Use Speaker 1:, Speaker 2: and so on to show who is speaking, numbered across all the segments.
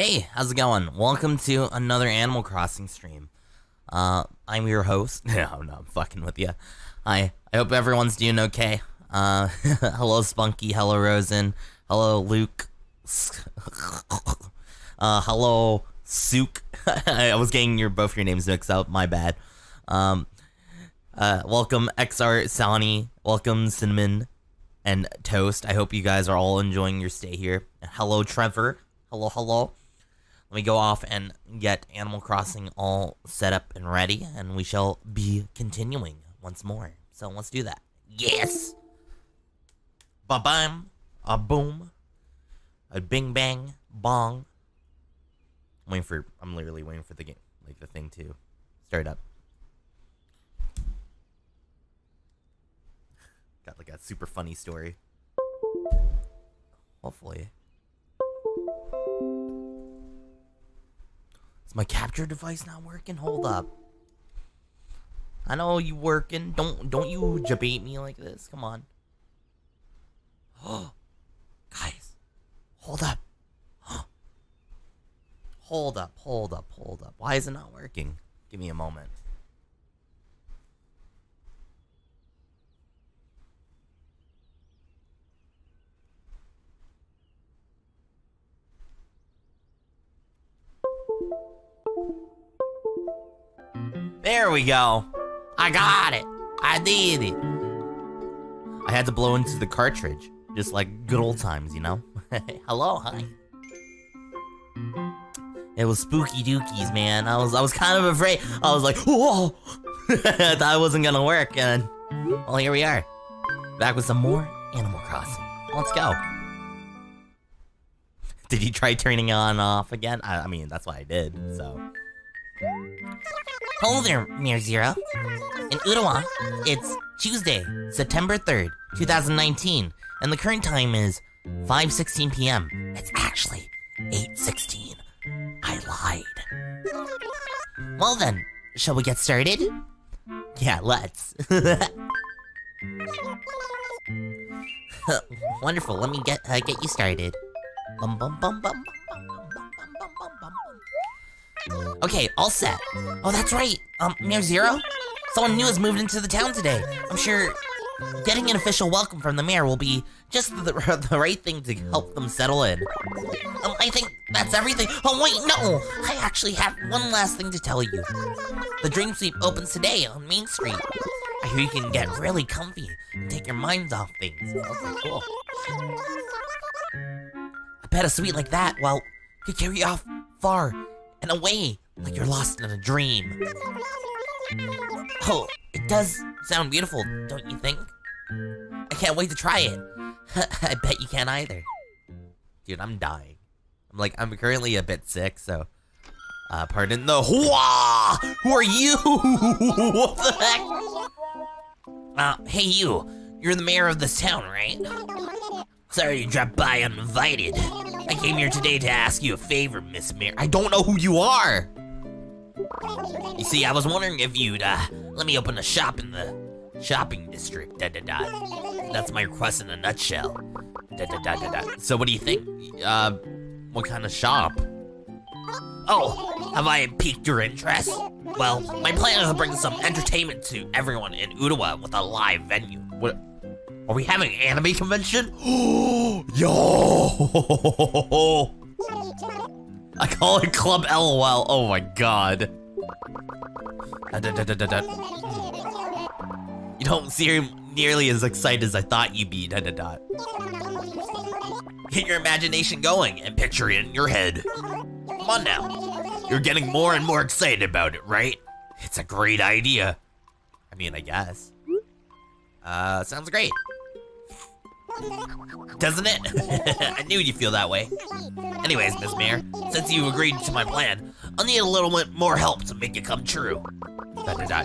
Speaker 1: Hey, how's it going? Welcome to another Animal Crossing stream. Uh, I'm your host. no, no, I'm fucking with you. Hi, I hope everyone's doing okay. Uh, hello Spunky, hello Rosen, hello Luke. uh, hello Sook. I was getting your both your names mixed up. My bad. Um, uh, welcome XR Sani. Welcome Cinnamon and Toast. I hope you guys are all enjoying your stay here. Hello Trevor. Hello, hello. Let me go off and get Animal Crossing all set up and ready, and we shall be continuing once more. So let's do that. Yes! Ba bam, a boom, a bing bang, bong. I'm waiting for, I'm literally waiting for the game, like the thing to start up. Got like a super funny story. Hopefully. Is my capture device not working? Hold up. I know you working. Don't don't you debate me like this. Come on. Oh, guys, hold up. hold up, hold up, hold up. Why is it not working? Give me a moment. There we go. I got it. I did it. I had to blow into the cartridge. Just like good old times, you know? Hello, hi. It was spooky dookies, man. I was I was kind of afraid. I was like, whoa! I thought it wasn't gonna work, and well, here we are. Back with some more Animal Crossing. Let's go. Did you try turning on off again? I, I mean, that's what I did, so. Hello there, Mayor Zero. In Urawa, it's Tuesday, September 3rd, 2019, and the current time is 5.16 p.m. It's actually 8.16. I lied. Well then, shall we get started? Yeah, let's. Wonderful, let me get uh, get you started. Bum bum bum Okay, all set. Oh, that's right. Um, Mayor Zero? Someone new has moved into the town today. I'm sure getting an official welcome from the mayor will be just the, the right thing to help them settle in. Um, I think that's everything. Oh, wait, no! I actually have one last thing to tell you. The Dream Suite opens today on Main Street. I hear you can get really comfy and take your minds off things. Okay, cool. I bet a suite like that, well, could carry you off far and away like you're lost in a dream. Oh, it does sound beautiful, don't you think? I can't wait to try it. I bet you can't either. Dude, I'm dying. I'm like, I'm currently a bit sick, so... Uh, pardon the Hua! Who are you? what the heck? Uh, hey you. You're the mayor of this town, right? Sorry you dropped by uninvited. I came here today to ask you a favor, Miss Mayor. I don't know who you are! You see, I was wondering if you'd, uh, let me open a shop in the shopping district, da da da. That's my request in a nutshell. Da da da da da. So what do you think? Uh, what kind of shop? Oh, have I piqued your interest? Well, my plan is to bring some entertainment to everyone in Urawa with a live venue. What? Are we having an anime convention? Yo! I call it Club LOL. Oh my god. You don't seem nearly as excited as I thought you'd be. Da, da, da. Get your imagination going and picture it in your head. Come on now. You're getting more and more excited about it, right? It's a great idea. I mean, I guess. Uh, sounds great. Doesn't it? I knew you'd feel that way. Anyways, Miss Mayor, since you agreed to my plan, I'll need a little bit more help to make it come true.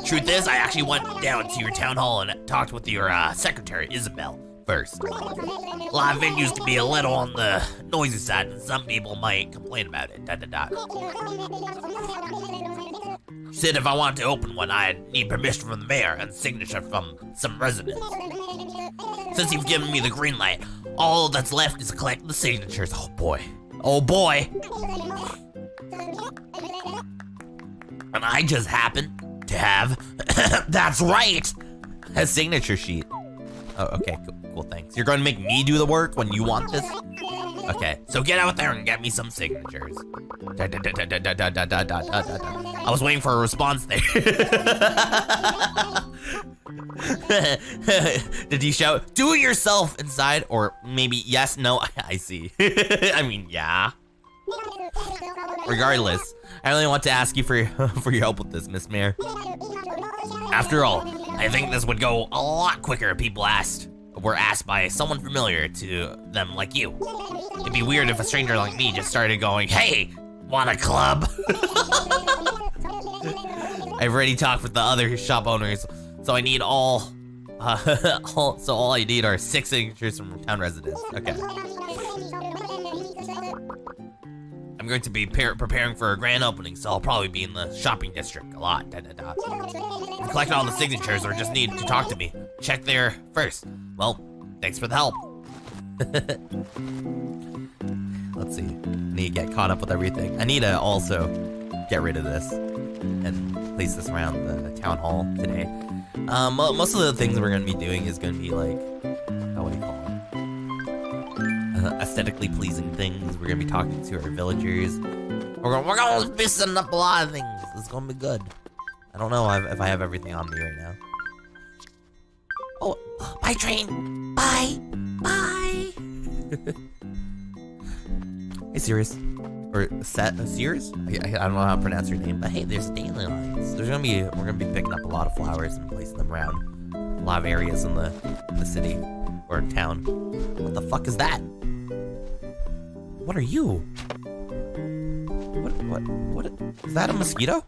Speaker 1: Truth is, I actually went down to your town hall and talked with your uh, secretary, Isabelle, first. Live venues can be a little on the noisy side, and some people might complain about it said if I wanted to open one, I'd need permission from the mayor and signature from some residents. Since you've given me the green light, all that's left is to collect the signatures. Oh boy. Oh boy. And I just happen to have, that's right, a signature sheet. Oh, okay, cool cool, thanks. You're going to make me do the work when you want this? Okay, so get out there and get me some signatures. I was waiting for a response there. Did he shout, do it yourself inside? Or maybe yes, no, I see. I mean, yeah. Regardless, I only want to ask you for, for your help with this, Miss Mayor. After all, I think this would go a lot quicker if people asked were asked by someone familiar to them like you. It'd be weird if a stranger like me just started going, hey, want a club? I've already talked with the other shop owners, so I need all, uh, all so all I need are six signatures from town residents. Okay. I'm going to be preparing for a grand opening, so I'll probably be in the shopping district a lot. Da, da, da. Collect all the signatures or just need to talk to me. Check there first. Well, thanks for the help. Let's see. Need to get caught up with everything. I need to also get rid of this and place this around the town hall today. Um, most of the things we're going to be doing is going to be like, oh, what do you call it? Aesthetically pleasing things. We're to be talking to our villagers. We're gonna, we're gonna be setting up a lot of things. It's to be good. I don't know if I have everything on me right now. Oh, bye train. Bye. Bye. hey, Sirius. Or Set, uh, Sears? I, I, don't know how to pronounce your name, but hey, there's dandelions. There's gonna be, we're gonna be picking up a lot of flowers and placing them around a lot of areas in the, in the city or town. What the fuck is that? What are you? What, what, what, is that a mosquito?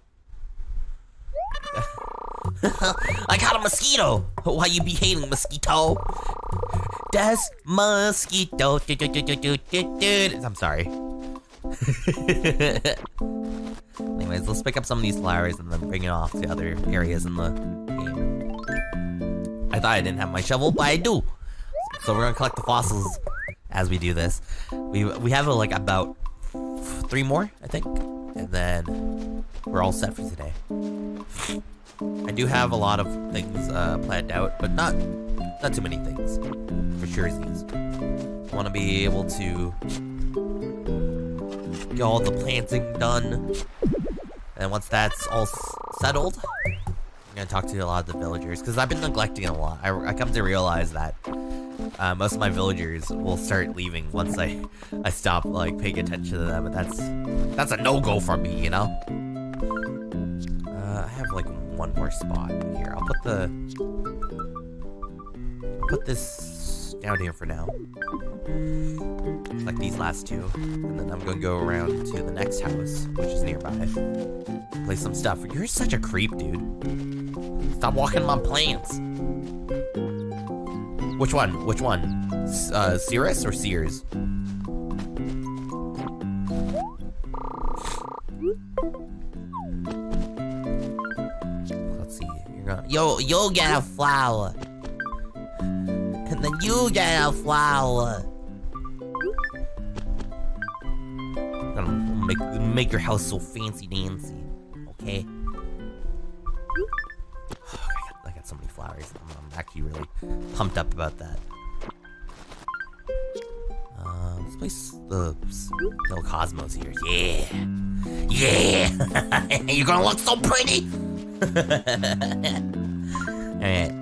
Speaker 1: I got a mosquito. Why you be hating mosquito? That's mosquito. I'm sorry. Anyways, let's pick up some of these flowers and then bring it off to other areas in the game. I thought I didn't have my shovel, but I do. So we're gonna collect the fossils as we do this. We we have like about three more, I think, and then we're all set for today. I do have a lot of things uh, planned out, but not not too many things for sure. I want to be able to get all the planting done, and once that's all settled, I'm gonna talk to a lot of the villagers because I've been neglecting a lot. I, I come to realize that uh, most of my villagers will start leaving once I I stop like paying attention to them, but that's that's a no go for me, you know. Uh, I have like one more spot here. I'll put the put this down here for now. Like these last two. And then I'm gonna go around to the next house, which is nearby. Play some stuff. You're such a creep, dude. Stop walking my plants. Which one? Which one? Uh, Cirrus or Sears? Let's see. You're gonna Yo, you'll get a flower. And then you get a flower. Make make your house so fancy dancy. Okay? I, got, I got so many flowers. Actually really pumped up about that. Uh, let's place the little cosmos here. Yeah. Yeah. You're gonna look so pretty. Alright.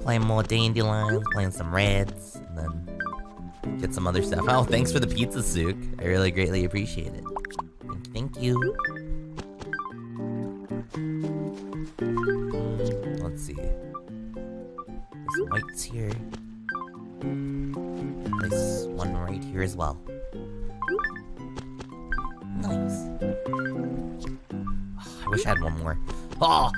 Speaker 1: Playing more dandelions, playing some reds, and then get some other stuff. Oh, thanks for the pizza, Sook. I really greatly appreciate it. Thank, you. Let's see. There's whites here. There's one right here as well. Nice. I wish I had one more. Oh,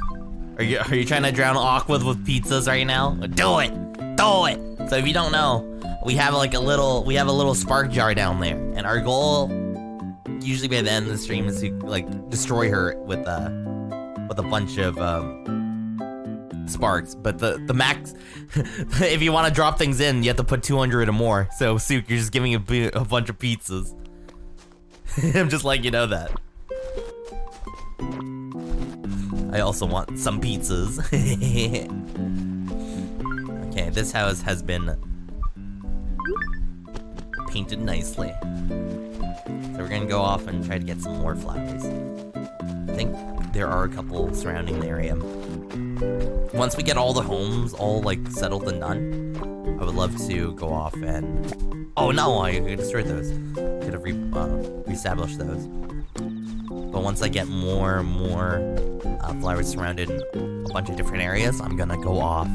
Speaker 1: are you are you trying to drown Aqua with pizzas right now? Do it, do it. So if you don't know, we have like a little we have a little spark jar down there, and our goal, usually by the end of the stream, is to like destroy her with uh, with a bunch of um, sparks. But the the max, if you want to drop things in, you have to put 200 or more. So Sook, you're just giving a, a bunch of pizzas. I'm just letting you know that. I also want some pizzas. okay, this house has been painted nicely. So we're gonna go off and try to get some more flowers. I think there are a couple surrounding the area. Once we get all the homes all like settled and done, I would love to go off and... Oh no, I destroyed those. Could have re uh, reestablished those. But once I get more and more uh, flowers surrounded in a bunch of different areas, I'm gonna go off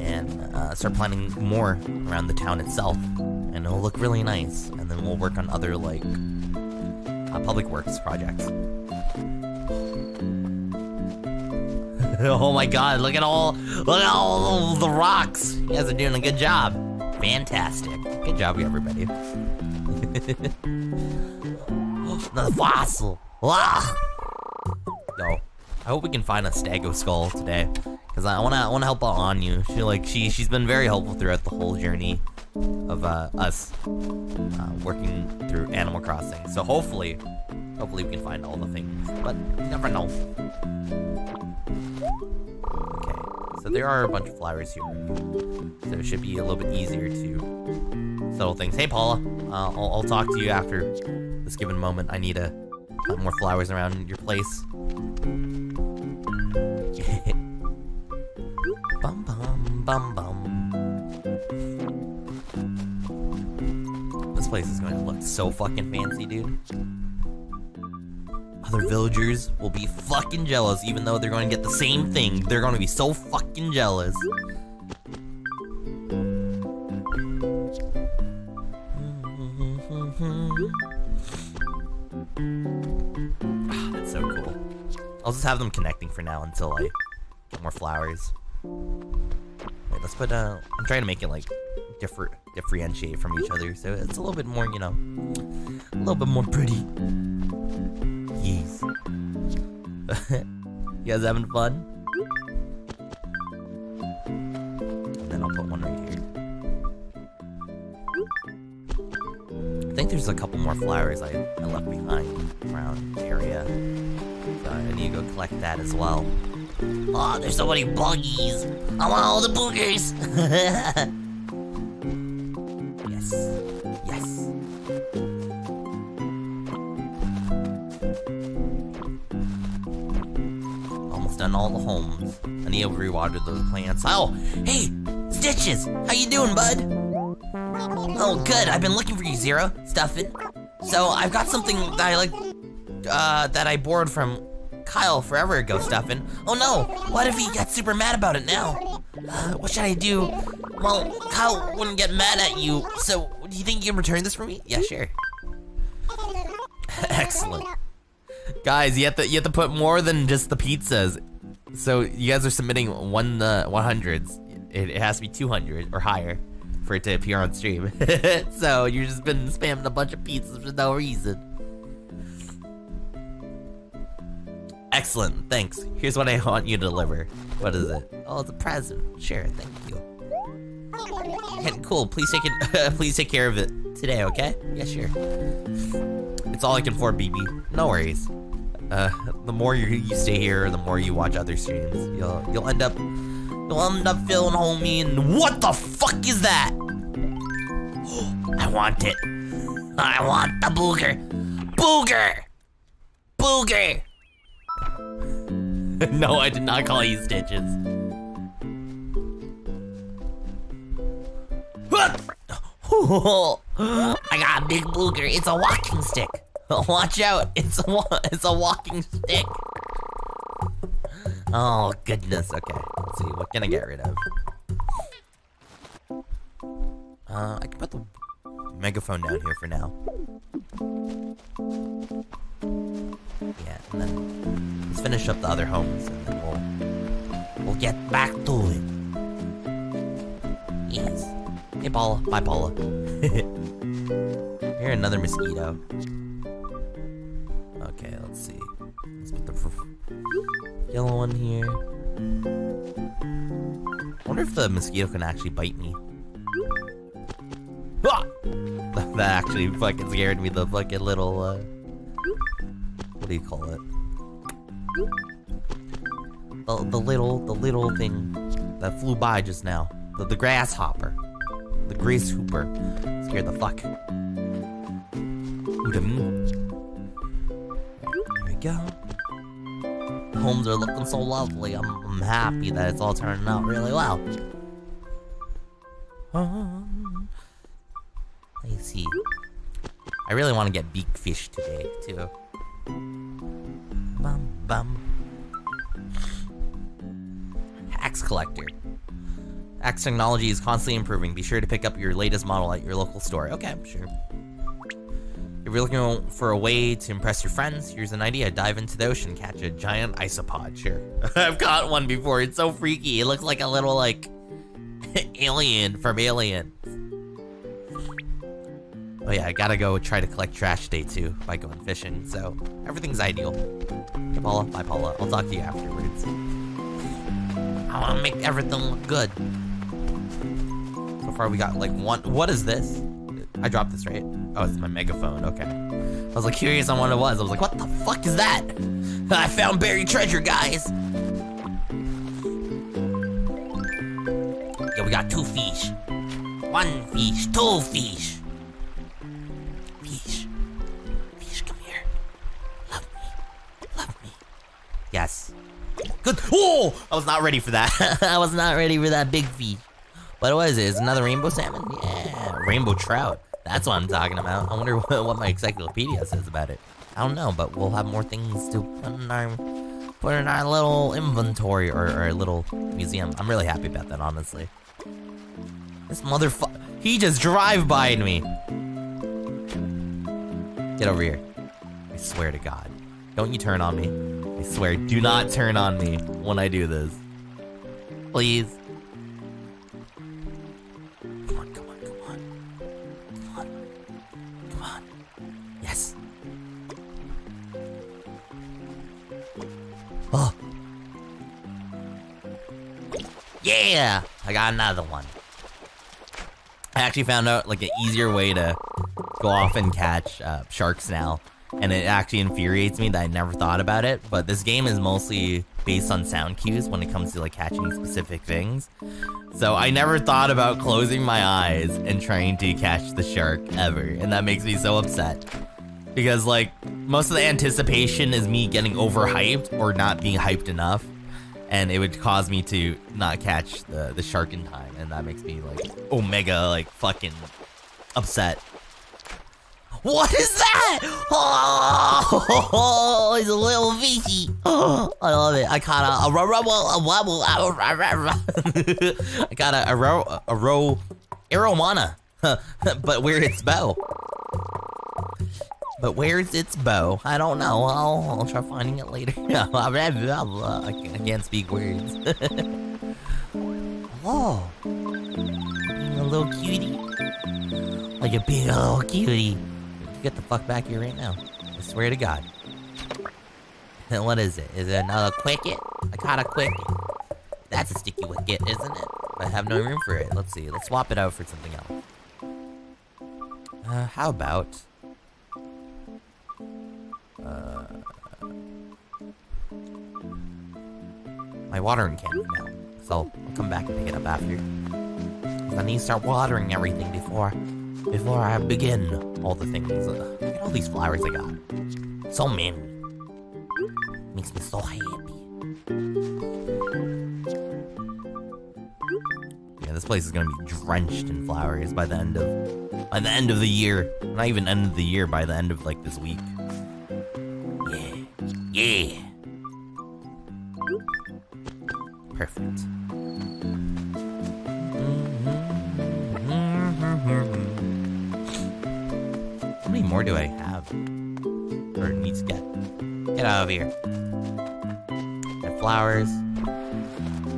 Speaker 1: and uh, start planting more around the town itself. And it'll look really nice. And then we'll work on other, like, uh, public works projects. oh my god, look at all, look at all the rocks. You guys are doing a good job. Fantastic. Good job, everybody. the fossil. Ah! Yo, I hope we can find a Stego skull today, because I wanna I wanna help out on you. She like she she's been very helpful throughout the whole journey of uh, us uh, working through Animal Crossing. So hopefully, hopefully we can find all the things, but you never know. Okay, so there are a bunch of flowers here, so it should be a little bit easier to settle things. Hey Paula, uh, I'll, I'll talk to you after this given moment. I need plant more flowers around your place. bum bum bum bum. This place is going to look so fucking fancy, dude. Other villagers will be fucking jealous, even though they're to get the same thing. They're to be so fucking jealous. Ah, that's so cool. I'll just have them connecting for now until I get more flowers. Wait, let's put, uh, I'm trying to make it, like, differ differentiate from each other, so it's a little bit more, you know, a little bit more pretty. Yes. you guys having fun? Then I'll put one right here. I think there's a couple more flowers I, I left behind around the area. So I need to go collect that as well. Oh, there's so many buggies. I want all the boogers. yes. Yes. Done all the homes. Need to rewater those plants. Oh, hey, Stitches. How you doing, bud? Oh, good. I've been looking for you, Zero. Stuffing. So I've got something that I like, uh, that I borrowed from Kyle forever ago, Stefan. Oh no, what if he got super mad about it now? Uh, what should I do? Well, Kyle wouldn't get mad at you, so do you think you can return this for me? Yeah, sure. Excellent. Guys, you have to you have to put more than just the pizzas. So you guys are submitting one uh, 100s. It, it has to be 200 or higher for it to appear on stream. so you've just been spamming a bunch of pizzas for no reason. Excellent, thanks. Here's what I want you to deliver. What is it? Oh, it's a present. Sure, thank you. Cool. Please take it. please take care of it today, okay? Yeah, sure. It's all I can afford, BB. No worries. Uh, the more you, you stay here, the more you watch other streams, you'll you'll end up you'll end up feeling homey. And what the fuck is that? I want it. I want the booger. Booger. Booger. no, I did not call you Stitches. I got a big booger. It's a walking stick. Watch out. It's a it's a walking stick. Oh goodness. Okay. Let's see. What can I get rid of? Uh, I can put the megaphone down here for now. Yeah, and then let's finish up the other homes, and then we'll we'll get back to it. Yes. Hey, Paula. Bye, Paula. Here, another mosquito. Okay, let's see. Let's put the yellow one here. I wonder if the mosquito can actually bite me. Ah! That actually fucking scared me, the fucking little, uh... What do you call it? the, the little, the little thing that flew by just now. The, the grasshopper. The grace hooper. Scared the fuck. We go. Homes are looking so lovely. I'm, I'm happy that it's all turning out really well. Um, let me see. I really want to get beak fish today, too. Bum bum. Axe collector. Axe technology is constantly improving. Be sure to pick up your latest model at your local store. Okay, sure. If you're looking for a way to impress your friends, here's an idea. Dive into the ocean, catch a giant isopod. Sure. I've caught one before. It's so freaky. It looks like a little, like, alien from Alien. Oh yeah, I gotta go try to collect trash day two by going fishing, so everything's ideal. Hey Paula, bye Paula. I'll talk to you afterwards. I wanna make everything look good. So far we got like one, what is this? I dropped this, right? Oh, it's my megaphone, okay. I was like curious on what it was. I was like, what the fuck is that? I found buried treasure, guys. Yeah, we got two fish. One fish, two fish. Fish. Fish, come here. Love me. Love me. Yes. Good. Oh! I was not ready for that. I was not ready for that big fish. What is it? Is it another rainbow salmon? Yeah. Rainbow trout. That's what I'm talking about. I wonder what, my encyclopedia says about it. I don't know, but we'll have more things to put in our, put in our little inventory or, or little museum. I'm really happy about that, honestly. This motherfucker, he just drive by me. Get over here. I swear to God. Don't you turn on me. I swear, do not turn on me when I do this. Please. Oh. Yeah! I got another one. I actually found out like an easier way to go off and catch uh, sharks now. And it actually infuriates me that I never thought about it. But this game is mostly based on sound cues when it comes to like catching specific things. So I never thought about closing my eyes and trying to catch the shark ever. And that makes me so upset. Because like most of the anticipation is me getting overhyped or not being hyped enough. And it would cause me to not catch the, the shark in time. And that makes me like omega like fucking upset. What is that? Oh, he's a little fishy. Oh, I love it. I caught a, a, a, I got a, a, row, a row, arowana, but where its bow? But where's its bow? I don't know. I'll, I'll try finding it later. I can't speak words. Hello. Being a little cutie. Like a big little cutie. Get the fuck back here right now. I swear to God. What is it? Is it another quicket? I caught a quicket. That's a sticky wicket, isn't it? I have no room for it. Let's see. Let's swap it out for something else. Uh, how about... Uh, my watering can now. So I'll come back and pick it up after. I need to start watering everything before before I begin all the things. Uh, look at all these flowers I got. So many. Makes me so happy. Yeah, this place is gonna be drenched in flowers by the end of by the end of the year. Not even end of the year, by the end of like this week. Yeah. Perfect. How many more do I have? Or need to get? Get out of here. Got flowers.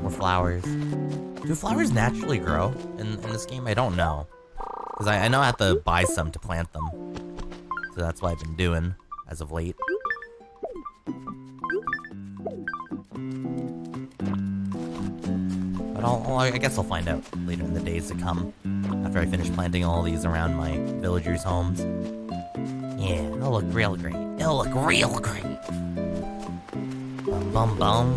Speaker 1: More flowers. Do flowers naturally grow in, in this game? I don't know. Because I, I know I have to buy some to plant them. So that's what I've been doing as of late. But I'll, I'll, guess I'll find out later in the days to come. After I finish planting all these around my villagers' homes. Yeah, it'll look real great. It'll look real great. Bum bum bum.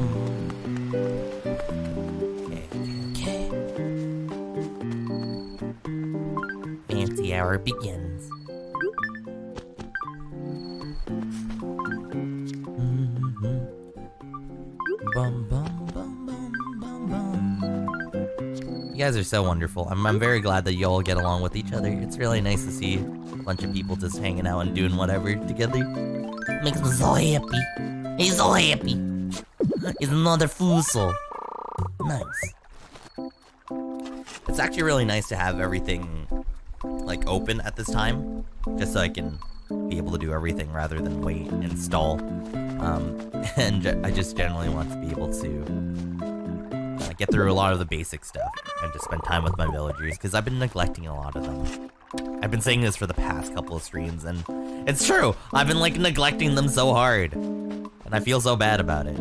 Speaker 1: Okay, okay, okay. Fancy hour begins. Guys are so wonderful. I'm, I'm very glad that you all get along with each other. It's really nice to see a bunch of people just hanging out and doing whatever together. Makes me so happy. He's so happy. He's another foosel. Nice. It's actually really nice to have everything like open at this time, just so I can be able to do everything rather than wait and stall. Um, and I just generally want to be able to get through a lot of the basic stuff and just spend time with my villagers because I've been neglecting a lot of them. I've been saying this for the past couple of streams, and it's true. I've been like neglecting them so hard, and I feel so bad about it.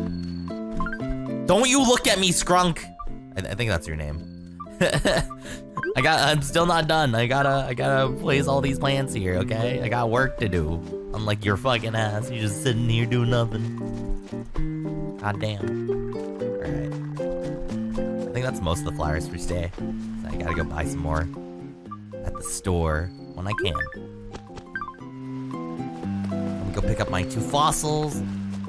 Speaker 1: Don't you look at me, Scrunk. I, I think that's your name. I got. I'm still not done. I gotta. I gotta place all these plants here. Okay. I got work to do. I'm Unlike your fucking ass, you just sitting here doing nothing. God damn. That's most of the flowers for today. So I gotta go buy some more at the store when I can. Let me go pick up my two fossils.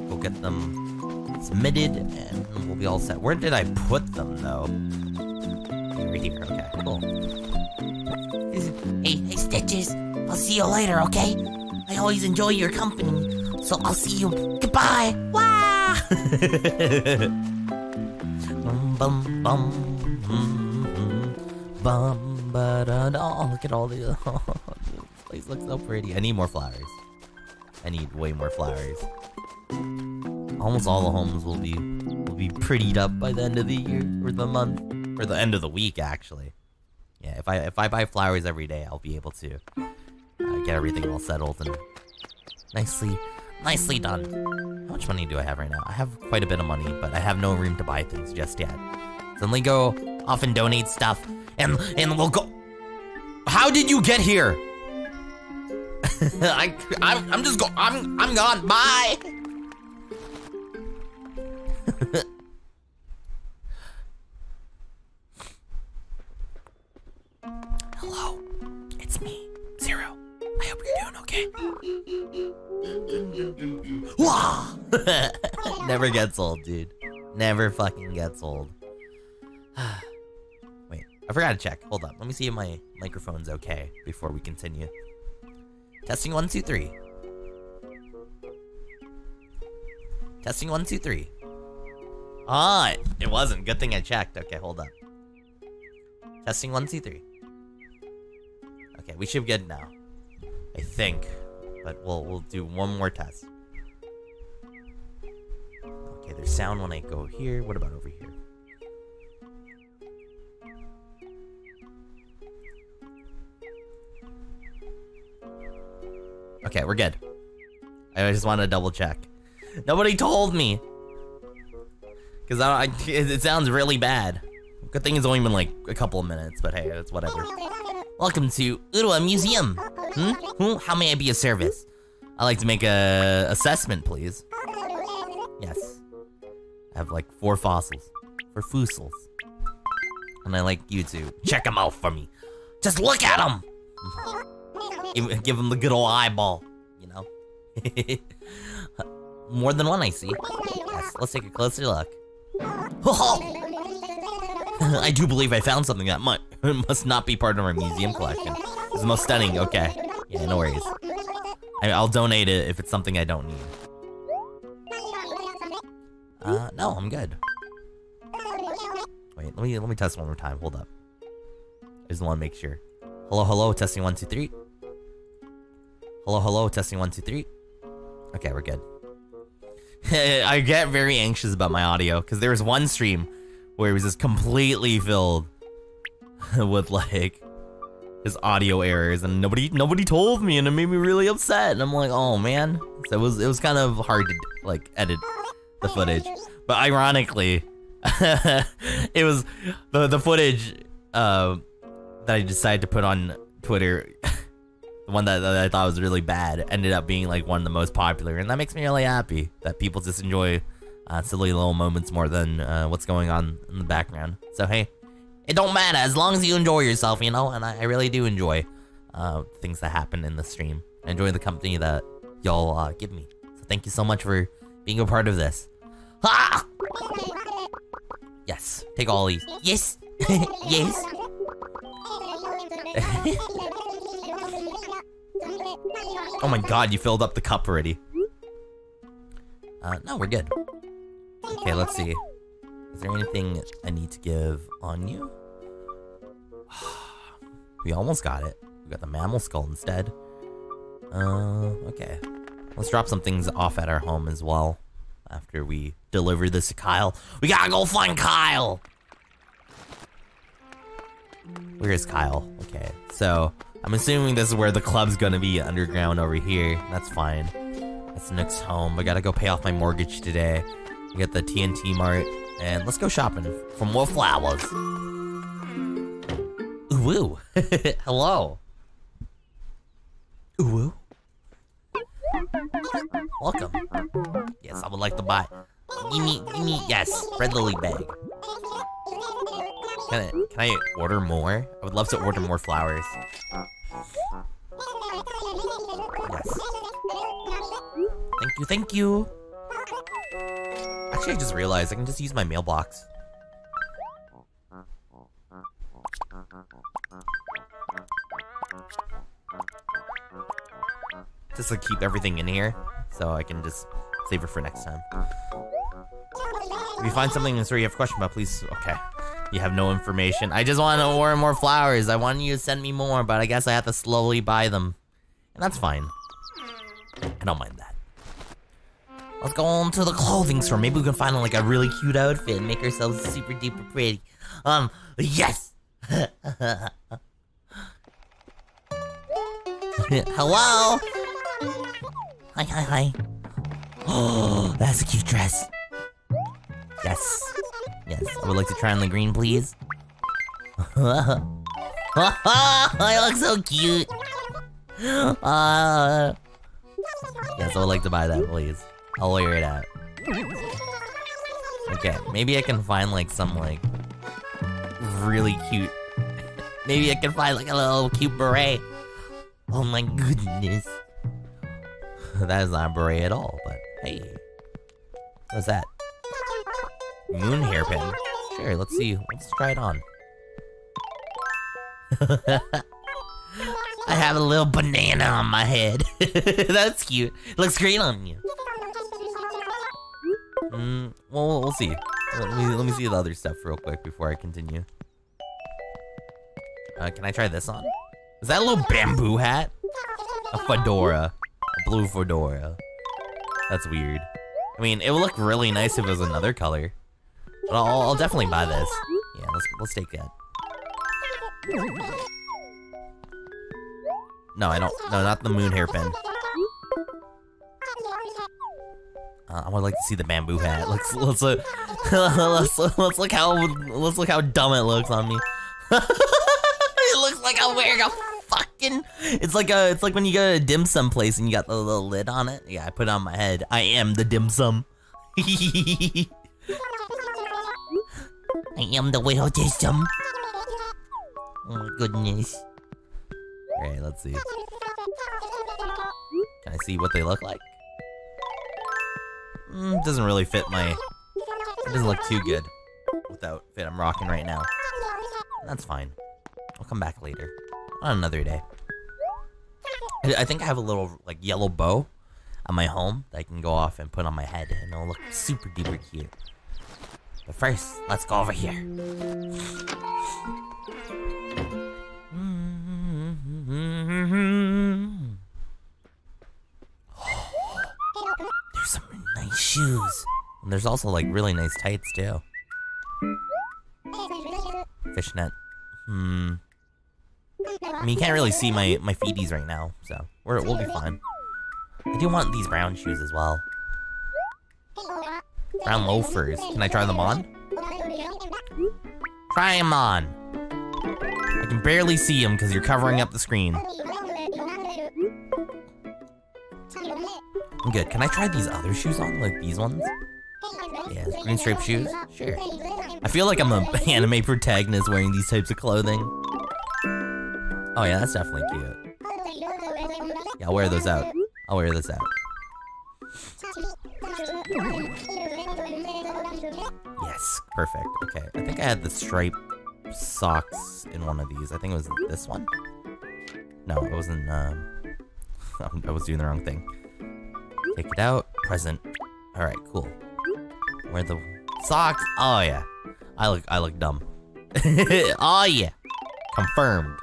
Speaker 1: Go get them submitted, and we'll be all set. Where did I put them though? Right here. Okay, cool.
Speaker 2: Hey, hey, Stitches. I'll see you later, okay? I always enjoy your company, so I'll see you. Goodbye. Wow.
Speaker 1: Bum bum mm, mm, bum da da. Look at all the. this place looks so pretty. I need more flowers. I need way more flowers. Almost all the homes will be will be prettied up by the end of the year or the month or the end of the week actually. Yeah, if I if I buy flowers every day, I'll be able to uh, get everything all settled and nicely nicely done. How much money do I have right now? I have quite a bit of money, but I have no room to buy things just yet. Me go off and donate stuff, and and we'll go. How did you get here? I I'm, I'm just go. I'm I'm gone. Bye. Hello, it's me, Zero. I hope you're doing okay. Never gets old, dude. Never fucking gets old. Wait, I forgot to check. Hold up. Let me see if my microphone's okay before we continue. Testing one, two, three. Testing one, two, three. Ah, it, it wasn't. Good thing I checked. Okay, hold up. Testing one, two, three. Okay, we should be good now. I think. But we'll we'll do one more test. Okay, there's sound when I go here. What about over here? Okay, we're good. I just want to double check. Nobody told me. Cause I, I it, it sounds really bad. Good thing it's only been like a couple of minutes, but hey, it's whatever. Welcome to Urawa Museum. Hmm? Hmm? How may I be of service? I'd like to make a assessment, please. Yes. I have like four fossils. For fossils. And I like you to check them out for me. Just look at them! give, give them the good old eyeball, you know? More than one, I see. Yes, let's take a closer look. I do believe I found something that mu must not be part of our museum collection. It's the most stunning. Okay. Yeah, no worries. I I'll donate it if it's something I don't need. Uh, no, I'm good. Wait, let me let me test one more time. Hold up. I just want to make sure. Hello, hello, testing one, two, three. Hello, hello, testing one, two, three. Okay, we're good. I get very anxious about my audio because there was one stream where he was just completely filled with like his audio errors and nobody nobody told me and it made me really upset and I'm like oh man. So it was it was kind of hard to like edit the footage. But ironically it was the the footage uh, that I decided to put on Twitter the one that, that I thought was really bad ended up being like one of the most popular and that makes me really happy that people just enjoy uh, silly little moments more than uh, what's going on in the background. So hey, it don't matter as long as you enjoy yourself, you know. And I, I really do enjoy uh, things that happen in the stream. I enjoy the company that y'all uh, give me. So thank you so much for being a part of this. Ah! Yes, take all these.
Speaker 3: Yes. yes.
Speaker 1: Oh my god, you filled up the cup already. Uh, no, we're good. Okay, let's see. Is there anything I need to give on you? we almost got it. We got the mammal skull instead. Uh, okay. Let's drop some things off at our home as well. After we deliver this to Kyle. We gotta go find Kyle! Where is Kyle? Okay, so I'm assuming this is where the club's gonna be underground over here. That's fine. That's Nook's home. I gotta go pay off my mortgage today. Got the T&T Mart, and let's go shopping for more flowers. Ooh. Hello. Ooh. Welcome. Yes, I would like to buy. Give me, give me, yes, red lily bag. Can I, can I order more? I would love to order more flowers. Yes. Thank you, thank you. Actually, I just realized I can just use my mailbox. Just to keep everything in here, so I can just save it for next time. If you find something in the store you have a question about, please. Okay. You have no information. I just want to order more flowers. I want you to send me more, but I guess I have to slowly buy them. And that's fine. I don't mind that. Let's go on to the clothing store. Maybe we can find like a really cute outfit and make ourselves super duper pretty. Um, yes! Hello? Hi, hi, hi. Oh, that's a cute dress. Yes. Yes, I would like to try on the green, please. I look so cute. Uh, yes, I would like to buy that, please. I'll wear it out. Okay, maybe I can find like some like really cute. maybe I can find like a little cute beret. Oh my goodness. that is not a beret at all, but hey. What's that? Moon hairpin. Sure, let's see. Let's try it on. I have a little banana on my head. That's cute. Looks great on you. Mm, well, we'll see. Let me, let me see the other stuff real quick before I continue. Uh, can I try this on? Is that a little bamboo hat? A fedora. A blue fedora. That's weird. I mean, it would look really nice if it was another color. But I'll, I'll definitely buy this. Yeah, let's let's take that. No, I don't. No, not the moon hairpin. Uh, I would like to see the bamboo hat. Let's let's look. let's let's look how let's look how dumb it looks on me. it looks like I'm wearing a fucking. It's like a. It's like when you go to a dim sum place and you got the little lid on it. Yeah, I put it on my head. I am the dim sum.
Speaker 3: I am the whale system. Oh my goodness.
Speaker 1: Alright, let's see. Can I see what they look like? Mm, doesn't really fit my... It doesn't look too good with the outfit I'm rocking right now. That's fine. I'll come back later. On another day. I, I think I have a little, like, yellow bow on my home that I can go off and put on my head, and it'll look super duper cute. But first, let's go over here. Shoes. And there's also like really nice tights too. Fishnet. Hmm. I mean, you can't really see my my feeties right now, so we're, we'll be fine. I do want these brown shoes as well. Brown loafers. Can I try them on? Try them on. I can barely see them because you're covering up the screen. I'm good. Can I try these other shoes on? Like these ones? Yeah, green striped shoes? Sure. I feel like I'm an anime protagonist wearing these types of clothing. Oh yeah, that's definitely cute. Yeah, I'll wear those out. I'll wear this out. Yes, perfect. Okay, I think I had the striped socks in one of these. I think it was this one. No, it wasn't. Um, I was doing the wrong thing. Take it out. Present. All right, cool. Where the socks? Oh yeah, I look I look dumb. oh yeah, confirmed.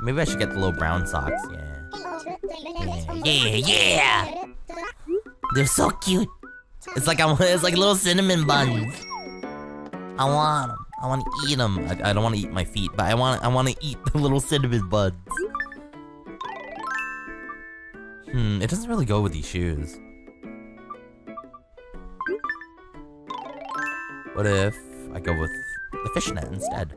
Speaker 1: Maybe I should get the little brown socks. Yeah.
Speaker 4: Yeah, yeah! They're so cute.
Speaker 1: It's like I'm it's like little cinnamon buns. I want them. I want to eat them. I, I don't want to eat my feet, but I want I want to eat the little cinnamon buns. Hmm, it doesn't really go with these shoes. What if I go with the fishnet instead?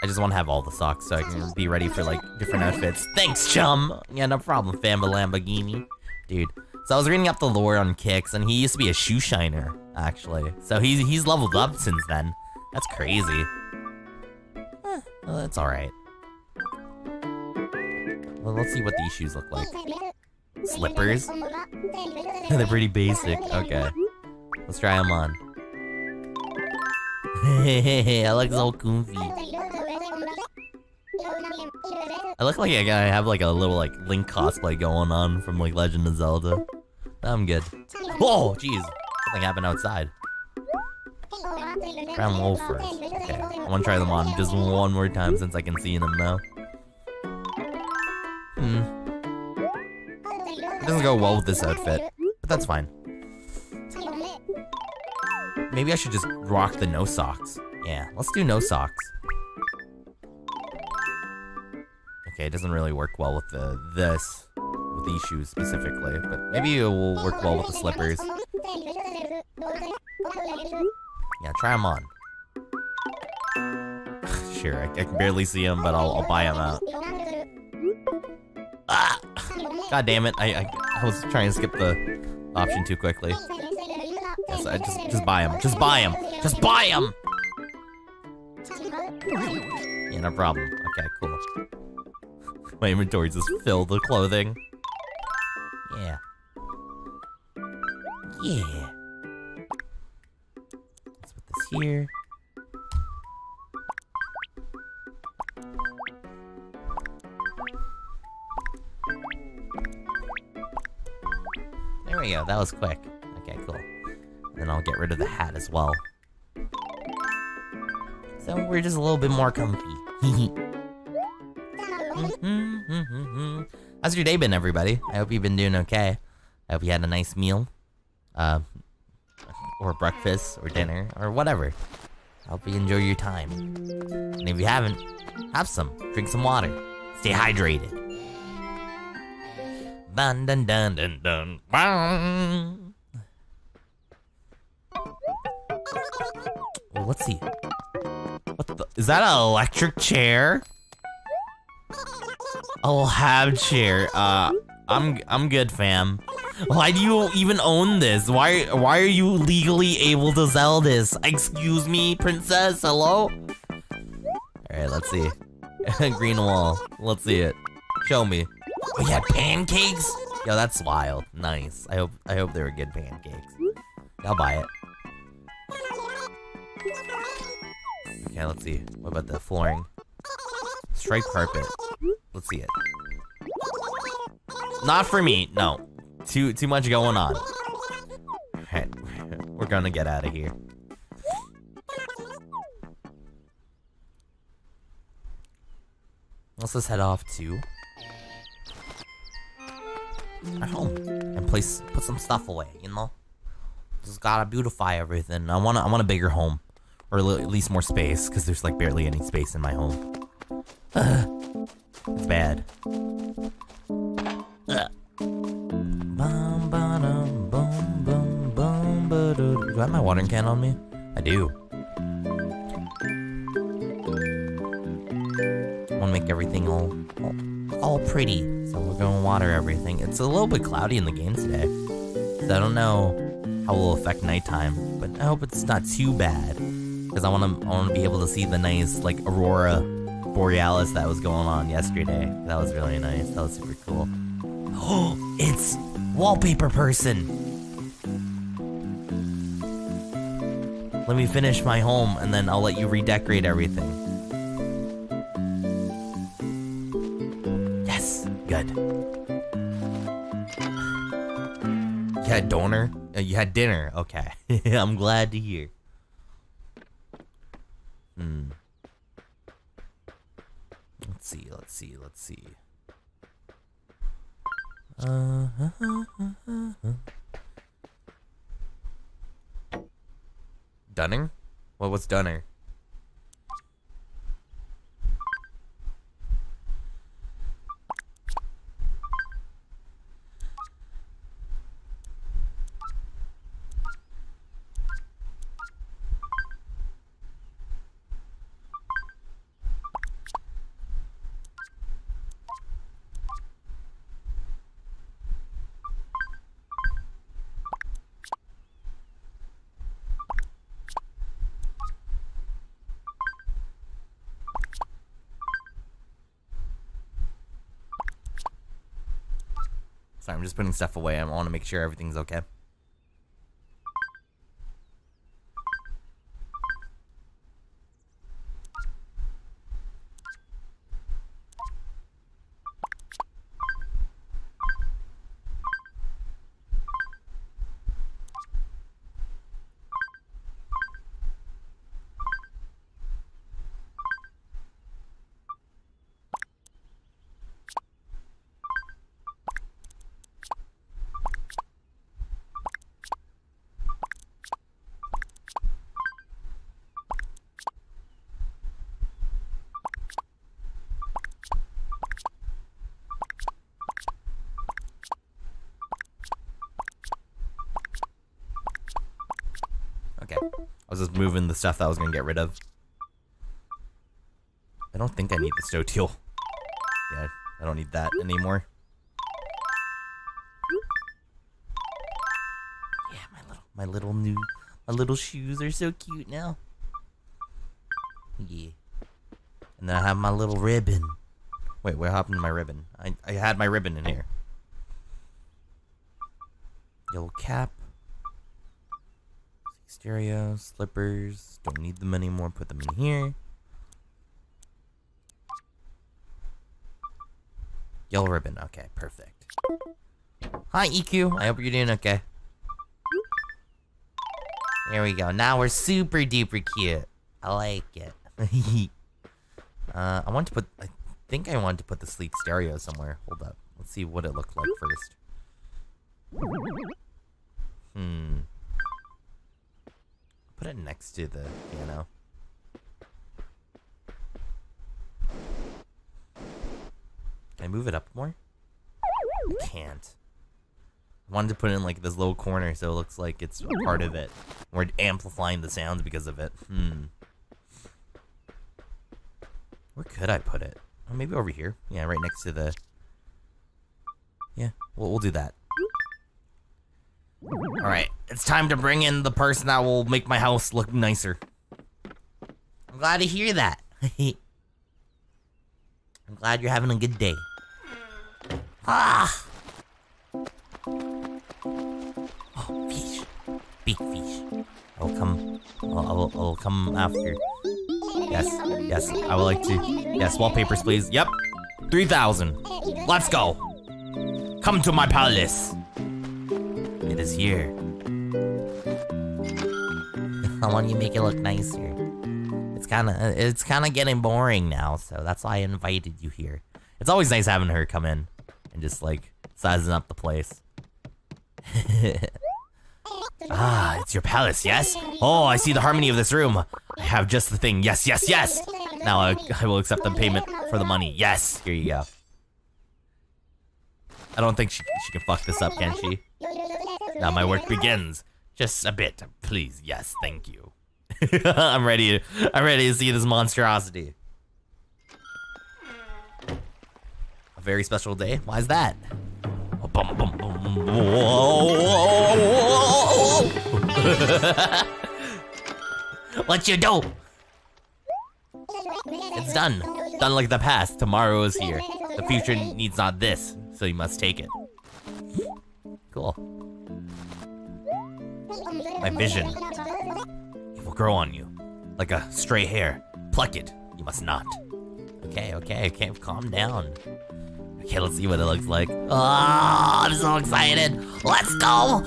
Speaker 1: I just want to have all the socks so I can be ready for like different outfits. Thanks, chum. Yeah, no problem, Famba Lamborghini, dude. So I was reading up the lore on Kicks, and he used to be a shoe shiner, actually. So he's he's leveled up since then. That's crazy. Eh, well, that's all right. Well, let's see what these shoes look like. Slippers? They're pretty basic. Okay. Let's try them on. I look so comfy. I look like I have like a little like Link cosplay going on from like Legend of Zelda. I'm good. Whoa, jeez. Something happened outside. Them low first. Okay, I want to try them on just one more time since I can see them now. It doesn't go well with this outfit, but that's fine. Maybe I should just rock the no socks. Yeah, let's do no socks. Okay, it doesn't really work well with the this, with these shoes specifically, but maybe it will work well with the slippers. Yeah, try them on. sure, I, I, can barely see them, but I'll, I'll buy them out. Ah! God damn it, I, I, I was trying to skip the option too quickly. Yes, I just just buy them. Just buy them. Just buy them. Yeah, no problem. Okay, cool. My inventory just filled with clothing. Yeah. Yeah. Let's put this here. There we go. That was quick. Okay, cool. And Then I'll get rid of the hat as well. So we're just a little bit more comfy. How's your day been, everybody? I hope you've been doing okay. I hope you had a nice meal. Uh, or breakfast, or dinner, or whatever. I hope you enjoy your time. And if you haven't, have some. Drink some water. Stay hydrated. Dun dun dun dun dun. Well, let's see. What the? Is that an electric chair? A lab chair. Uh, I'm I'm good, fam. Why do you even own this? Why why are you legally able to sell this? Excuse me, princess. Hello. All right, let's see. Green wall. Let's see it. Show me. Oh, we had pancakes. Yo, that's wild. Nice. I hope I hope they were good pancakes. I'll buy it. Okay, let's see. What about the flooring? Striped carpet. Let's see it. Not for me. No. Too too much going on. Alright. We're gonna get out of here. Let's just head off to our home and place put some stuff away, you know? Just gotta beautify everything. I want to I want a bigger home, or at least more space, because there's like barely any space in my home. it's bad. Do I have my watering can on me? I do. I want to make everything all, all
Speaker 3: all pretty.
Speaker 1: So we're gonna water everything. It's a little bit cloudy in the game today. So I don't know how it will affect nighttime, but I hope it's not too bad. Because I wanna I wanna be able to see the nice like aurora borealis that was going on yesterday. That was really nice. That was super cool.
Speaker 3: Oh, it's wallpaper person.
Speaker 1: Let me finish my home and then I'll let you redecorate everything. Good. You had donor? Uh, you had dinner. Okay. I'm glad to hear. Hmm. Let's see, let's see, let's see. Uh, Dunning? What was Dunner? Sorry, I'm just putting stuff away. I want to make sure everything's okay. Okay. Stuff that I was gonna get rid of. I don't think I need the stove tool. Yeah, I don't need that anymore.
Speaker 3: Yeah, my little, my little new, my little shoes are so cute now. Yeah.
Speaker 1: And then I have my little ribbon. Wait, what happened to my ribbon? I, I had my ribbon in here. Yellow cap. Stereo, slippers. Don't need them anymore. Put them in here. Yellow ribbon. Okay, perfect.
Speaker 3: Hi, EQ. I hope you're doing okay. There we go. Now we're super duper cute. I like it.
Speaker 1: uh, I want to put. I think I want to put the sleek stereo somewhere. Hold up. Let's see what it looked like first. Hmm. Put it next to the piano. Can I move it up more? I can't. I wanted to put it in like this little corner so it looks like it's part of it. We're amplifying the sounds because of it. Hmm. Where could I put it? Oh, maybe over here. Yeah, right next to the. Yeah, we'll, we'll do that. All right, it's time to bring in the person that will make my house look nicer.
Speaker 3: I'm glad to hear that. I'm glad you're having a good day. Ah! Oh, fish. Big fish.
Speaker 1: I'll come. I'll, I'll, I'll come after. Yes, yes, I would like to. Yes, wallpapers, please. Yep, 3,000. Let's go. Come to my palace. It is here.
Speaker 3: I want you to make it look nicer. It's kind of it's kind of getting boring now, so that's why I invited you here.
Speaker 1: It's always nice having her come in and just like sizing up the place. ah, it's your palace, yes? Oh, I see the harmony of this room. I have just the thing. Yes, yes, yes. Now I, I will accept the payment for the money. Yes, here you go. I don't think she, she can fuck this up, can she? Now my work begins. Just a bit, please. Yes, thank you. I'm ready. I'm ready to see this monstrosity. A very special day? Why is that?
Speaker 3: What you do?
Speaker 1: It's done. Done like the past. Tomorrow is here. The future needs not this, so you must take it. Cool. My vision. It will grow on you. Like a stray hair. Pluck it. You must not. Okay, okay, okay, calm down. Okay, let's see what it looks like.
Speaker 3: Oh, I'm so excited. Let's go.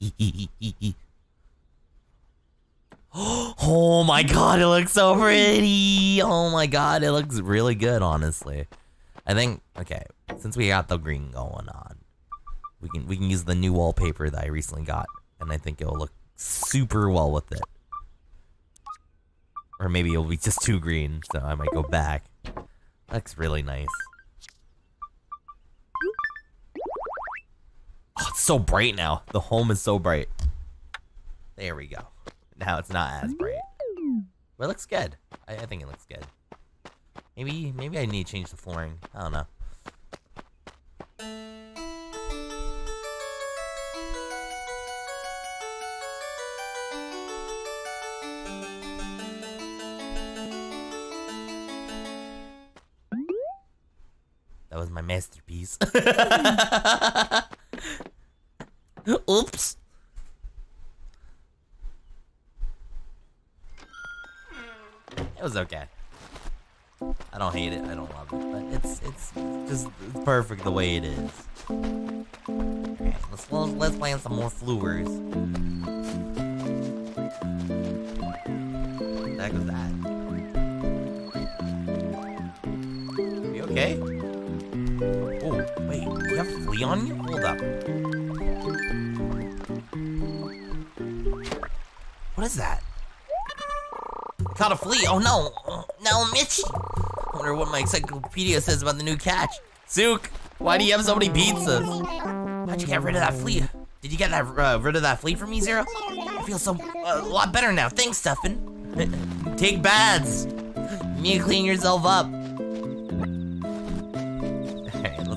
Speaker 1: oh my god, it looks so pretty. Oh my god, it looks really good, honestly. I think okay, since we got the green going on, we can we can use the new wallpaper that I recently got, and I think it'll look super well with it. Or maybe it'll be just too green, so I might go back. Looks really nice. Oh, it's so bright now. The home is so bright. There we go. Now it's not as bright. But it looks good. I, I think it looks good. Maybe maybe I need to change the flooring. I don't know. That was my masterpiece. Oops. It was okay. I don't hate it. I don't love it, but it's it's just it's perfect the way it is. Let's let's, let's plant some more flowers. What the heck was that? You okay? You have a flea on you? Hold up. What is that? I Caught a flea. Oh no. No, Mitch. I wonder what my encyclopedia says about the new catch. Zook, why do you have so many pizzas?
Speaker 3: How'd you get rid of that flea? Did you get that, uh, rid of that flea from me, Zero? I feel so uh, a lot better now. Thanks, Stefan.
Speaker 1: Take baths.
Speaker 3: Me clean yourself up.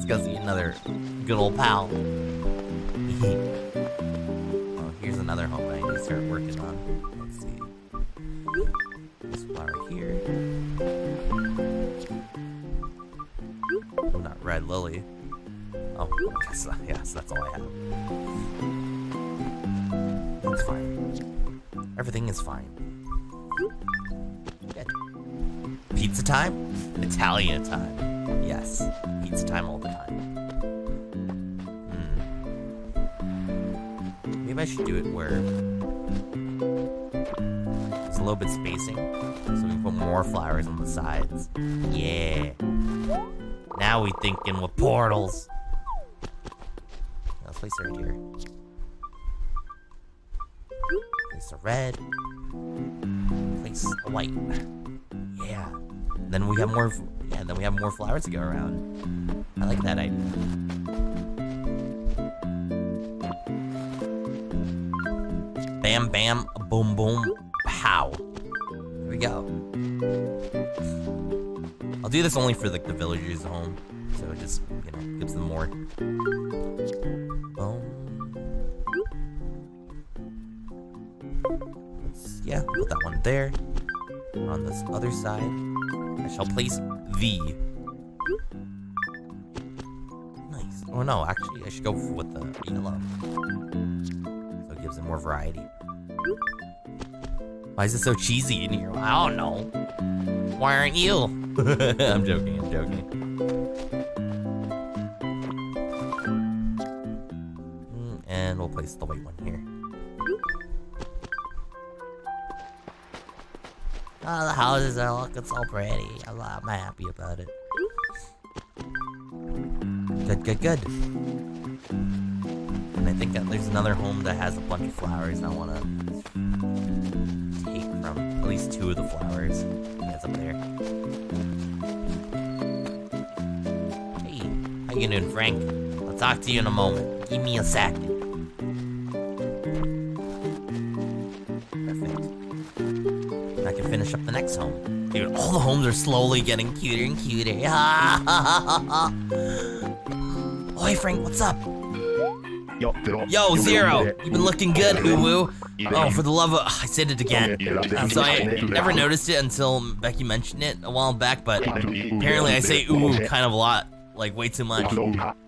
Speaker 1: See another good old pal. oh, here's another home I need to start working on. Let's see. This flower here. Oh, not red lily. Oh, yes, yes, that's all I have. That's fine. Everything is fine. Pizza time? Italian time. Yes, pizza time all the time. Hmm. Maybe I should do it where it's a little bit spacing, so we put more flowers on the sides. Yeah. Now we thinking with portals. Let's place right here. Place a red. Place a white. Yeah. Then we have more. Yeah. Then we have more flowers to go around. I like that idea. Bam, bam, boom, boom, pow. Here we go. I'll do this only for like the villagers' at home, so it just you know gives them more. Boom. Yeah, put that one there. On this other side, I shall place the. Nice. Oh no, actually, I should go with the yellow. So it gives it more variety. Why is it so cheesy in here? I don't know. Why aren't you? I'm joking, I'm joking.
Speaker 3: Houses are looking so pretty. I'm, I'm happy about it.
Speaker 1: Good, good, good. And I think that there's another home that has a bunch of flowers I want to take from at least two of the flowers. That's up there.
Speaker 3: Hey, how you doing, Frank? I'll talk to you in a moment. Give me a second.
Speaker 1: Next home. Dude, all the homes are slowly getting cuter and cuter. oh, hey Frank, what's up? Yo, Zero, you've been looking good, Uwu. Oh, for the love of, I said it again. Uh, so I never noticed it until Becky mentioned it a while back, but apparently I say Uwu kind of a lot, like way too much.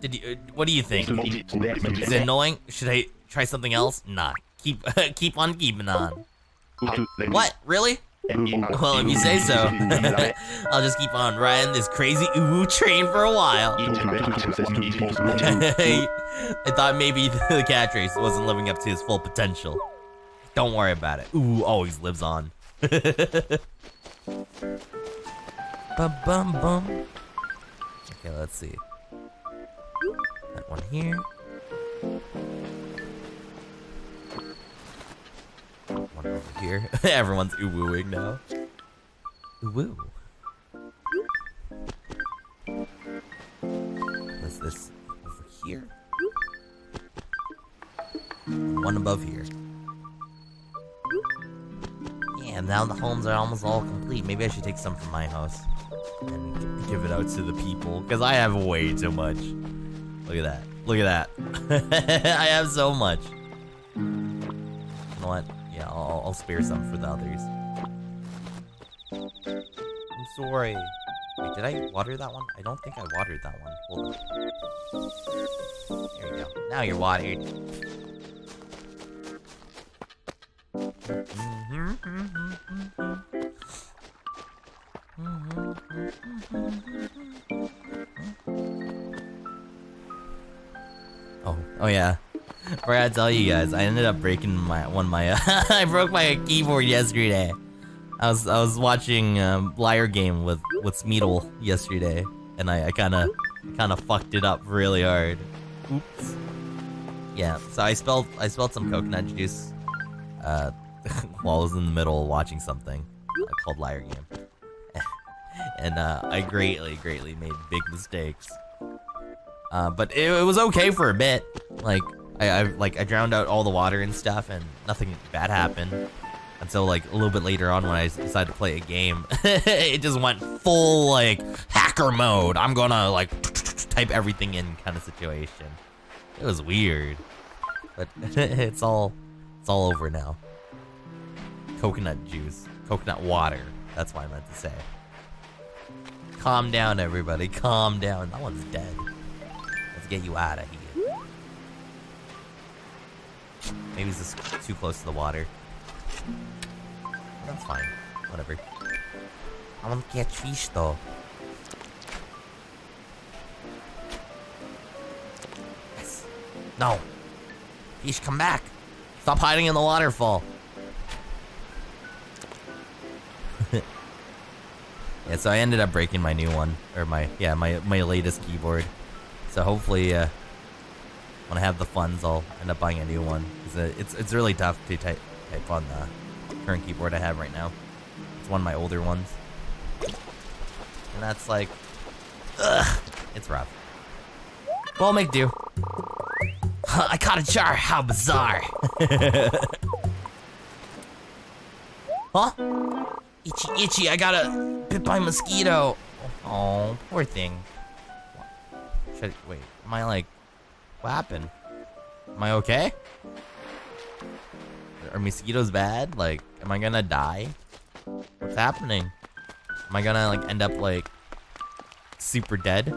Speaker 1: Did you? Uh, what do you think? Is it annoying? Should I try something else? Nah, keep keep on keeping on. What? Really? Well, if you say so, I'll just keep on riding this crazy uwu train for a while. I thought maybe the cat race wasn't living up to his full potential. Don't worry about it. Ooh, always lives on. bum bum bum. Okay, let's see. That one here. One over here. Everyone's ooh-wooing now. Ooh-woo. What's this over here? One above here. Yeah, now the homes are almost all complete. Maybe I should take some from my house and give it out to the people because I have way too much. Look at that. Look at that. I have so much. You know what? Yeah, I'll, I'll spare some for the others. I'm sorry. Wait, did I water that one? I don't think I watered that one. Hold on. There you go. Now you're watered. Oh, oh yeah. Forgot to tell you guys, I ended up breaking my one my. I broke my keyboard yesterday. I was I was watching um, Liar Game with with Smeedle yesterday, and I kind of kind of fucked it up really hard. Oops. Yeah, so I spilled I spilled some coconut juice uh, while I was in the middle watching something uh, called Liar Game, and uh, I greatly greatly made big mistakes. Uh, but it, it was okay for a bit. Like I, I like I drowned out all the water and stuff, and nothing bad happened. Until like a little bit later on when I decided to play a game, it just went full like hacker mode. I'm gonna like type everything in kind of situation. It was weird, but it's all it's all over now. Coconut juice, coconut water. That's what I meant to say. Calm down, everybody. Calm down. That one's dead. Let's get you out of here. Maybe it's just too close to the water. That's fine. Whatever. I want to catch fish though. Yes. No. Fish, come back. Stop hiding in the waterfall. yeah, so I ended up breaking my new one. Or my, yeah, my, my latest keyboard. So hopefully, uh, when I have the funds, I'll end up buying a new one. It's it's really tough to type type on the current keyboard I have right now. It's one of my older ones, and that's like, ugh, it's rough. But I'll make do. I caught a jar. How bizarre. huh? Itchy, itchy. I got a bit by mosquito. Oh, poor thing. Should I, wait, am I like, what happened? Am I okay? Are mosquitoes bad? Like, am I gonna die? What's happening? Am I gonna like end up like super dead?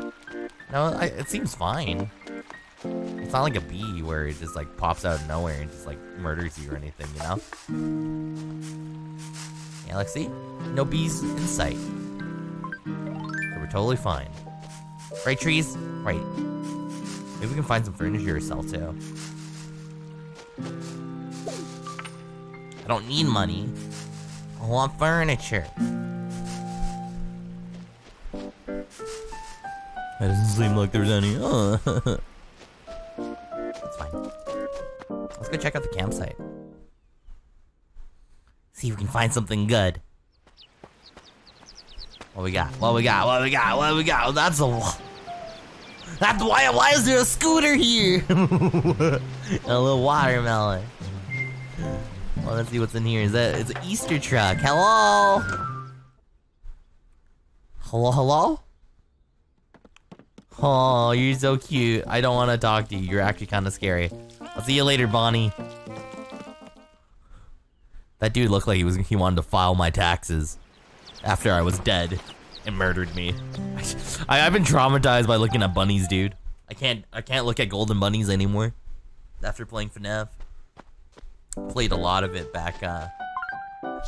Speaker 1: No, I, it seems fine. It's not like a bee where it just like pops out of nowhere and just like murders you or anything, you know? Yeah, like see? No bees in sight. So we're totally fine. Right, trees? Right. Maybe we can find some furniture to sell too. I don't need money. I want furniture. That doesn't seem like there's any. Uh. That's fine. Let's go check out the campsite. See if we can find something good. What we got? What we got? What we got? What we got? That's a. That's why. Why is there a scooter here? a little watermelon. Well, let's see what's in here. Is that? It's an Easter truck. Hello. Hello, hello? Oh, you're so cute. I don't want to talk to you. You're actually kind of scary. I'll see you later, Bonnie. That dude looked like he was he wanted to file my taxes after I was dead and murdered me. I, I've been traumatized by looking at bunnies, dude. I can't I can't look at golden bunnies anymore after playing FNAF. Played a lot of it back uh,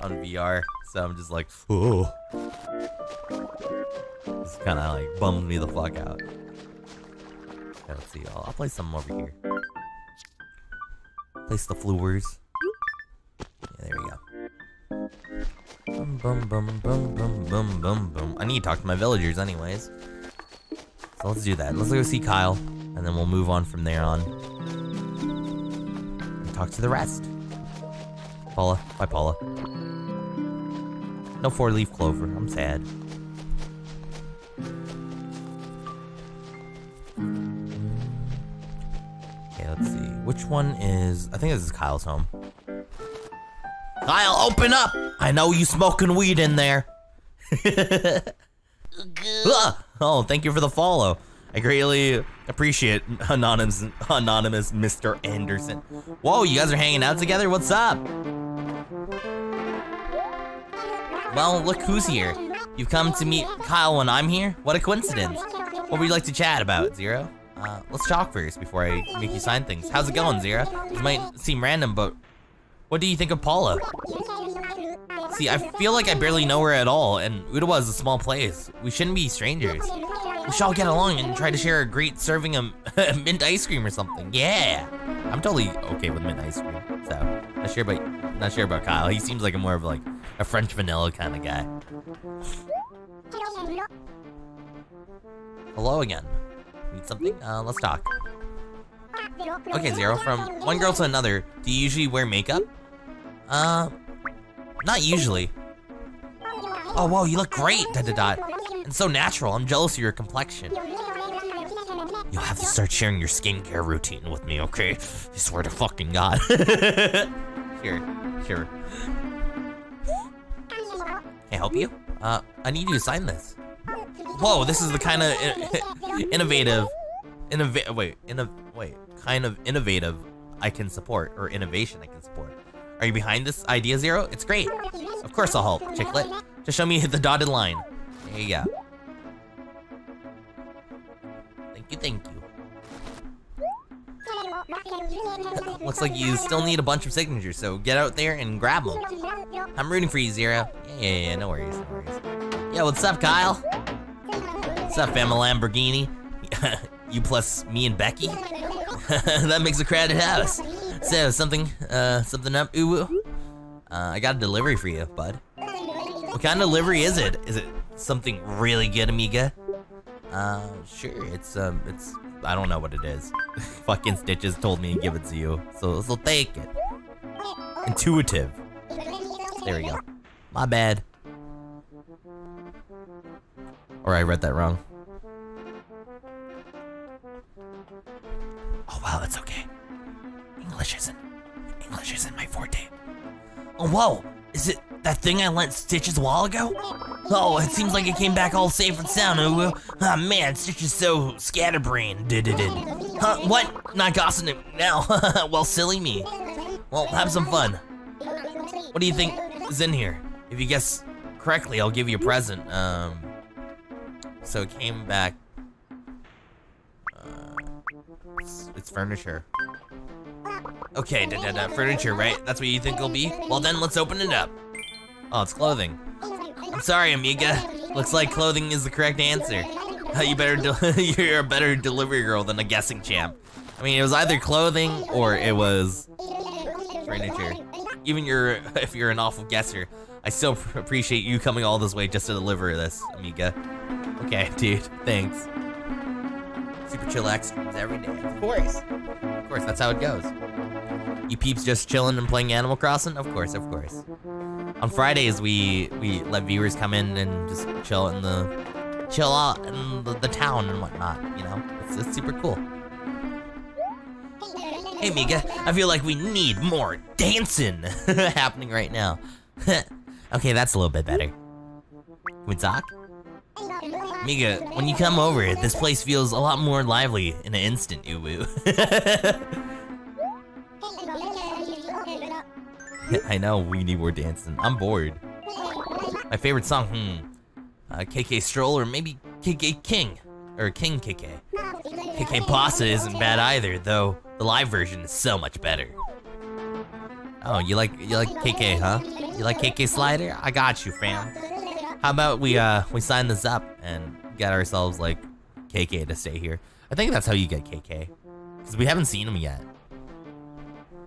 Speaker 1: on VR, so I'm just like, oh. This kind of like bummed me the fuck out. Let's see. I'll, I'll place some over here. Place the floors. Bum bum bum bum bum bum bum bum. I need to talk to my villagers, anyways. So let's do that. Let's go see Kyle, and then we'll move on from there on. And talk to the rest. Paula, bye Paula. No four-leaf clover. I'm sad. Okay, let's see. Which one is... I think this is Kyle's home. Kyle, open up! I know you smoking weed in there. Oh, thank you for the follow. I greatly appreciate anonymous, anonymous Mr. Anderson. Whoa, you guys are hanging out together? What's up? Well, look who's here. You've come to meet Kyle when I'm here? What a coincidence. What would you like to chat about, Zero? Uh, let's talk first before I make you sign things. How's it going, Zero? This might seem random, but what do you think of Paula? See, I feel like I barely know her at all, and Urawa is a small place. We shouldn't be strangers. We should all get along and try to share a great serving of mint ice cream or something. Yeah, I'm totally okay with mint ice cream. So, not sure about not sure about Kyle. He seems like a more of like a French vanilla kind of guy. Hello again. Need something? Uh, let's talk. Okay, Zero. From one girl to another, do you usually wear makeup? Uh, not usually. Oh, whoa, you look great, dot dot dot. And so natural, I'm jealous of your complexion. You'll have to start sharing your skincare routine with me, okay? I swear to fucking God. here, here. Can I help you? Uh, I need you to sign this. Whoa, this is the kind of innovative, innova- wait, inno- wait, kind of innovative I can support, or innovation I can support. Are you behind this idea, Zero? It's great. Of course I'll help, Chicklet. Just show me the dotted line. There you go. Thank you, thank you. Looks like you still need a bunch of signatures, so get out there and grab them. I'm rooting for you, Zero. Yeah, yeah, yeah, no worries, no worries. Yeah, what's up, Kyle? What's up, Fama Lamborghini? you plus me and Becky? that makes a crowded house. So, something, uh, something up, ooh, uh, I got a delivery for you, bud. What kind of delivery is it? Is it something really good, Amiga? Uh, sure, it's, um, it's, I don't know what it is. Fucking Stitches told me to give it to you, so, so take it. Intuitive. There we go. My bad. Or I read that wrong. Well, it's okay. English isn't English isn't my forte. Oh whoa! Is it that thing I lent Stitches a while ago? Oh, it seems like it came back all safe and sound, Uwu. Ah oh, man, Stitch is so scatterbrained. Did it? Huh? What? Not gossiping now. well, silly me. Well, have some fun. What do you think is in here? If you guess correctly, I'll give you a present. Um, so it came back. It's, it's furniture. Okay, da, da, da, furniture, right? That's what you think it'll be? Well then, let's open it up. Oh, it's clothing. I'm sorry, Amiga. Looks like clothing is the correct answer. you better, you're a better delivery girl than a guessing champ. I mean, it was either clothing or it was furniture. Even your, if you're an awful guesser, I still appreciate you coming all this way just to deliver this, Amiga. Okay, dude, thanks. Super chillax every day. Of course. Of course, that's how it goes. You peeps just chilling and playing Animal Crossing? Of course, of course. On Fridays, we we let viewers come in and just chill in the chill out in the, the town and whatnot. You know, it's, it's super cool. Hey, Mika, I feel like we need more dancing happening right now. okay, that's a little bit better. Can we talk? Mika, when you come over, this place feels a lot more lively in an instant, Uwu. I know, we need more dancing. I'm bored. My favorite song, hmm. Uh, KK Stroll or maybe KK King. Or King KK. KK Pasa isn't bad either, though the live version is so much better. Oh, you like you like KK, huh? You like KK Slider? I got you, fam. How about we uh we sign this up and get ourselves like KK to stay here? I think that's how you get KK, because we haven't seen him yet.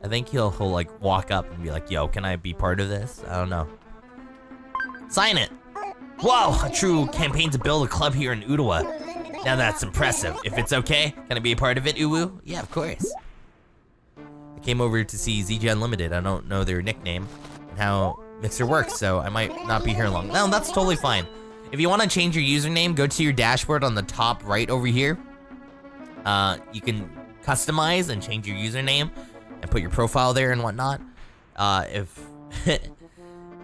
Speaker 1: I think he'll he'll like walk up and be like, "Yo, can I be part of this?" I don't know. Sign it. Whoa, a true campaign to build a club here in Urawa. Now that's impressive. If it's okay, can I be a part of it, Uwu? Yeah, of course. I came over to see ZG Unlimited. I don't know their nickname and how Mixer works, so I might not be here long. No, that's totally fine. If you want to change your username, go to your dashboard on the top right over here. Uh, you can customize and change your username and put your profile there and whatnot. Uh, if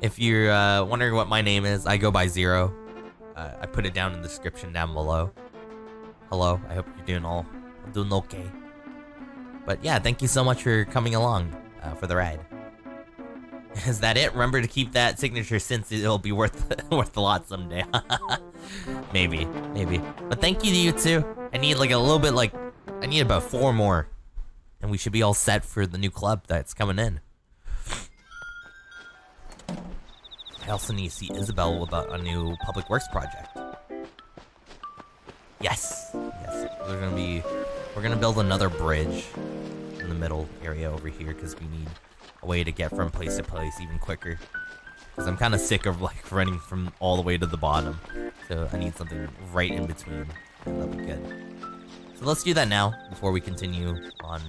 Speaker 1: if you're uh, wondering what my name is, I go by Zero. Uh, I put it down in the description down below hello. I hope you're doing all doing okay. But yeah, thank you so much for coming along uh, for the ride. Is that it? Remember to keep that signature since it'll be worth worth a lot someday. maybe, maybe. But thank you to you too. I need like a little bit like I need about four more, and we should be all set for the new club that's coming in. I also need to see Isabelle about a new public works project. Yes. Yes. We're gonna be we're gonna build another bridge in the middle area over here because we need way to get from place to place even quicker. Because I'm kind of sick of like running from all the way to the bottom. So I need something right in between. That'll be good. So let's do that now before we continue on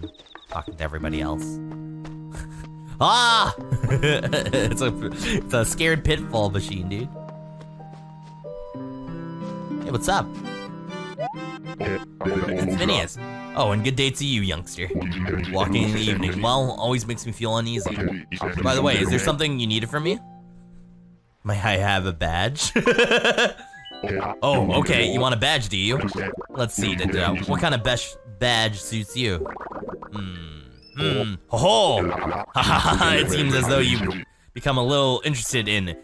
Speaker 1: talking to everybody else. ah! it's a it's a scared pitfall machine, dude. Hey, what's up? It's Phineas. Oh, and good day to you, youngster. Walking in the evening, well, always makes me feel uneasy. By the way, is there something you needed from me? May I have a badge? oh, okay, you want a badge, do you? Let's see, uh, what kind of best badge suits you? Hmm, hmm, ho ho! it seems as though you've become a little interested in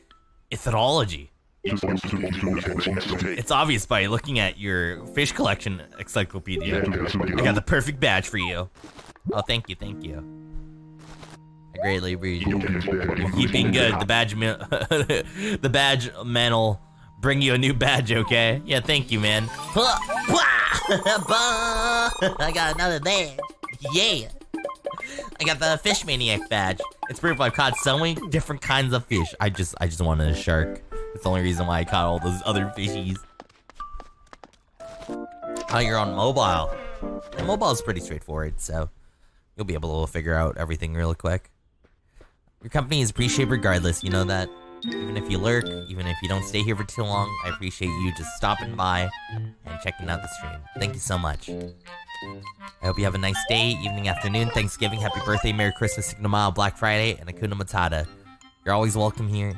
Speaker 1: ethnology. It's obvious by looking at your fish collection encyclopedia. I got the perfect badge for you. Oh, thank you, thank you. I greatly appreciate you keeping good. The badge the badge man will bring you a new badge, okay? Yeah, thank you, man.
Speaker 5: I got another badge. Yeah.
Speaker 1: I got the fish maniac badge. It's proof I've caught so many different kinds of fish. I just, I just wanted a shark. That's the only reason why I caught all those other fishies. Oh, you're on mobile. And mobile is pretty straightforward, so you'll be able to figure out everything real quick. Your company is appreciated regardless, you know that? Even if you lurk, even if you don't stay here for too long, I appreciate you just stopping by and checking out the stream. Thank you so much. I hope you have a nice day, evening, afternoon, Thanksgiving, happy birthday, Merry Christmas, Mayo, Black Friday, and Hakuna Matata. You're always welcome here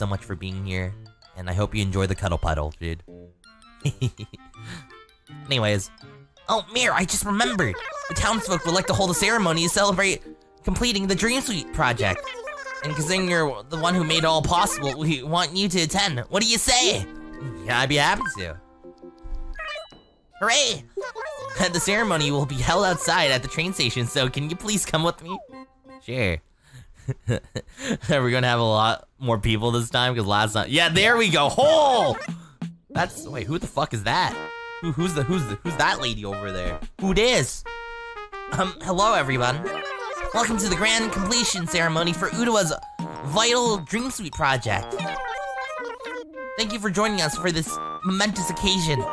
Speaker 1: so much for being here, and I hope you enjoy the cuddle puddle, dude. Anyways,
Speaker 5: oh, Mir, I just remembered. The townsfolk would like to hold a ceremony to celebrate completing the Dream Suite project. And considering you're the one who made it all possible, we want you to attend. What do you say?
Speaker 1: Yeah, I'd be happy to.
Speaker 5: Hooray!
Speaker 1: the ceremony will be held outside at the train station, so can you please come with me? Sure. Are we gonna have a lot more people this time? Because last time, yeah, there we go. Hole. That's wait, who the fuck is that? Who, who's the who's the who's that lady over there?
Speaker 5: Who this? Um, hello everyone. Welcome to the grand completion ceremony for Urawa's vital Dream Suite project. Thank you for joining us for this momentous occasion.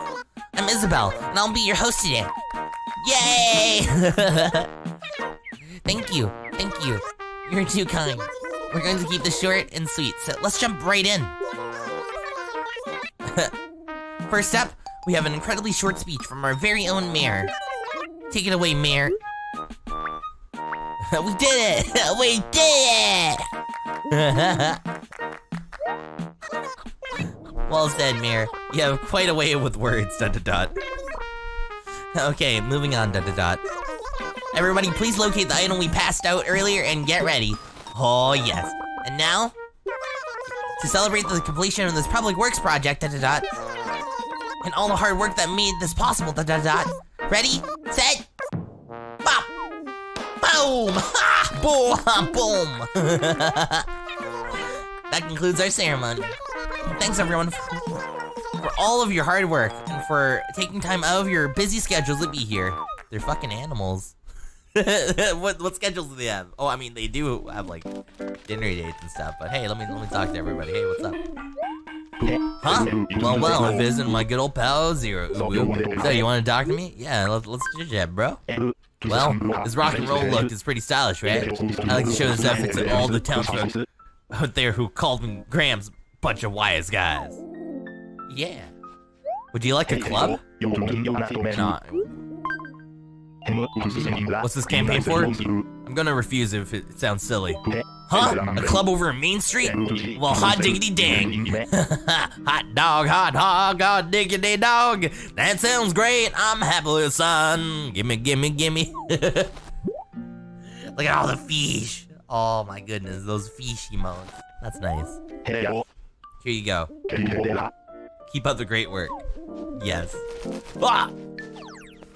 Speaker 5: I'm Isabelle, and I'll be your host today. Yay! thank you, thank you. You're too kind. We're going to keep this short and sweet, so let's jump right in. First up, we have an incredibly short speech from our very own mayor. Take it away, mayor. we did it! We did it! well said, mayor.
Speaker 1: You have quite a way with words, dot dot dot. Okay, moving on, dot dot dot. Everybody, please locate the item we passed out earlier and get ready. Oh, yes. And now, to celebrate the completion of this public works project, dot dot dot, and all the hard work that made this possible, dot dot dot. Ready, set, bop, boom, ha, boom, boom. that concludes our ceremony. Thanks everyone for all of your hard work and for taking time out of your busy schedules to be here. They're fucking animals. what what schedules do they have? Oh, I mean they do have like dinner dates and stuff. But hey, let me let me talk to everybody. Hey, what's up? Huh? Well, well, if it isn't my good old pal Zero. Ooh. So you want to talk to me? Yeah, let's let's chit chat, bro. Well, this rock and roll look is pretty stylish, right? I like to show this outfit to all the townsfolk out there who called me Graham's bunch of wise guys. Yeah. Would you like a club? Nah. What's this campaign for? I'm gonna refuse if it sounds silly. Huh? A club over in Main Street? Well, hot diggity dang. hot dog, hot hog, hot diggity dog. That sounds great. I'm happily son. Gimme, gimme, gimme. Look at all the fish. Oh my goodness, those fish emotes. That's nice. Here you go. Keep up the great work. Yes. Ah!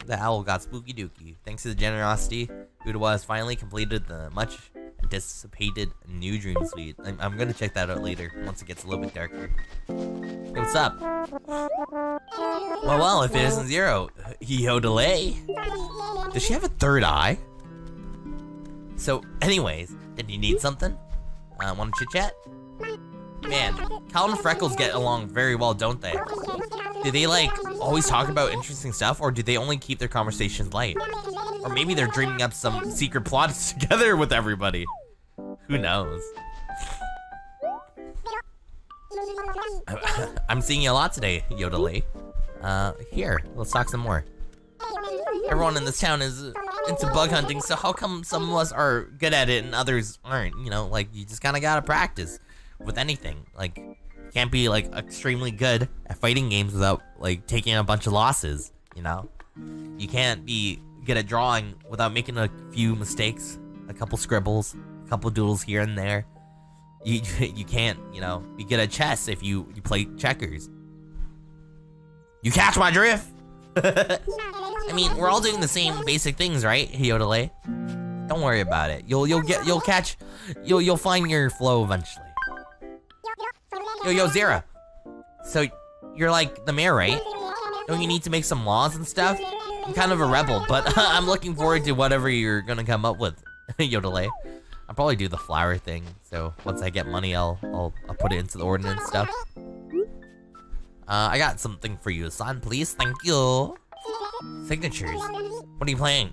Speaker 1: The owl got spooky dooky. Thanks to the generosity, Urawa has finally completed the much anticipated new Dream Suite. I'm, I'm gonna check that out later, once it gets a little bit darker. What's up? Well, well, if it isn't Zero, yo delay. Does she have a third eye? So, anyways, did you need something? Uh, wanna chit chat? Man, Cal and Freckles get along very well, don't they? Do they, like, always talk about interesting stuff, or do they only keep their conversations light? Or maybe they're dreaming up some secret plots together with everybody. Who knows? I'm seeing you a lot today, Yodelay. Uh, here, let's talk some more. Everyone in this town is into bug hunting, so how come some of us are good at it and others aren't? You know, like, you just kinda gotta practice with anything. Like, can't be, like, extremely good at fighting games without, like, taking a bunch of losses, you know? You can't be good at drawing without making a few mistakes, a couple scribbles, a couple doodles here and there. You, you can't, you know, be good at chess if you, you play checkers. You catch my drift? I mean, we're all doing the same basic things, right, Hyodele? Don't worry about it. You'll you'll get you'll catch you'll you'll find your flow eventually. Yo yo Zera. So you're like the mayor, right? Don't you need to make some laws and stuff? I'm kind of a rebel, but I'm looking forward to whatever you're gonna come up with, Yodele. I'll probably do the flower thing. So once I get money, I'll I'll, I'll put it into the ordinance stuff. Uh, I got something for you, son. Please, thank you. Signatures. What are you playing?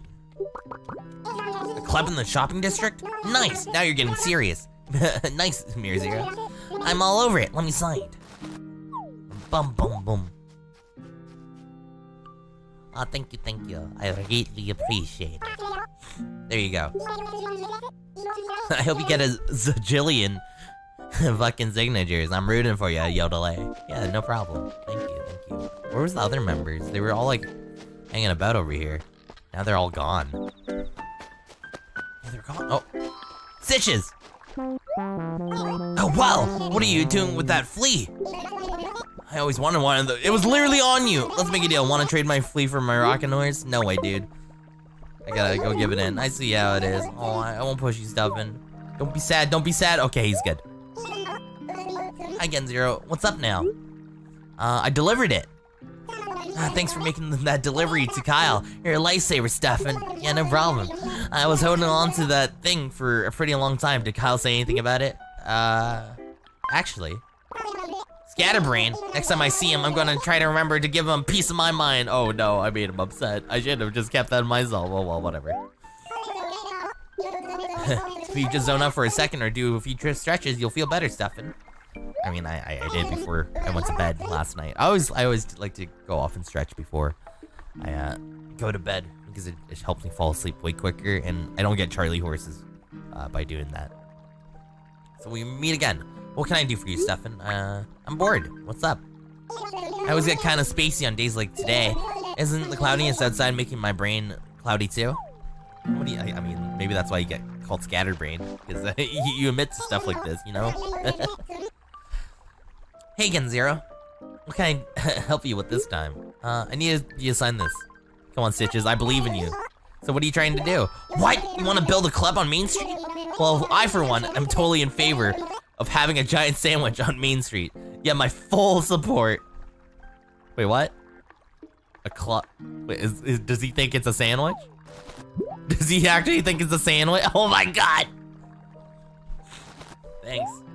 Speaker 1: A club in the shopping district? Nice. Now you're getting serious. nice, Mirror Zero. I'm all over it. Let me sign. Bum bum bum. Oh, thank you, thank you. I greatly appreciate it. There you go. I hope you get a zillion fucking signatures. I'm rooting for you, Yodele. Yeah, no problem. Thank you, thank you. Where was the other members? They were all like hanging about over here. Now they're all gone. Yeah, they're gone. Oh, stitches. Oh wow! What are you doing with that flea? I always wanted one of those. It was literally on you. Let's make a deal. Want to trade my flea for my rocket noise? No way, dude. I gotta go give it in. I see how it is. Oh, I, won't push you stuff in. Don't be sad. Don't be sad. Okay, he's good. Hi, Zero. What's up now? Uh, I delivered it. Ah, thanks for making that delivery to Kyle. You're a lifesaver, Stefan. Yeah, no problem. I was holding on to that thing for a pretty long time. Did Kyle say anything about it? Uh, actually. Scatterbrain. Next time I see him, I'm gonna try to remember to give him peace of my mind. Oh no, I made him upset. I should have just kept that myself. Oh well, whatever. if you just zone out for a second or do a few stretches, you'll feel better, Stefan. I mean, I, I, I, did before I went to bed last night. I always I always like to go off and stretch before I uh, go to bed because it, it, helps me fall asleep way quicker, and I don't get Charlie horses uh, by doing that. So we meet again. What can I do for you, Stefan? Uh, I'm bored. What's up? I always get kind of spacey on days like today. Isn't the cloudiness outside making my brain cloudy too? What do you, I, I mean, maybe that's why you get called scatterbrain, because uh, you, you emit stuff like this, you know? hey Zero. What can I help you with this time? Uh, I need you to sign this. Come on, Stitches, I believe in you. So what are you trying to do? What? You want to build a club on Main Street? Well, I, for one, am totally in favor of having a giant sandwich on Main Street. Have my full support. Wait, what? A club? Wait, is, is, does he think it's a sandwich? Does he actually think it's a sandwich? Oh my god! Thanks.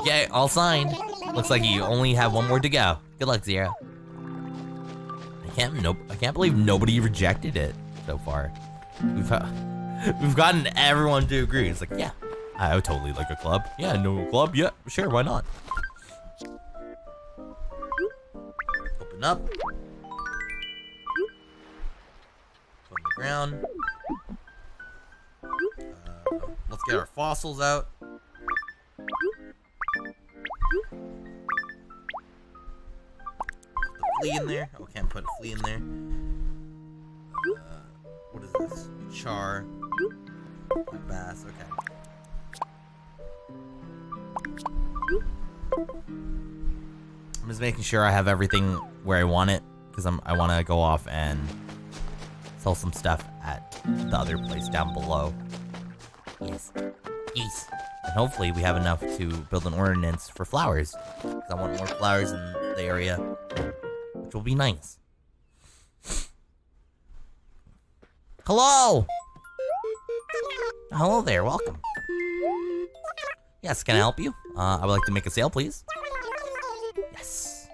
Speaker 1: Okay, all signed. Looks like you only have one more to go. Good luck, Zero. I can't nope. I can't believe nobody rejected it so far. We've uh, we've gotten everyone to agree. It's like, yeah, I would totally like a club. Yeah, no club. Yeah, sure, why not? Open up. On the ground. Uh, let's get our fossils out. Put the flea in there. Oh, can't put a flea in there. Uh, what is this? Char. My bass. Okay. I'm just making sure I have everything where I want it because I'm I want to go off and sell some stuff at the other place down below. Yes. Yes. And hopefully we have enough to build an ordinance for flowers. Because I want more flowers in the area. Which will be nice. Hello! Hello there, welcome. Yes, can I help you? Uh, I would like to make a sale, please. Yes.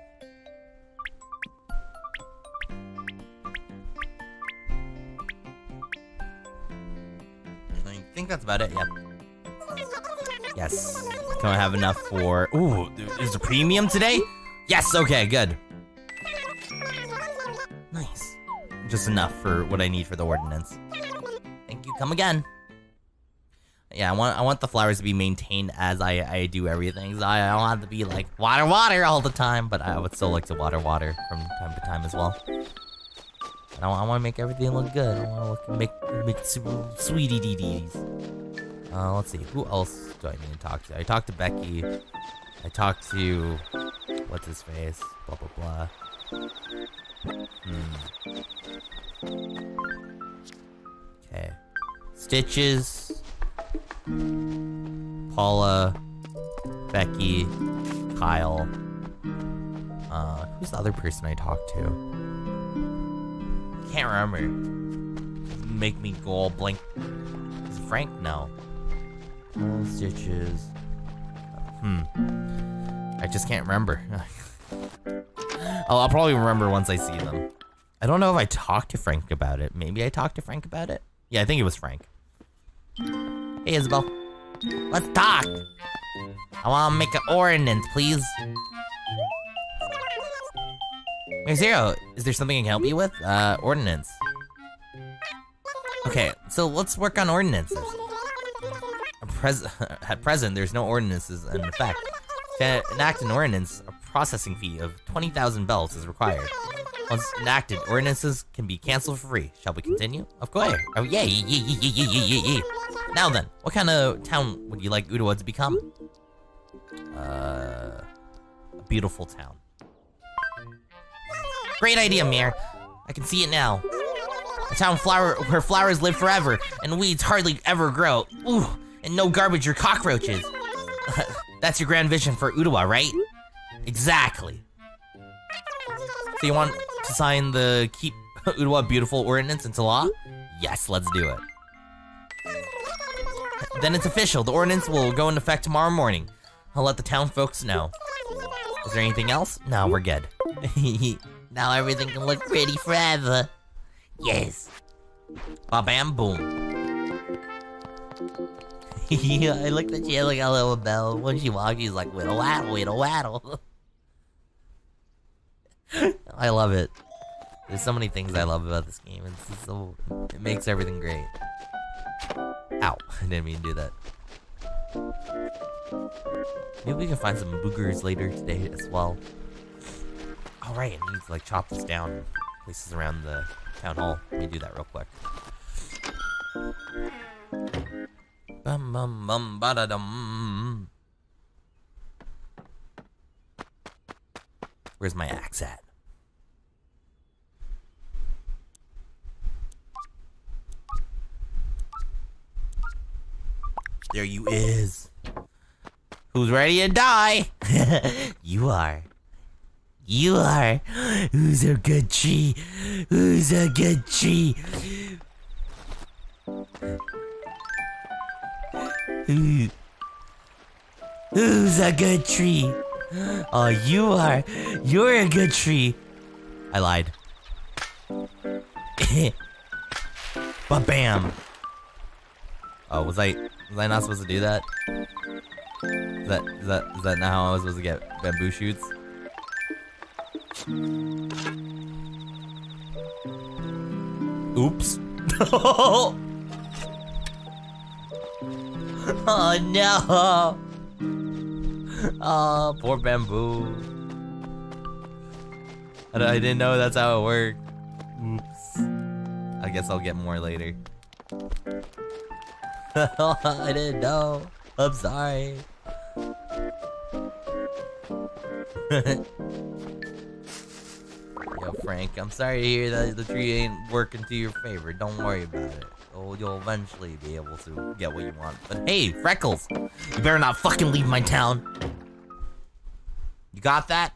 Speaker 1: I think that's about it, yeah. Yes. Can I have enough for... Ooh, is a premium today? Yes, okay, good. Nice. Just enough for what I need for the ordinance. Thank you, come again. Yeah, I want I want the flowers to be maintained as I, I do everything. So I, I don't have to be like water water all the time, but I would still like to water water from time to time as well. I, I want to make everything look good. I want to make make super sweetie dee dees. Uh, let's see. Who else do I need to talk to? I talked to Becky. I talked to what's his face? Blah blah blah. Hmm. Okay. Stitches. Paula, Becky, Kyle. Uh, who's the other person I talked to? I can't remember. Make me go all blank. Is Frank? No. All stitches. Hmm. I just can't remember. oh, I'll probably remember once I see them. I don't know if I talked to Frank about it. Maybe I talked to Frank about it. Yeah, I think it was Frank. Hey, Isabelle. Let's talk. I want to make an ordinance, please. Hey, Zero, is there something I can help you with? Uh, ordinance. Okay, so let's work on ordinances. Pres at present, there's no ordinances in effect. To enact an ordinance, a processing fee of 20,000 bells is required. Once enacted, ordinances can be canceled for free. Shall we continue? Of course. Oh, yeah. Now then, what kind of town would you like Urawa to become? Uh, a beautiful town. Great idea, Mayor. I can see it now. A town flower where flowers live forever and weeds hardly ever grow. Ooh, and no garbage or cockroaches. That's your grand vision for Urawa, right? Exactly. So you want to sign the Keep Urawa Beautiful ordinance into law? Yes, let's do it. Then it's official. The ordinance will go into effect tomorrow morning. I'll let the town folks know. Is there anything else? No, we're good. now everything can look pretty forever. Yes. Ba bam boom. yeah, I looked at you like a little bell. When she walked, she's like, whittle waddle, whittle waddle. I love it. There's so many things I love about this game. It's so it makes everything great. Ow! I didn't mean to do that. Maybe we can find some boogers later today as well. All right, I need to like chop this down places around the town hall. Let me do that real quick. Bum bum bum ba da dum. Where's my axe at? There you is. Who's ready to die? you are. You are. Who's a good tree? Who's a good tree? Who? Who's a good tree? Oh, you are. You're a good tree. I lied. but bam. Oh, was I was I not supposed to do that? Is that is that is that not how I was supposed to get bamboo shoots? Oops. oh no. Oh, poor bamboo. I, didn't know that's how it worked. Oops. I guess I'll get more later. I didn't know. I'm sorry. Yo, Frank, I'm sorry to hear that the tree ain't working to your favor. Don't worry about it. Oh, you'll eventually be able to get what you want. But hey, Freckles, you better not fucking leave my town. You got that?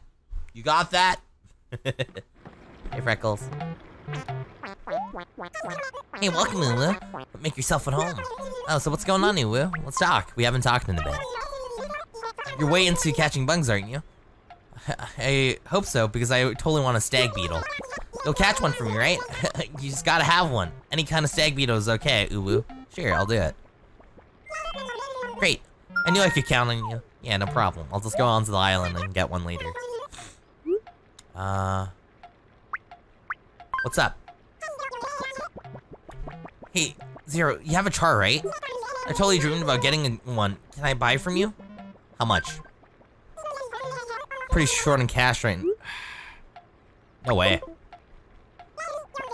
Speaker 1: You got that? hey, Freckles. Hey, welcome, Ulu. Make yourself at home. Oh, so what's going on, Ulu? Let's talk. We haven't talked in a bit. You're way into catching bugs, aren't you? I hope so, because I totally want a stag beetle. You'll catch one for me, right? you just gotta have one. Any kind of stag beetle is okay, Uwu. Sure, I'll do it. Great. I knew I could count on you. Yeah, no problem. I'll just go onto the island and get one later. Uh... What's up? Hey, Zero, you have a char, right? I totally dreamed about getting one. Can I buy from you? How much? Pretty short in cash right. No way.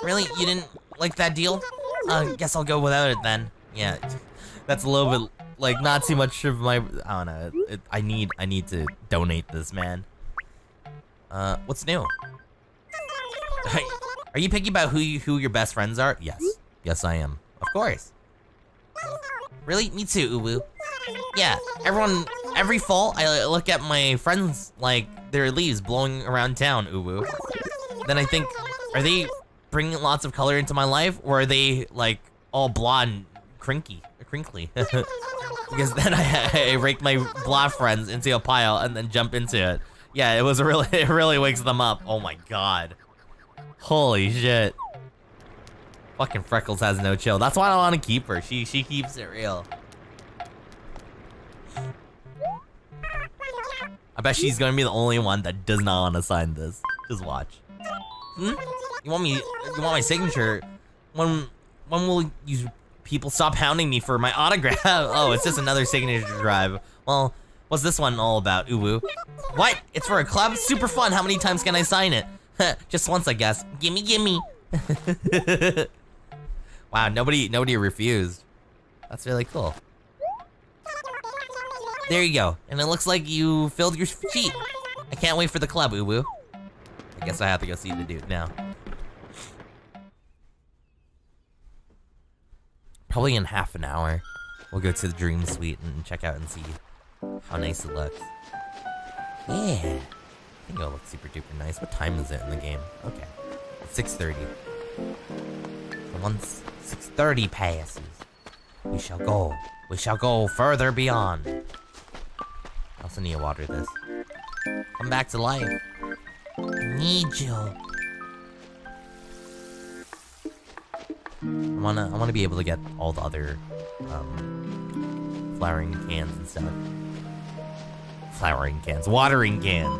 Speaker 1: Really? You didn't like that deal? Uh, guess I'll go without it then. Yeah, that's a little bit, like, not too much of my, I don't know. It, I need, I need to donate this, man. Uh, what's new? Are you picky about who you, who your best friends are? Yes. Yes, I am. Of course. Really? Me too, Uwu. Yeah, everyone, every fall, I look at my friends, like, their leaves blowing around town, Uwu. Then I think, are they bringing lots of color into my life, or are they, like, all blonde, crinky, crinkly? because then I, I rake my blah friends into a pile and then jump into it. Yeah, it was really, it really wakes them up. Oh my god. Holy shit. Fucking Freckles has no chill. That's why I want to keep her. She she keeps it real. I bet she's gonna be the only one that does not want to sign this. Just watch. Hmm? You want me? You want my signature? When when will you people stop hounding me for my autograph? oh, it's just another signature drive. Well, what's this one all about, Uwu? What? It's for a club? Super fun. How many times can I sign it? just once, I guess. Gimme, gimme. wow, nobody nobody refused. That's really cool. There you go. And it looks like you filled your sheet. I can't wait for the club, Uwu. I guess I have to go see the dude now. Probably in half an hour, we'll go to the Dream Suite and check out and see how nice it looks. Yeah. I think it'll look super duper nice. What time is it in the game? Okay. 6.30. So once 6.30 passes, we shall go. We shall go further beyond. I also need to water this. Come back to life. I need you. I wanna, I wanna be able to get all the other, um, flowering cans and stuff. Flowering cans, watering cans.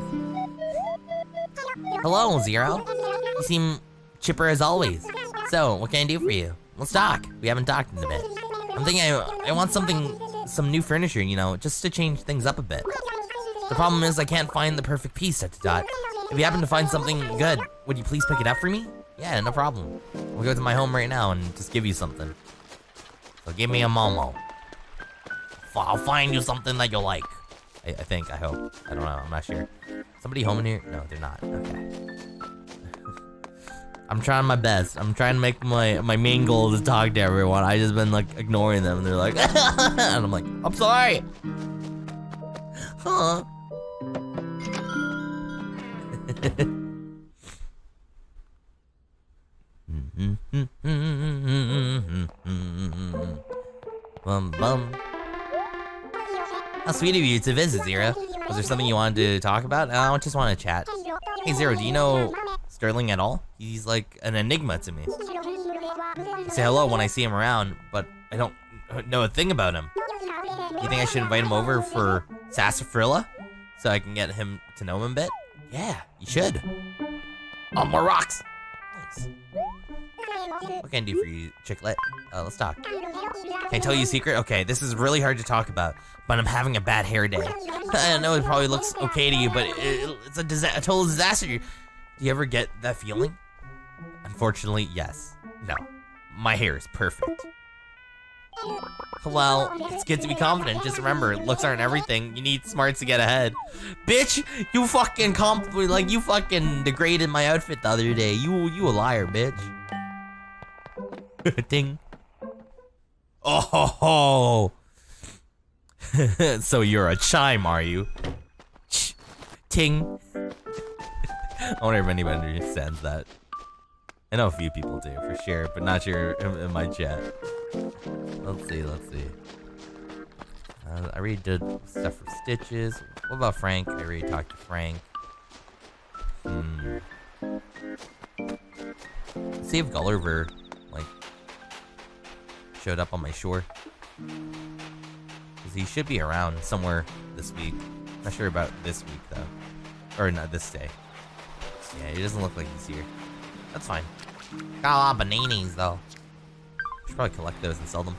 Speaker 1: Hello, Zero. You seem chipper as always. So, what can I do for you? Let's talk. We haven't talked in a bit. I'm thinking I, I want something, some new furniture, you know, just to change things up a bit. The problem is I can't find the perfect piece, dot dot. If you happen to find something good, would you please pick it up for me? Yeah, no problem. We'll go to my home right now and just give you something. So give me a Momo. I'll find you something that you'll like. I, I think, I hope. I don't know, I'm not sure. Somebody home in here? No, they're not. Okay. I'm trying my best. I'm trying to make my my main goal is to talk to everyone. I just been like ignoring them. They're like, and I'm like, I'm sorry. Huh? bum bum. How sweet of you to visit, Zero. Was there something you wanted to talk about? I just want to chat. Hey, Zero, do you know Sterling at all? He's like an enigma to me. I say hello when I see him around, but I don't know a thing about him. You think I should invite him over for Sassafrilla? So I can get him to know him a bit? Yeah, you should. On more rocks! Nice. What can I do for you, Chicklet? Uh, let's talk. Can I tell you a secret? Okay, this is really hard to talk about, but I'm having a bad hair day. I know it probably looks okay to you, but it, it's a, a total disaster. Do you ever get that feeling? Unfortunately, yes. No. My hair is perfect. Well, it's good to be confident. Just remember, looks aren't everything. You need smarts to get ahead. Bitch, you fucking comp like you fucking degraded my outfit the other day. You you a liar, bitch. Ding. Oh, so you're a chime, are you? Ch ting. I wonder if anybody understands that. I know a few people do, for sure, but not sure in, in my chat. Let's see, let's see. Uh, I already did stuff for Stitches. What about Frank? I already talked to Frank. Hmm. Let's see if Gulliver, like, showed up on my shore. He should be around somewhere this week. Not sure about this week, though. Or not this day. Yeah, he doesn't look like he's here. That's fine. Got a lot of bananas, though. Should probably collect those and sell them.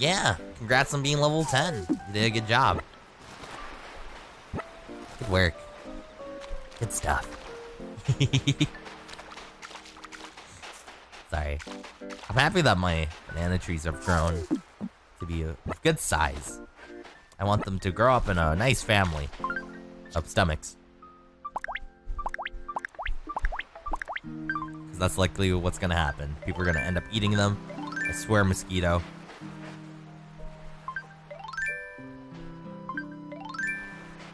Speaker 1: Yeah, congrats on being level 10. You did a good job. Good work. Good stuff. Sorry. I'm happy that my banana trees have grown to be a, good size. I want them to grow up in a nice family of stomachs. Because that's likely what's gonna happen. People are gonna end up eating them. I swear, mosquito.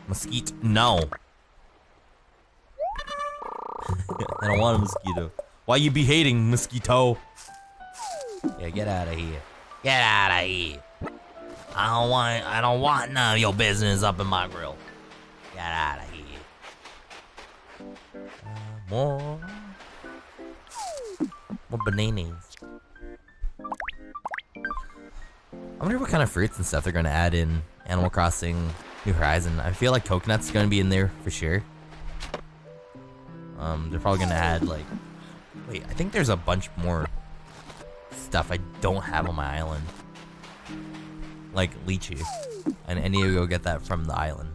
Speaker 1: Mosquito, no. I don't want a mosquito. Why you be hating, mosquito? Yeah, get out of here. Get out of here. I don't want I don't want none of your business up in my grill. Get out of here. Uh, more. More bananas. I wonder what kind of fruits and stuff they're gonna add in Animal Crossing New Horizon. I feel like coconut's gonna be in there for sure. Um, they're probably gonna add like, wait, I think there's a bunch more stuff I don't have on my island like lychee, and I need to go get that from the island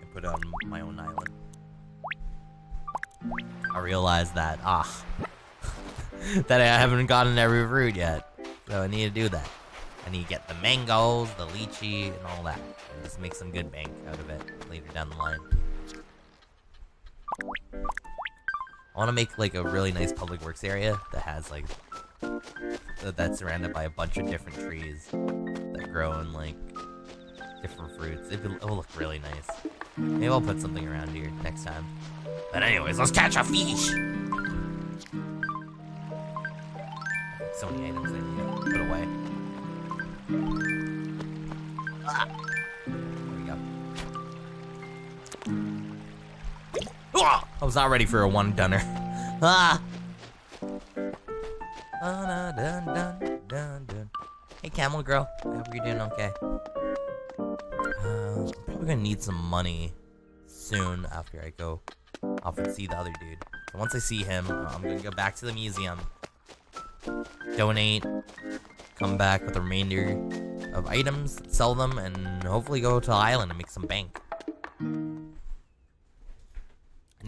Speaker 1: and put it on my own island. I realized that ah, that I haven't gotten every fruit yet, so I need to do that. I need to get the mangoes, the lychee, and all that, and just make some good bank out of it later down the line. I want to make like a really nice public works area that has like that's surrounded by a bunch of different trees that grow in like different fruits. It will look really nice. Maybe I'll put something around here next time. But anyways, let's catch a fish! So many items I need to put away. Ah. I was not ready for a one-dunner. ah! Dun, dun, dun, dun, dun. Hey, Camel Girl. I hope you're doing okay. Uh, I'm probably gonna need some money soon after I go off and see the other dude. So once I see him, uh, I'm gonna go back to the museum, donate, come back with the remainder, of items, sell them, and hopefully go to the island and make some bank.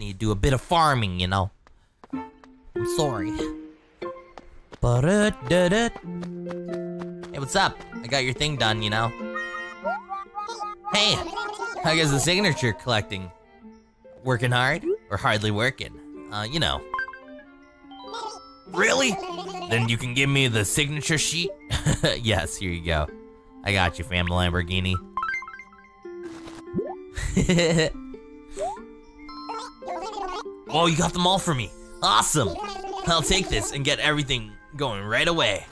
Speaker 1: Need to do a bit of farming, you know. I'm sorry. Hey, what's up? I got your thing done, you know. Hey, how goes the signature collecting? Working hard or hardly working? Uh, you know. Really? Then you can give me the signature sheet? yes, here you go. I got you, fam, the Lamborghini. oh, you got them all for me. Awesome. I'll take this and get everything going right away.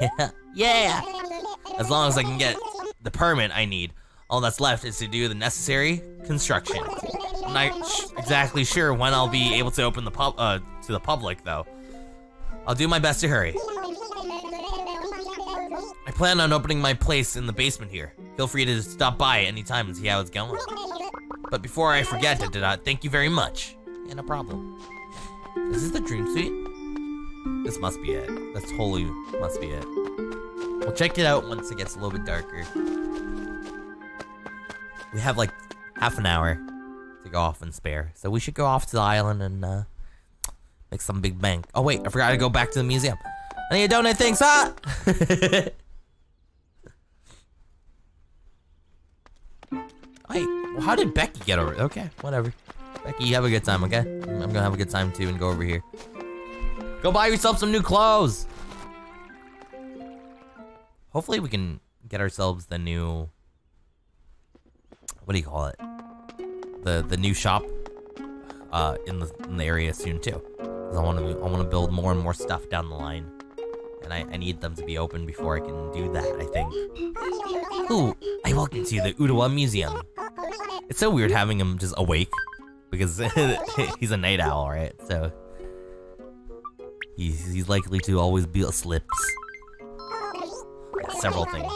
Speaker 1: Yeah, yeah. As long as I can get the permit I need. All that's left is to do the necessary construction. I'm not exactly sure when I'll be able to open the pub uh, to the public, though. I'll do my best to hurry. I plan on opening my place in the basement here. Feel free to stop by anytime and see how it's going. But before I forget, da, da, da, thank you very much. Yeah, no problem. Is this the dream suite? This must be it. That's totally must be it. We'll check it out once it gets a little bit darker. We have like half an hour to go off and spare. So we should go off to the island and uh, make some big bank. Oh wait, I forgot to go back to the museum. I need to donate things, huh? Wait, well, how did Becky get over? Okay, whatever. Becky, you have a good time, okay? I'm gonna have a good time too and go over here. Go buy yourself some new clothes. Hopefully we can get ourselves the new. What do you call it? The the new shop, uh, in the in the area soon too. Cause I want to I want to build more and more stuff down the line, and I I need them to be open before I can do that. I think. Ooh, I welcome to the Urawa Museum. It's so weird having him just awake because he's a night owl, right? So he's, he's likely to always be asleep. Several things.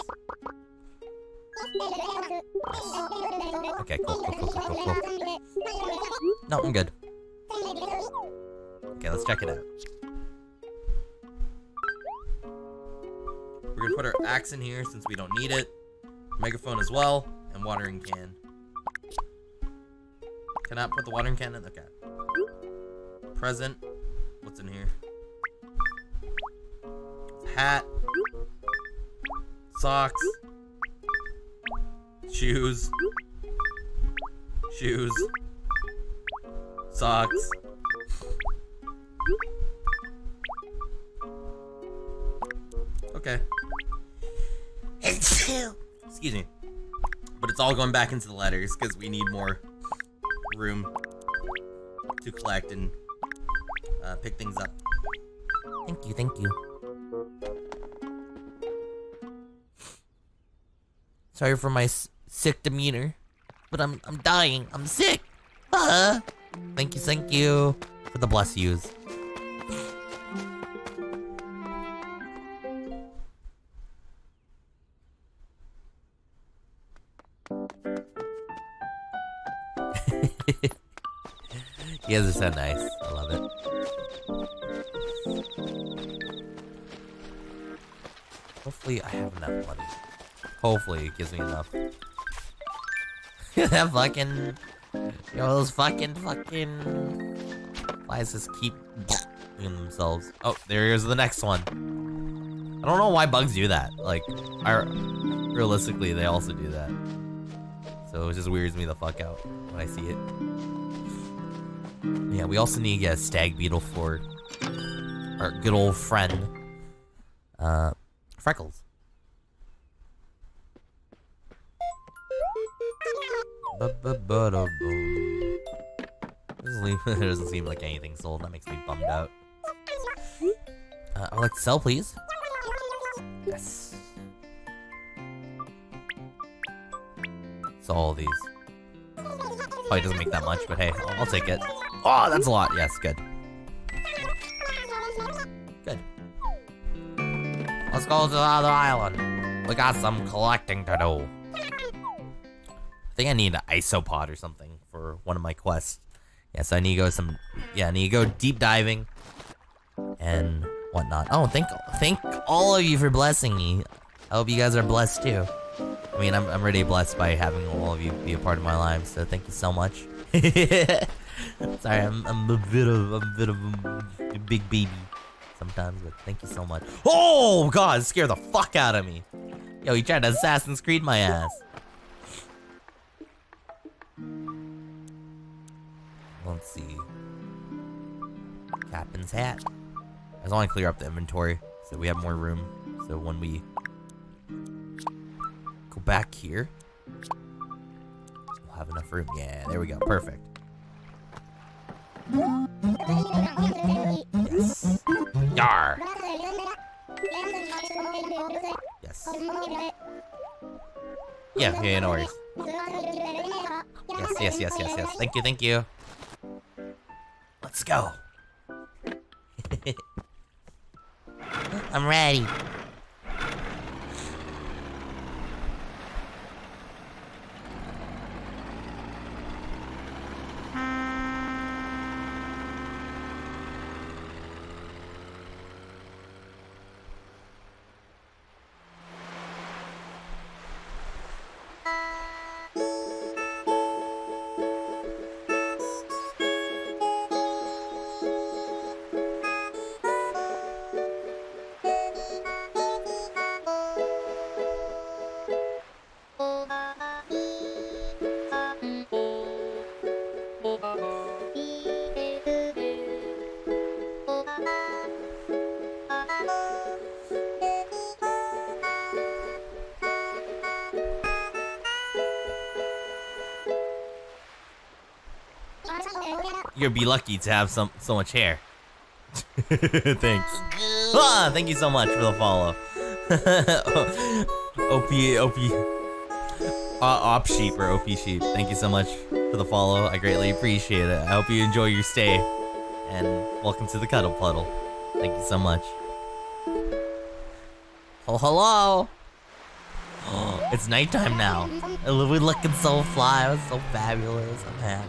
Speaker 1: Okay, cool, cool, cool, cool, cool, cool. No, I'm good. Okay, let's check it out. We're gonna put our axe in here since we don't need it. Megaphone as well, and watering can. Cannot put the watering can in? Okay. Present. What's in here? Hat. Socks. Shoes. Shoes. Socks. Okay. Excuse me. But it's all going back into the letters because we need more room to collect and uh, pick things up. Thank you, thank you. Sorry for my sick demeanor, but I'm I'm dying. I'm sick. Uh. Thank you, thank you for the bless yous. you guys are so nice. I love it. Hopefully I have enough money. Hopefully it gives me enough. that fucking... Yo, those fucking fucking... Flies just keep themselves. Oh, there goes the next one. I don't know why bugs do that. Like, I, realistically, they also do that. So it just weirds me the fuck out when I see it. Yeah, we also need a stag beetle for our good old friend, uh, Freckles. Doesn't doesn't seem like anything sold. That makes me bummed out. Uh, I'd like to sell, please. Yes. So all these. Probably doesn't make that much, but hey, I'll, I'll take it. Oh, that's a lot. Yes, good. Good. Let's go to the other island. We got some collecting to do. I think I need an isopod or something for one of my quests. Yeah, so I need to go some. Yeah, I need to go deep diving and whatnot. Oh, thank thank all of you for blessing me. I hope you guys are blessed too. I mean, I'm, I'm already blessed by having all of you be a part of my life, so thank you so much. Sorry, I'm, I'm a bit of I'm a bit of a big baby sometimes, but thank you so much. Oh God, scare the fuck out of me. Yo, he tried to Assassin's Creed my ass. Let's see. Captain's hat. I just want to clear up the inventory so we have more room. So when we go back here, we'll have enough room. Yeah, there we go. Perfect. Yes. Yar. Yes. Yeah, yeah, no worries. Yes, yes, yes, yes, yes. Thank you, thank you. Let's go.
Speaker 3: I'm ready. Mm-hmm.
Speaker 1: You'll be lucky to have some so much hair. Thanks. Ah, thank you so much for the follow. OP OP uh, Op Sheep or OP Sheep. Thank you so much for the follow. I greatly appreciate it. I hope you enjoy your stay. And welcome to the Cuddle Puddle. Thank you so much. Oh, hello. it's nighttime now. We're looking so fly. It's so fabulous. I'm happy.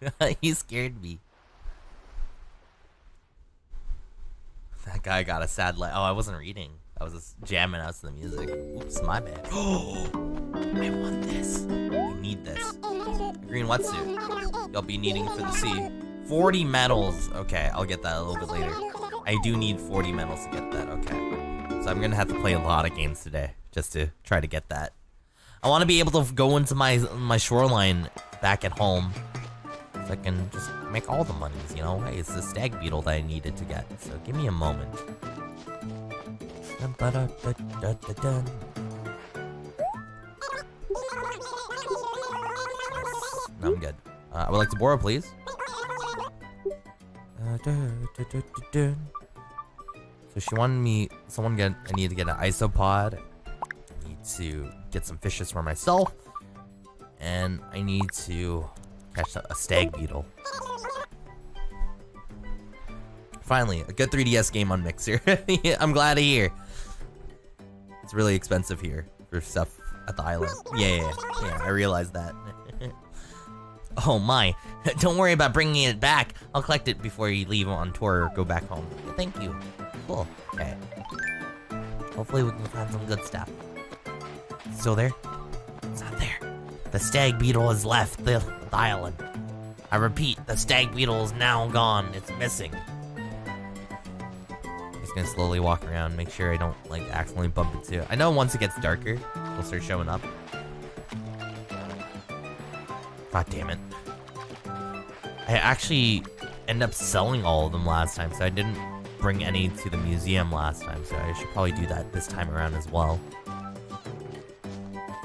Speaker 1: he scared me. That guy got a sad light. Oh, I wasn't reading. I was just jamming out to the music. Oops, my bad. Oh, I want this. I need this. A green wetsuit. You'll be needing for the sea. 40 medals. Okay, I'll get that a little bit later. I do need 40 medals to get that. Okay. So I'm gonna have to play a lot of games today just to try to get that. I want to be able to go into my my shoreline back at home so I can just make all the monies, you know? Hey, it's the stag beetle that I needed to get, so give me a moment. No, I'm good. Uh, I would like to borrow, please. So she wanted me, someone get, I need to get an isopod. I need to get some fishes for myself. And I need to catch a stag beetle. Finally, a good 3DS game on Mixer. I'm glad to hear. It's really expensive here for stuff at the island. Yeah, yeah, yeah, I realized that. oh my, don't worry about bringing it back. I'll collect it before you leave on tour or go back home. Thank you. Cool, okay. Hopefully we can find some good stuff. Still there? It's not there. The stag beetle has left the, the island. I repeat, the stag beetle is now gone. It's missing. I'm just gonna slowly walk around, make sure I don't like accidentally bump into it. I know once it gets darker, it'll start showing up. God damn it. I actually end up selling all of them last time, so I didn't bring any to the museum last time, so I should probably do that this time around as well.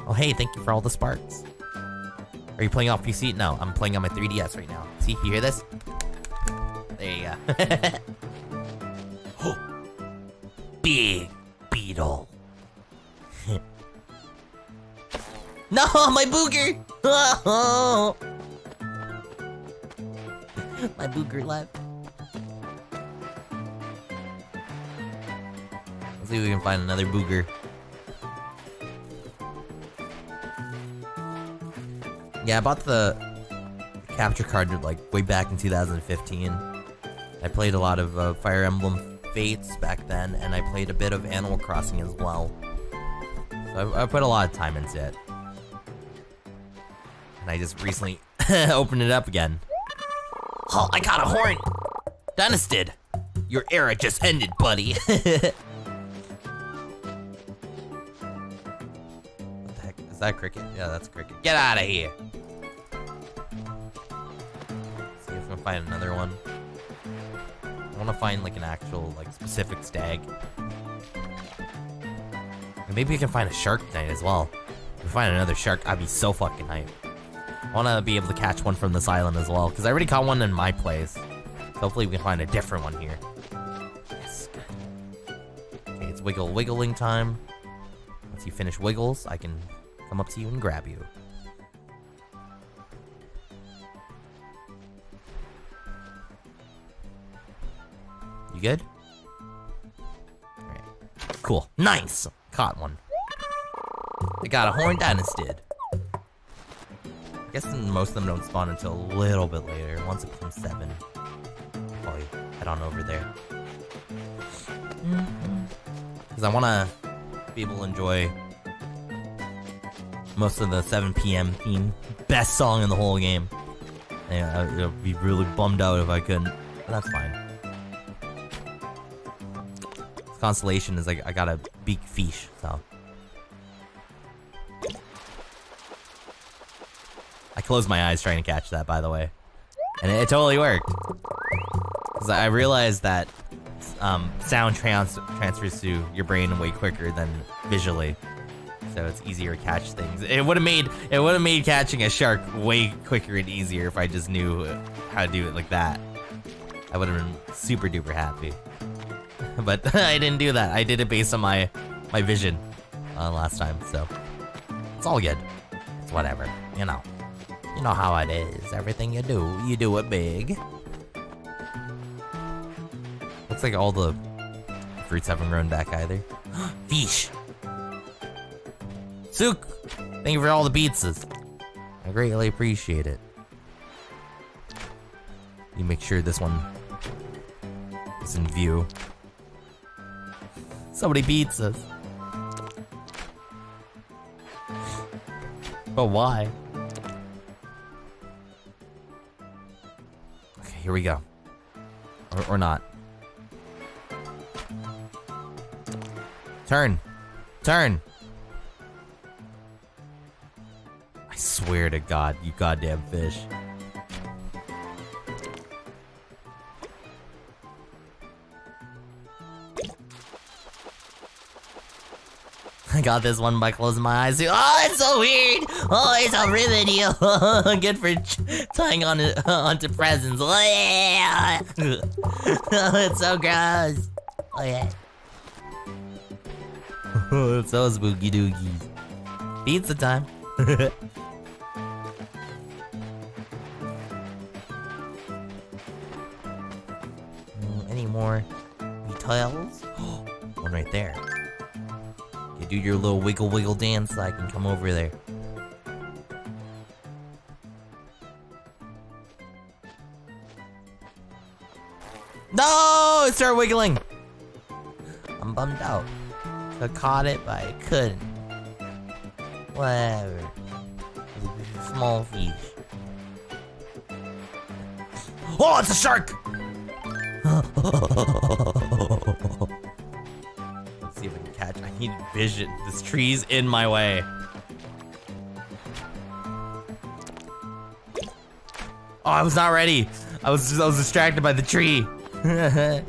Speaker 1: Oh hey, thank you for all the sparks. Are you playing off PC? No, I'm playing on my 3DS right now. See, you hear this? There you go. Big beetle. no, my booger! my booger left. Let's see if we can find another booger. Yeah, I bought the capture card like way back in 2015. I played a lot of uh, Fire Emblem Fates back then, and I played a bit of Animal Crossing as well. So I, I put a lot of time into it. And I just recently opened it up again.
Speaker 3: Oh, I got a horn! Dennis did. Your era just ended, buddy.
Speaker 1: Is that cricket? Yeah, that's cricket. Get out of here! See if I can find another one. I want to find like an actual, like, specific stag. And maybe I can find a shark tonight as well. If we find another shark, I'd be so fucking hype. I want to be able to catch one from this island as well, because I already caught one in my place. So hopefully we can find a different one here. Yes, good. Okay, it's wiggle wiggling time. Once you finish wiggles, I can come up to you and grab you. You good? Alright. Cool. Nice! Caught one. I got a horned dynastid. I guess most of them don't spawn until a little bit later. Once it becomes seven. Probably head on over there. Mm-hmm. Because I want to be able to enjoy most of the 7 p.m. theme. Best song in the whole game. I- I'd be really bummed out if I couldn't. But that's fine. Constellation is like, I got a big fish, so. I closed my eyes trying to catch that, by the way. And it, it totally worked. Because I realized that um, sound trans transfers to your brain way quicker than visually. So it's easier to catch things. It would have made it would have made catching a shark way quicker and easier if I just knew how to do it like that. I would have been super duper happy. But I didn't do that. I did it based on my my vision uh, last time. So it's all good. It's whatever. You know. You know how it is. Everything you do, you do it big. Looks like all the fruits haven't grown back either. Fish. Sook, thank you for all the pizzas. I greatly appreciate it. You make sure this one is in view. So many pizzas. But why? Okay, here we go. Or, or not. Turn. Turn. I swear to God, you goddamn fish. I got this one by closing my eyes. Oh, it's so weird. Oh, it's a ribbon eel. Good for tying on it, onto presents. Oh, oh, it's so gross. Oh, yeah. it's so spooky dookies. Pizza time. More details? One right there. You do your little wiggle wiggle dance, so I can come over there. No! It started wiggling! I'm bummed out. I caught it, but I couldn't. Whatever. Small fish. Oh, it's a shark! Let's see if I can catch. I need vision. This tree's in my way. Oh, I was not ready. I was I was distracted by the tree. I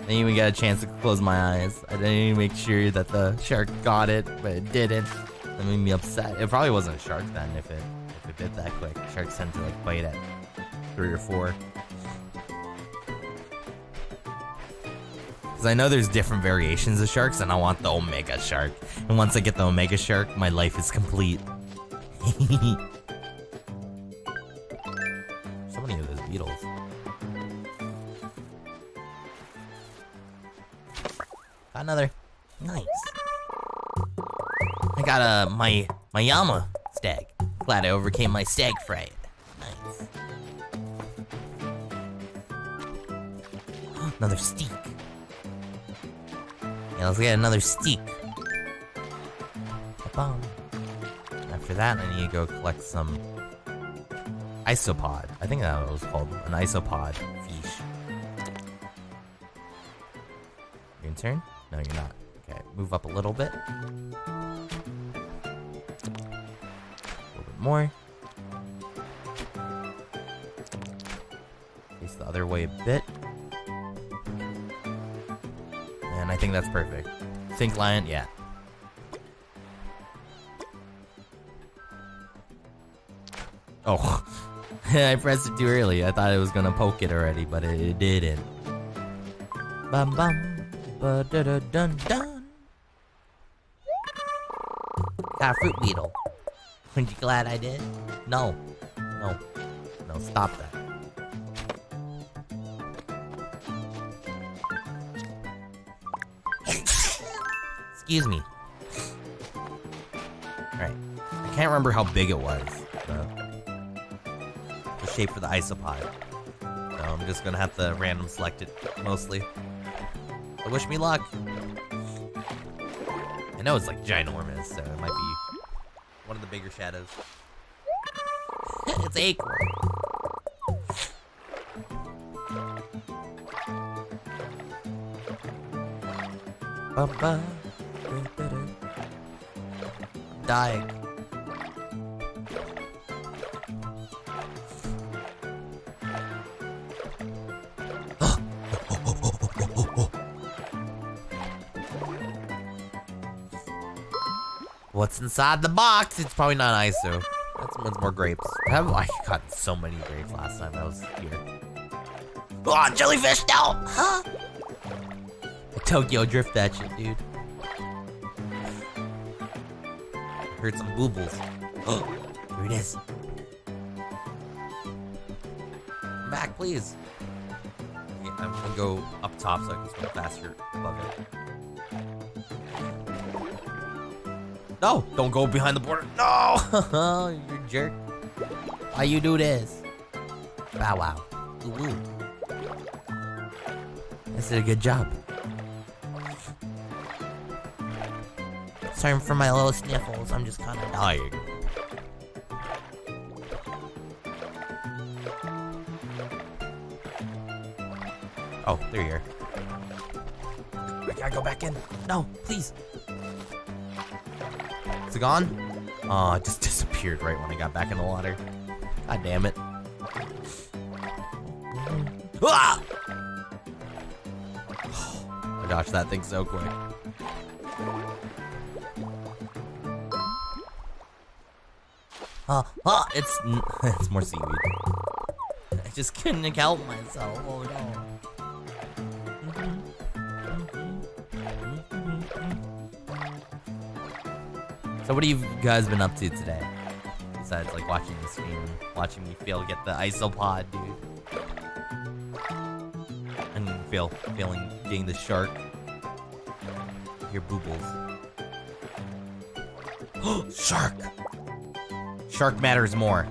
Speaker 1: didn't even get a chance to close my eyes. I didn't even make sure that the shark got it, but it didn't. That made me upset. It probably wasn't a shark then if it if it bit that quick. Sharks tend to like bite at three or four. Because I know there's different variations of sharks, and I want the omega shark. And once I get the omega shark, my life is complete. so many of those beetles. Got another. Nice. I got a my Miyama stag.
Speaker 3: Glad I overcame my stag fright. Another steak. Yeah, let's get another steak.
Speaker 1: After that, I need to go collect some isopod. I think that was called an isopod fish. Your turn? No, you're not. Okay, move up a little bit. A little bit more. Face the other way a bit. Think that's perfect. Think lion, yeah. Oh, I pressed it too early. I thought it was gonna poke it already, but it, it didn't. Bum bum, ba da da dun dun.
Speaker 3: Got a fruit beetle. Aren't you glad I did?
Speaker 1: No, no, no! Stop that.
Speaker 3: Excuse me.
Speaker 1: Alright. I can't remember how big it was. The, the shape for the isopod. So I'm just gonna have to random select it mostly. Wish me luck. I know it's like ginormous, so it might be one of the bigger shadows.
Speaker 3: it's acorn.
Speaker 1: Ba-ba. What's inside the box? It's probably not ISO. That's one's more grapes. I, have, I got so many grapes last time I was here.
Speaker 3: Oh, jellyfish, no! Huh? Tokyo drift that shit, dude.
Speaker 1: Heard some boobles.
Speaker 3: Oh, here it is.
Speaker 1: Back, please. I'm gonna go up top so I can swim faster above it. No! Don't go behind the border. No!
Speaker 3: you jerk. Why you do this? Bow wow. Ooh, ooh. This did a good job. Sorry for my little sniffles. I'm just kind of
Speaker 1: Tired. Oh, there you are. I gotta go back in.
Speaker 3: No, please.
Speaker 1: Is it gone? Oh, it just disappeared right when I got back in the water. God damn it. Ah! Oh my gosh, that thing's so quick.
Speaker 3: Uh, uh,
Speaker 1: It's it's more seaweed.
Speaker 3: I just couldn't help myself. Oh no.
Speaker 1: So what have you guys been up to today? Besides like watching the stream watching me fail get the isopod, dude. And fail failing getting the shark. Your boobles. shark! Shark matters more.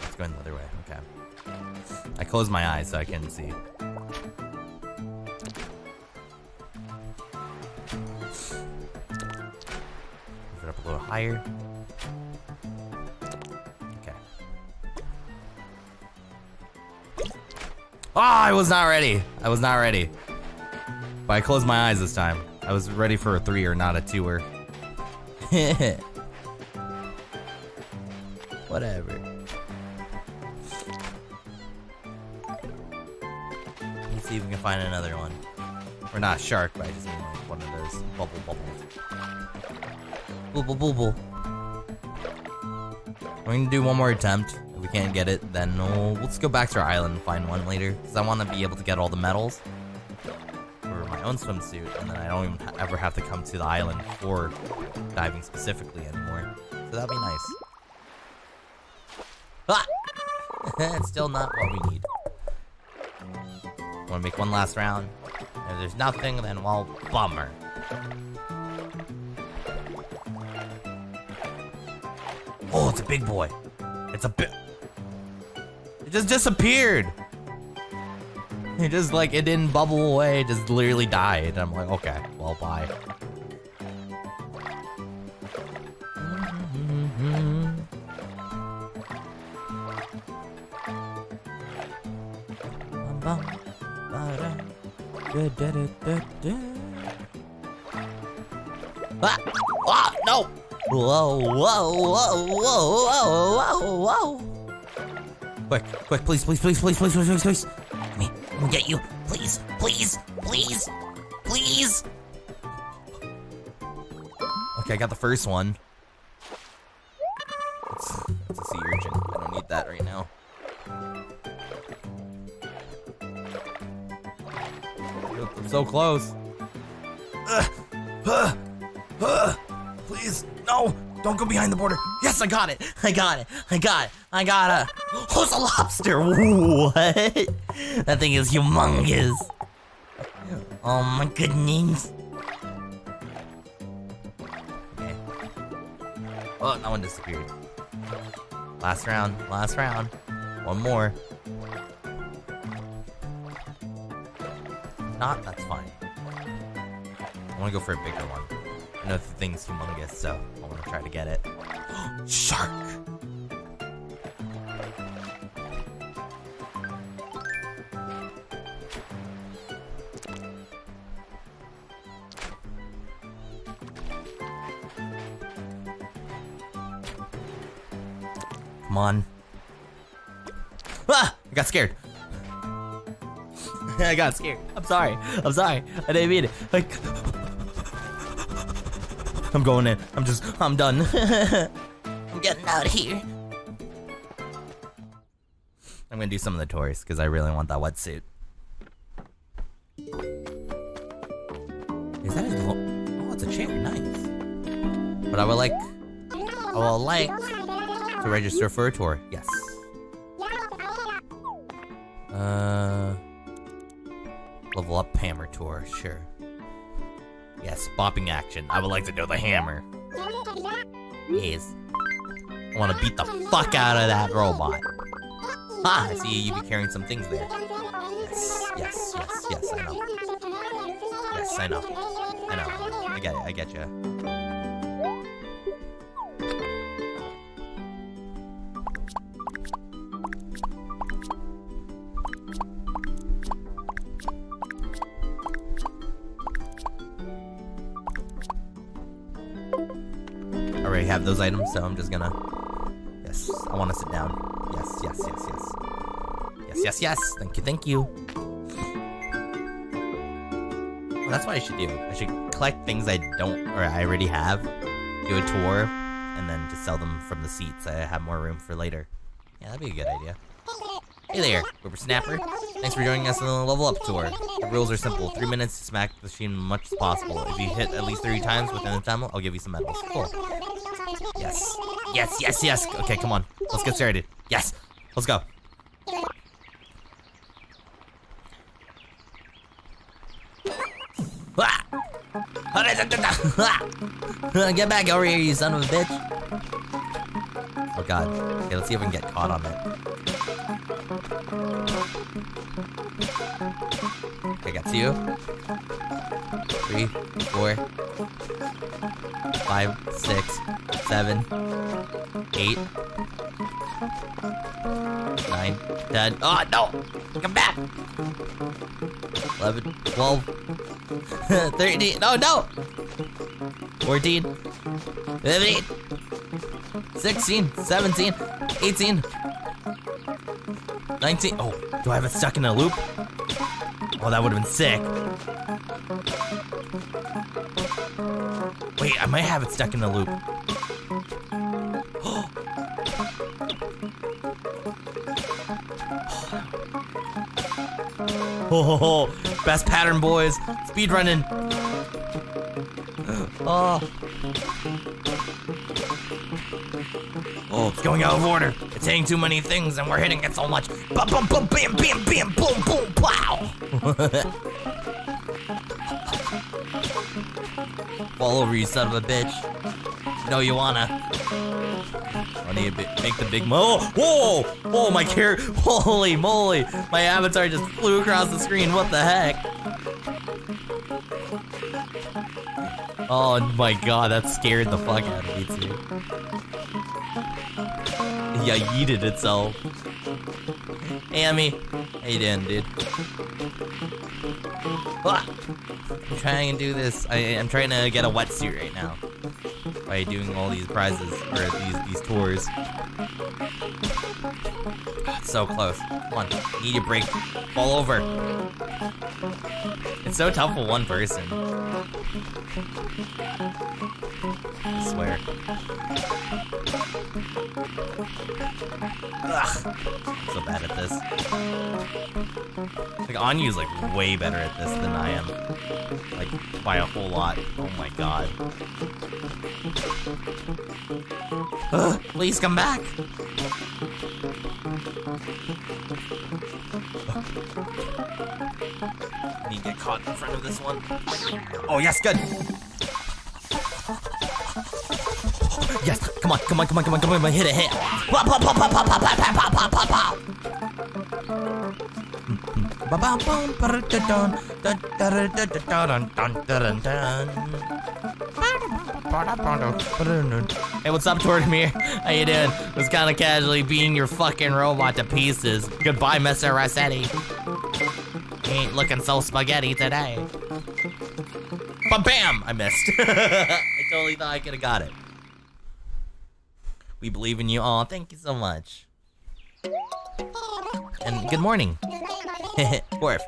Speaker 1: It's going the other way. Okay. I close my eyes so I can see. Move it up a little higher. I was not ready. I was not ready. But I closed my eyes this time. I was ready for a three or not a two-er.
Speaker 3: Whatever.
Speaker 1: Let's see if we can find another one. Or not shark, but I just mean like one of those bubble bubbles.
Speaker 3: Bubble bubble.
Speaker 1: We're gonna do one more attempt. Can't get it, then we'll, let's go back to our island and find one later. Because I want to be able to get all the medals for my own swimsuit, and then I don't even ha- ever have to come to the island for diving specifically anymore. So that'd be nice. Ah! it's still not what we need. Wanna make one last round? If there's nothing, then well, bummer. Oh, it's a big boy. Just disappeared. It just like it didn't bubble away. Just literally died. I'm like, okay, well, bye. Quick! Please! Please! Please! Please! Please! Please! Please! Please!
Speaker 3: Let me get you. Please, please, please, please.
Speaker 1: Okay, I got the first one. I got it. I got it. I got it. I got it. Oh, it's a lobster. What?
Speaker 3: That thing is humongous. Oh my goodness.
Speaker 1: Okay. Oh, that one disappeared. Last round. Last round. One more. Not, that's fine. I want to go for a bigger one. I know the thing's humongous, so I want to try to get it. Shark! Come on. Ah! I got scared. I got scared. I'm sorry. I'm sorry. I didn't mean it. Like, I'm going in. I'm just. I'm done.
Speaker 3: Getting out of here.
Speaker 1: I'm gonna do some of the tours because I really want that wetsuit. Is that a lo- Oh, it's a chair. Nice. But I would like. I would like to register for a tour. Yes. Uh. Level up hammer tour. Sure. Yes, bopping action. I would like to know the hammer. Yes. I want to beat the fuck out of that robot. Ah, I see you be carrying some things there. Yes, yes, yes, yes, I know. Yes, I know. I know. I get it, I get you. Have those items, so I'm just gonna. I want to sit down. Yes, yes, yes, yes. Yes, yes, yes. Thank you, thank you. Well, that's what I should do. I should collect things I don't, or I already have, do a tour, and then just sell them from the seats. I have more room for later. Yeah, that'd be a good idea. Hey there, Whippersnapper. Thanks for joining us on the level up tour. The rules are simple. Three minutes to smack the machine as much as possible. If you hit at least three times within the time, I'll give you some medals. Cool. Yes. Yes, yes, yes. Okay, come on. Let's get started. Yes. Let's go. Ah! Get back over here, you son of a bitch. Oh god. Okay, let's see if we can get caught on it. Okay, got you. Three, four, five, six, seven, eight, nine, ten. Oh no! Come back! 11, 12, 13. Oh no! 14, 15, 16, 17, 18, 19. Oh, do I have it stuck in a loop? Oh, that would have been sick. Wait, I might have it stuck in a loop. Oh, best pattern, boys. Speed running. Oh. Oh, it's going out of order. It's hitting too many things and we're hitting it so much. Bum, bum, bum, bam, bam, bam, boom, boom, pow. Fall over, you son of a bitch. No, you wanna. I need to make the big mo. Oh, whoa! Whoa, my character. Holy moly. My avatar just flew across the screen. What the heck? Oh my god, that scared the fuck out of me too. Yeah, yeeted itself. Hey, Emmy. How you dude? Ah! I'm trying to do this. I, I'm trying to get a wetsuit right now by doing all these prizes or these these tours. So close. Come on, need a break. Fall over. It's so tough for one person. I swear. Ugh. So bad at this. Like Anyu's like way better at this than I am. Like by a whole lot. Oh my god. Ugh, please come back. I need to get caught in front of this one. Oh yes, good. Yes, come on, come on, come on, come on, come on, hit it, hit. Ba-da-da-dun, dun-da-da-da-da-dun, dun-da-dun-dun. Hey, what's up, Tortmir? How you doing? Was kind of casually being your fucking robot to pieces. Goodbye, Mr. Rossetti. Ain't looking so spaghetti today. But bam! I missed. I totally thought I could have got it. We believe in you. all. thank you so much. And good morning. Orf,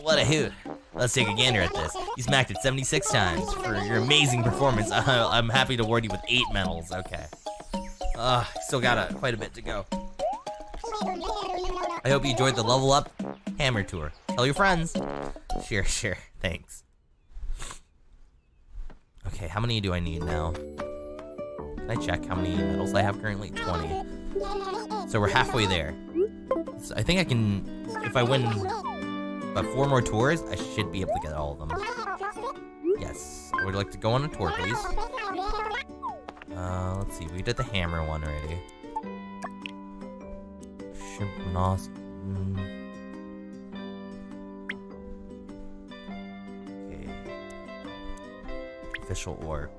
Speaker 1: what a hoot. Let's take a gander at this. You smacked it 76 times. For your amazing performance, I'm happy to award you with 8 medals. Okay. Uh, still got a, quite a bit to go. I hope you enjoyed the level up hammer tour. Tell your friends. Sure, sure. Thanks. Okay, how many do I need now? Can I check how many medals I have currently? 20. So we're halfway there. So I think I can, if I win about four more tours, I should be able to get all of them. Yes. I would like to go on a tour, please. Uh, let's see. We did the hammer one already. Official ore.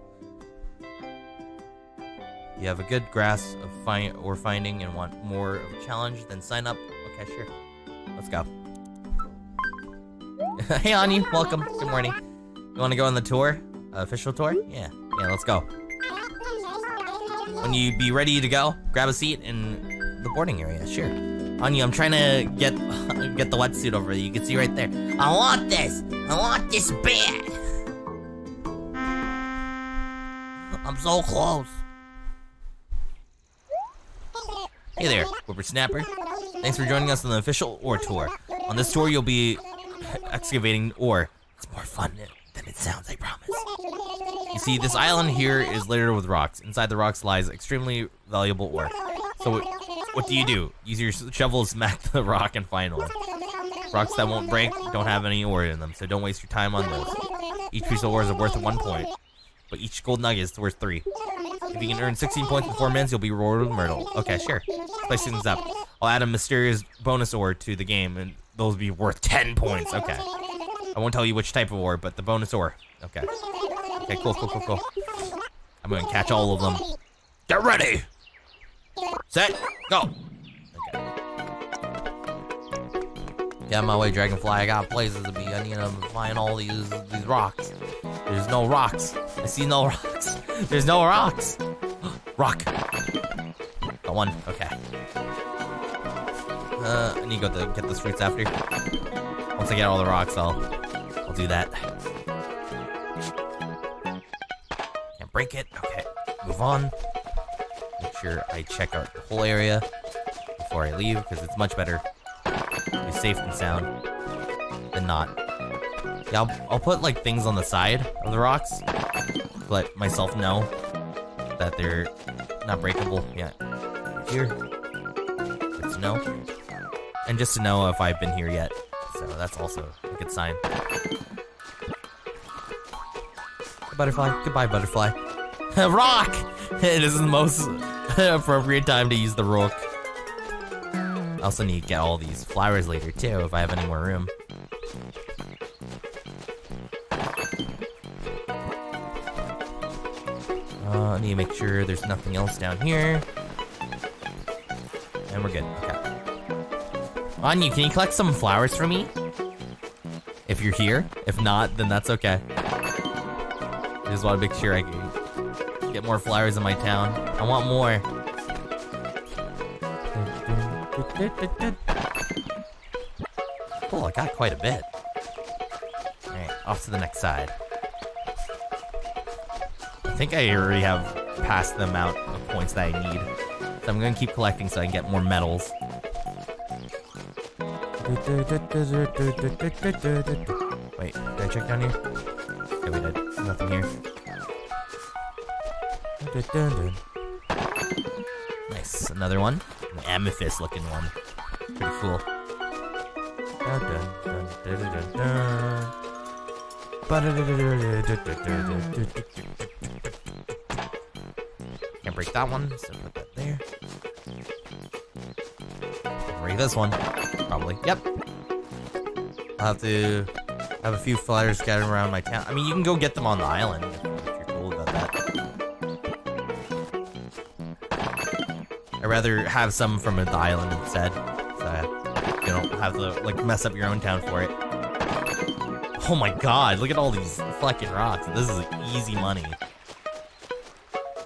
Speaker 1: You have a good grasp of find or finding and want more of a challenge, then sign up. Okay, sure. Let's go. hey, Ani, welcome. Good morning. You want to go on the tour? Uh, official tour? Yeah. Yeah, let's go. When you be ready to go, grab a seat in the boarding area. Sure. Anya, I'm trying to get get the wetsuit over there. You can see right there. I want this. I want this bad. I'm so close. Hey there, whippersnapper. Thanks for joining us on the official ore tour. On this tour, you'll be excavating ore. It's more fun than it sounds, I promise. You see, this island here is littered with rocks. Inside the rocks lies extremely valuable ore. So, what do you do? Use your shovel to smack the rock and find one. Rocks that won't break don't have any ore in them, so don't waste your time on those. Each piece of ore is worth one point, but each gold nugget is worth three. If you can earn 16 points in 4 minutes, you'll be rewarded with Myrtle. Okay, sure. Spice things up. I'll add a mysterious bonus ore to the game, and those will be worth 10 points. Okay. I won't tell you which type of ore, but the bonus ore. Okay. Okay, cool, cool, cool, cool. I'm gonna catch all of them. Get ready! Set, go! Get my way, Dragonfly. I got places to be. I need to find all these these rocks. There's no rocks. I see no rocks. There's no rocks. Rock. Got one. Okay. Uh, I need to go to get the fruits after. Once I get all the rocks, I'll I'll do that. Can't break it. Okay. Move on. Make sure I check out the whole area before I leave, because it's much better be safe and sound than not. Yeah, I'll, I'll put like things on the side of the rocks. Let myself know that they're not breakable. Yeah. Here. Good to know. And just to know if I've been here yet. So that's also a good sign. Butterfly. Goodbye, butterfly. rock! it is the most appropriate time to use the rook. I also need to get all these flowers later too, if I have any more room. Uh, I need to make sure there's nothing else down here. And we're good. Okay. Anya, can you collect some flowers for me? If you're here. If not, then that's okay. I just want to make sure I can get more flowers in my town. I want more. Cool, I got quite a bit. Alright, off to the next side. I think I already have passed the amount of points that I need. So I'm gonna keep collecting so I can get more medals. Wait, did I check down here? Yeah, we did. Nothing here. Nice, another one. Amethyst looking one. Pretty cool. Can't break that one, so put that there. Break this one. Probably. Yep. I'll have to have a few flyers scattered around my town. I mean, you can go get them on the island rather have some from the island instead, so you don't have to like mess up your own town for it. Oh my god, look at all these fucking rocks. This is easy money.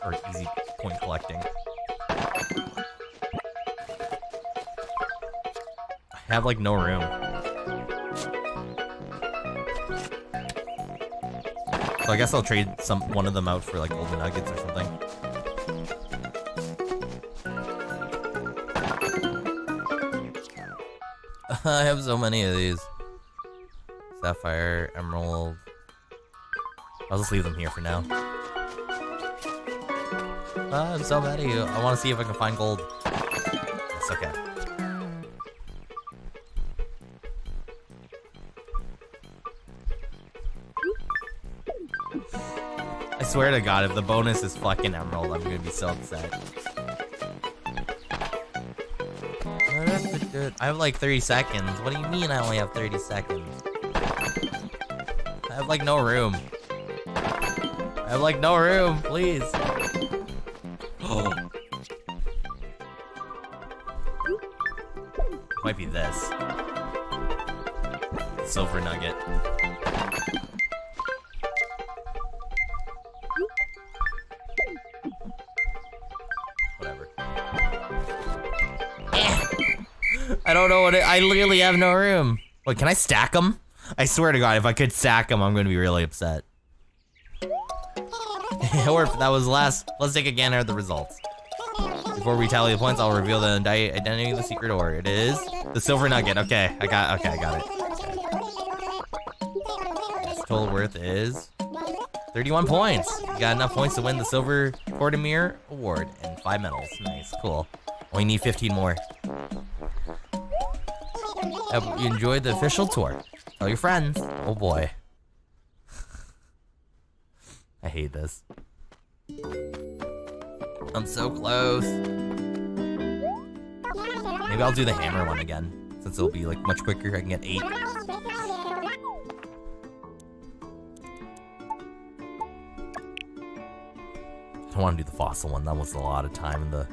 Speaker 1: Or easy point collecting. I have like no room. So I guess I'll trade some one of them out for like golden nuggets or something. I have so many of these. Sapphire, emerald. I'll just leave them here for now. Ah, I'm so many. I want to see if I can find gold. Yes, okay. I swear to God, if the bonus is fucking emerald, I'm gonna be so upset. I have like 30 seconds. What do you mean I only have 30 seconds? I have like no room. I have like no room, please. I have no room. Wait, can I stack them? I swear to God, if I could stack them, I'm gonna be really upset. that was last, let's take a gander at the results. Before we tally the points, I'll reveal the identity of the secret ore. It is the silver nugget. Okay, I got. Okay, I got it. Its total worth is 31 points. You got enough points to win the silver Cordomir award and five medals. Nice, cool. Only need 15 more. You enjoyed the official tour. Tell your friends. Oh boy. I hate this. I'm so close. Maybe I'll do the hammer one again, since it'll be like much quicker. I can get eight. I don't want to do the fossil one. That was a lot of time, and the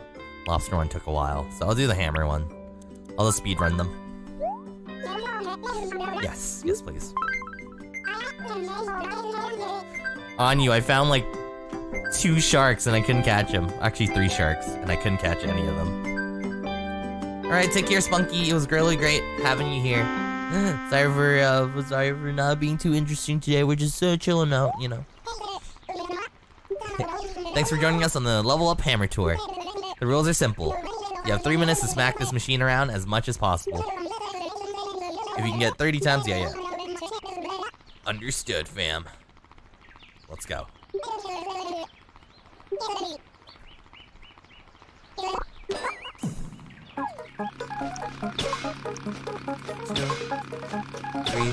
Speaker 1: lobster one took a while. So I'll do the hammer one. I'll just speed run them. Yes, yes, please. On you, I found like two sharks and I couldn't catch them. Actually, three sharks, and I couldn't catch any of them. Alright, take care, Spunky. It was really great having you here. sorry for, uh, sorry for not being too interesting today. We're just uh, chilling out, you know. Thanks for joining us on the Level Up Hammer Tour. The rules are simple. You have three minutes to smack this machine around as much as possible. If you can get 30 times, yeah, yeah. Understood, fam. Let's go. Three,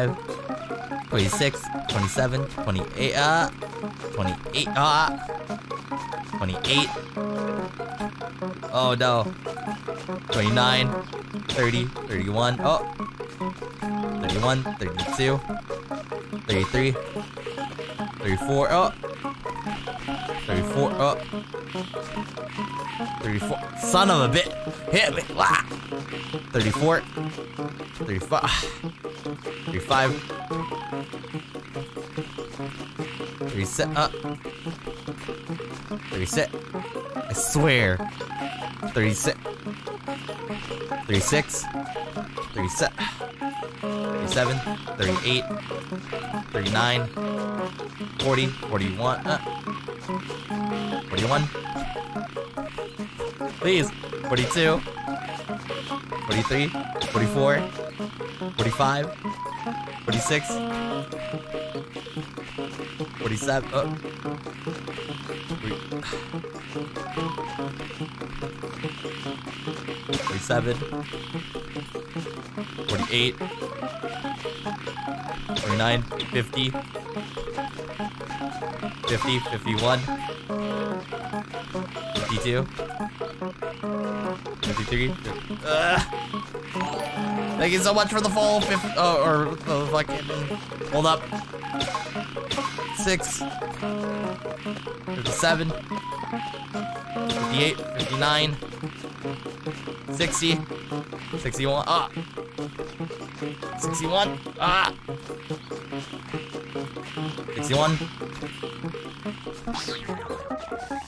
Speaker 1: twenty-six, twenty-seven, twenty-eight, uh, twenty-eight, uh, twenty-eight. Oh no. 29, 30, 31, oh, 31, 32, 33, 34, oh, 34, oh, 34, son of a bit, hit me, ah, 34, 35, 35, 37, uh, 36, I swear, 36, 36, 37, 37, 38, 39, 40, 41, uh, 41, please, 42, 43, 44, 45, 46, 47, uh, 47, 48, 49, 50, 50, 51, 52, 53. Uh, thank you so much for the full fifth, oh, or the fucking, hold up. 6, 57, 58, 59, 60, 61, ah, 61, ah, 61,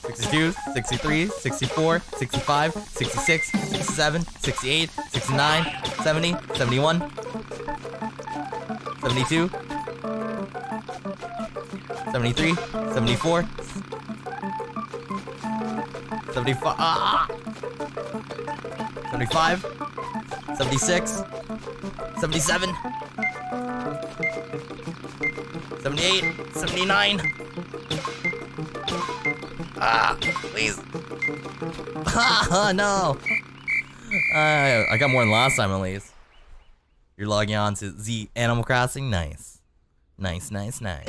Speaker 1: 62, 63, 64, 65, 66, 67, 68, 69, 70, 71, 72, 73, 74, 75, ah, 75, 76, 77, 78, 79. Ah, please. Ah, no. Uh, I got more than last time, at least. You're logging on to Z Animal Crossing? Nice. Nice, nice, nice.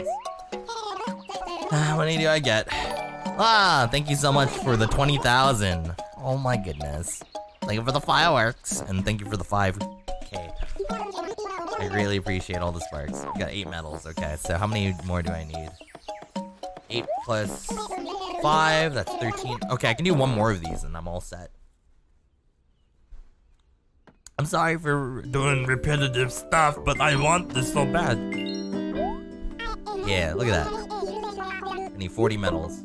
Speaker 1: Ah, what do I get? Ah, thank you so much for the 20,000. Oh my goodness. Thank you for the fireworks. And thank you for the 5k. I really appreciate all the sparks. We got 8 medals. Okay, so how many more do I need? 8 plus 5, that's 13. Okay, I can do one more of these and I'm all set. I'm sorry for doing repetitive stuff, but I want this so bad. Yeah, look at that. I need 40 medals.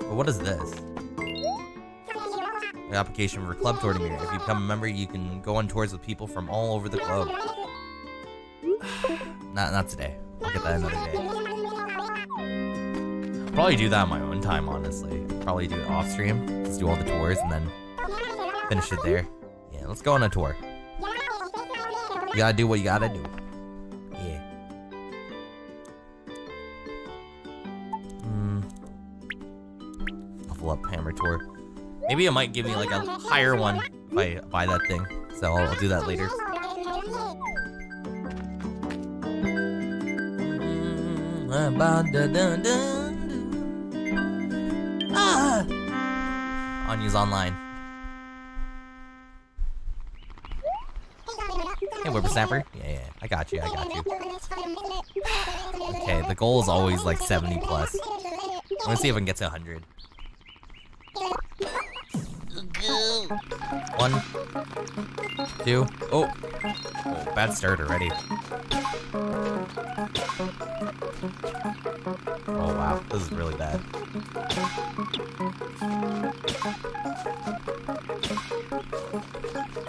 Speaker 1: But what is this? An application for Club Tortimer. If you become a member, you can go on tours with people from all over the globe. not, not today. I'll get that another day. Probably do that on my own time, honestly. Probably do it off stream. Just do all the tours and then finish it there. Yeah, let's go on a tour. You gotta do what you gotta do. Yeah. Hmm. Level up hammer tour. Maybe it might give me like a higher one if I buy that thing. So I'll, I'll do that later. Ah! On use online. Hey, Whippersnapper. Yeah, yeah, I got you, I got you. Okay, the goal is always like 70 plus. Let's see if I can get to 100. One, two. Oh, oh, bad start already. Oh wow, this is really bad.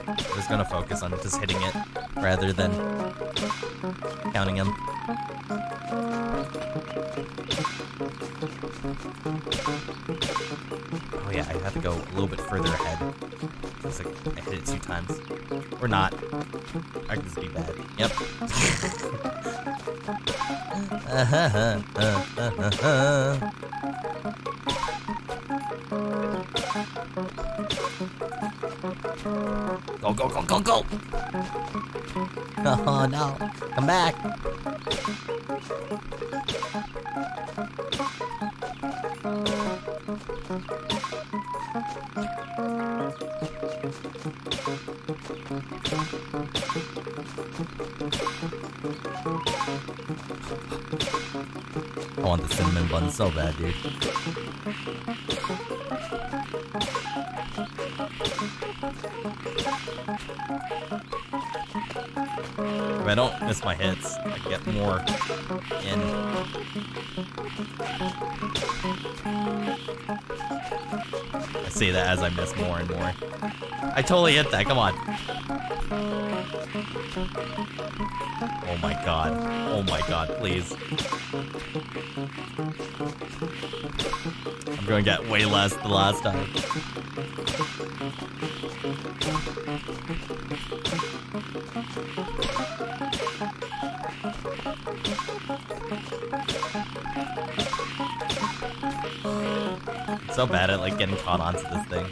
Speaker 1: I'm just gonna focus on just hitting it rather than counting them. Oh yeah, I have to go a little bit further ahead. It's like I hit it two times. Or not. I can just be bad. Yep. go, go, go, go, go! Oh no. Come back. I want the cinnamon bun so bad, dude. If I don't miss my hits, I get more in. I say that as I miss more and more. I totally hit that, come on. Oh my god. Oh my god, please. I'm gonna get way less the last time. So bad at like getting caught onto this thing.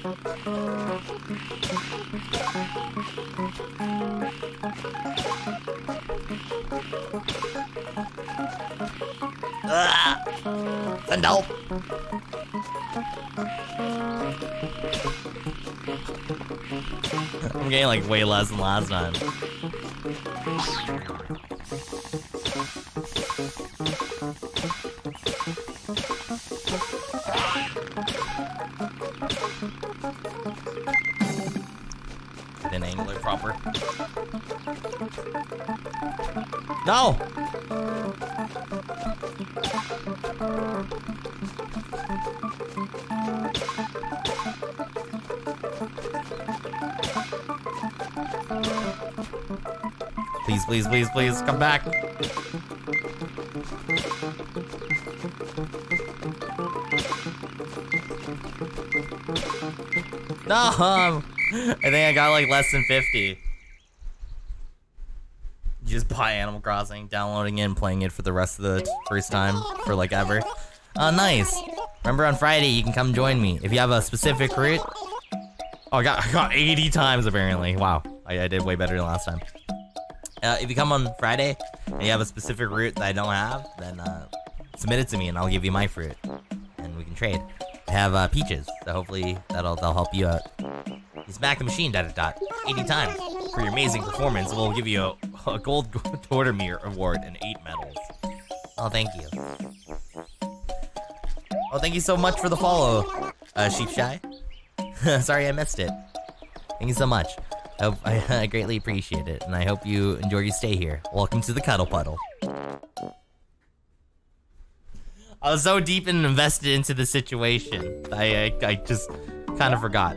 Speaker 3: Ah! Help!
Speaker 1: I'm getting like way less than last time. No! Please, please, please, please, come back. No! I think I got like less than 50. You just downloading it and playing it for the rest of the first time for like ever. Oh, nice. Remember on Friday, you can come join me. If you have a specific route. Oh, I got, I got 80 times apparently. Wow. I, I did way better than last time. Uh, if you come on Friday and you have a specific route that I don't have, then uh, submit it to me and I'll give you my fruit. And we can trade. I have uh, peaches, so hopefully that'll, that'll help you out. You smack the machine dot dot dot 80 times. For your amazing performance, we'll give you a, a gold Tortimer award and eight medals. Oh, thank you. Oh, thank you so much for the follow, uh, Sheep Shy. Sorry I missed it. Thank you so much. I, I, I greatly appreciate it, and I hope you enjoy your stay here. Welcome to the Cuddle Puddle. I was so deep and invested into the situation. I, I, I just kind of forgot.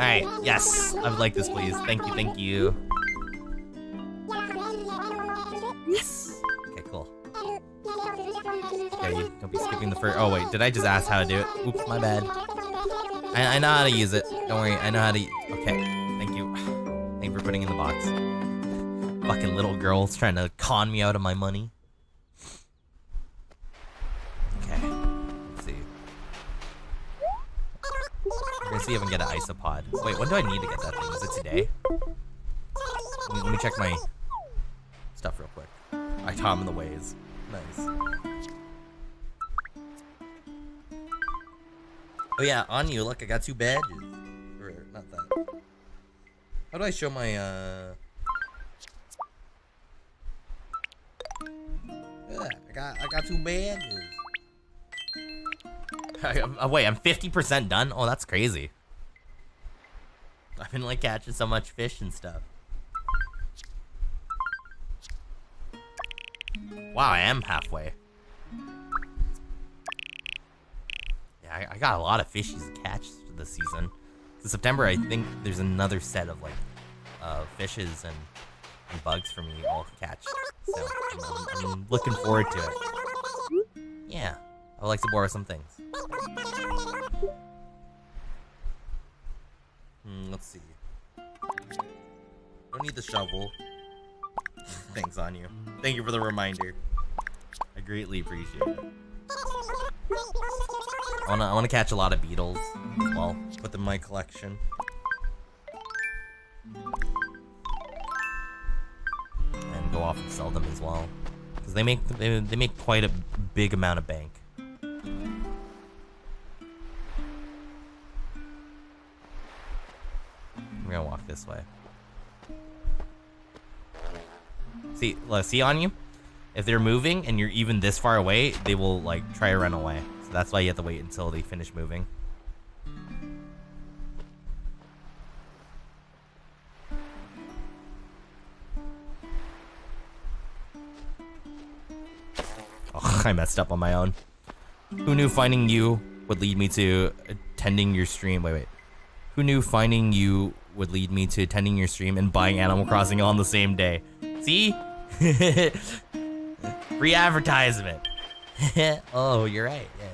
Speaker 1: Alright, yes. I would like this, please. Thank you, thank you. Yes. Okay, cool. Okay, you don't be skipping the first. Oh, wait. Did I just ask how to do it? Oops, my bad. I, I know how to use it. Don't worry. I know how to. Okay. Thank you. Thank you for putting in the box. Fucking little girl's trying to con me out of my money. We're gonna see if I can get an isopod. Wait, when do I need to get that thing? Is it today? Let me, let me check my stuff real quick. I taught him in the ways. Nice. Oh yeah, on you. Look, I got two badges. Or, not that. How do I show my, uh... I got, I got two badges. Wait, I'm 50% done? Oh, that's crazy. I've been like catching so much fish and stuff. Wow, I am halfway. Yeah, I, I got a lot of fishies to catch this season. In September, I think there's another set of like uh, fishes and, and bugs for me all to catch. So I'm, I'm looking forward to it. Yeah, I would like to borrow some things. Hmm, let's see. Don't need the shovel. Thanks on you. Thank you for the reminder. I greatly appreciate it. I wanna I wanna catch a lot of beetles well. Put them in my collection. And go off and sell them as well. Because they make they, they make quite a big amount of bank. We're gonna walk this way. See, let's see on you? If they're moving and you're even this far away, they will like try to run away. So that's why you have to wait until they finish moving. Oh, I messed up on my own. Who knew finding you would lead me to attending your stream? Wait, wait. Who knew finding you would lead me to attending your stream and buying Animal Crossing on the same day? See? Free advertisement. oh, you're right. Yeah.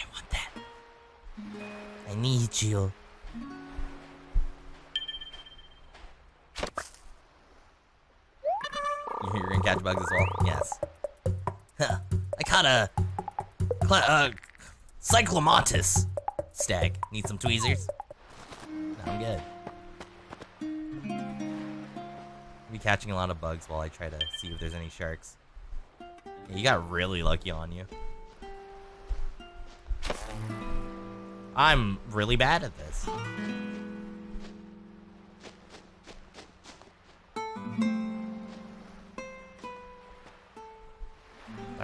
Speaker 1: I want that. I need you. You're gonna catch bugs as well? Yes. Huh. I caught a... Cl uh, stag. Need some tweezers? No, I'm good. be catching a lot of bugs while I try to see if there's any sharks. Yeah, you got really lucky on you. I'm really bad at this.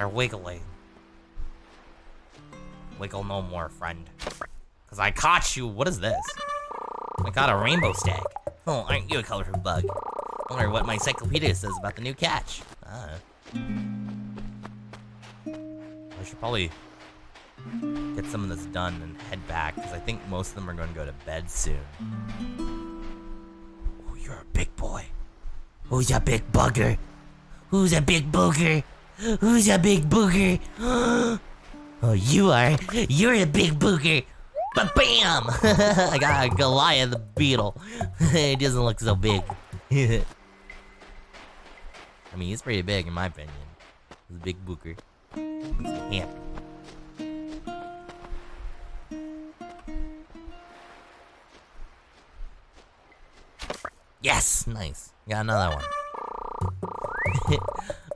Speaker 1: They're wiggling. Wiggle no more, friend. Cause I caught you. What is this? I got a rainbow stag. Oh, aren't you a colorful bug? I wonder what my encyclopedia says about the new catch. Ah. I should probably get some of this done and head back, because I think most of them are going to go to bed soon. Oh, you're a big boy. Who's a big bugger? Who's a big booger? Who's a big booger? oh, you are. You're a big booger. But bam! I got a Goliath the beetle. it doesn't look so big. I mean, he's pretty big in my opinion. He's a big booger. He's. Yes! Nice. Got another one.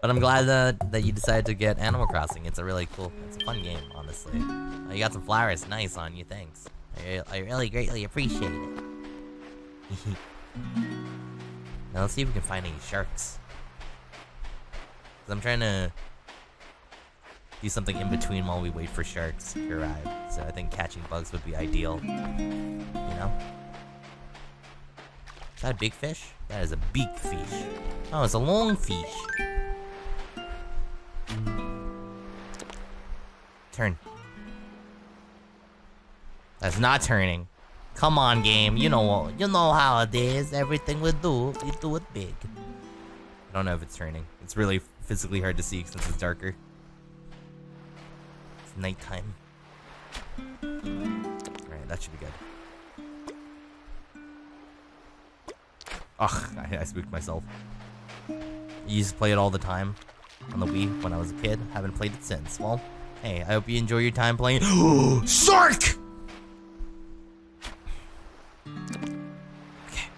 Speaker 1: But I'm glad that, that you decided to get Animal Crossing. It's a really cool, it's a fun game, honestly. You got some flowers. Nice on you. Thanks. I, I really greatly appreciate it. now let's see if we can find any sharks. Cause I'm trying to do something in between while we wait for sharks to arrive. So I think catching bugs would be ideal. You know? Is that a big fish? That is a big fish. Oh, it's a long fish. Turn. That's not turning. Come on, game. You know you know how it is. Everything we do, we do it big. I don't know if it's turning. It's really physically hard to see since it's darker. It's nighttime. Alright, that should be good. Ugh, I, I spooked myself. You to play it all the time on the Wii when I was a kid. Haven't played it since. Well, hey, I hope you enjoy your time playing. Shark! Okay.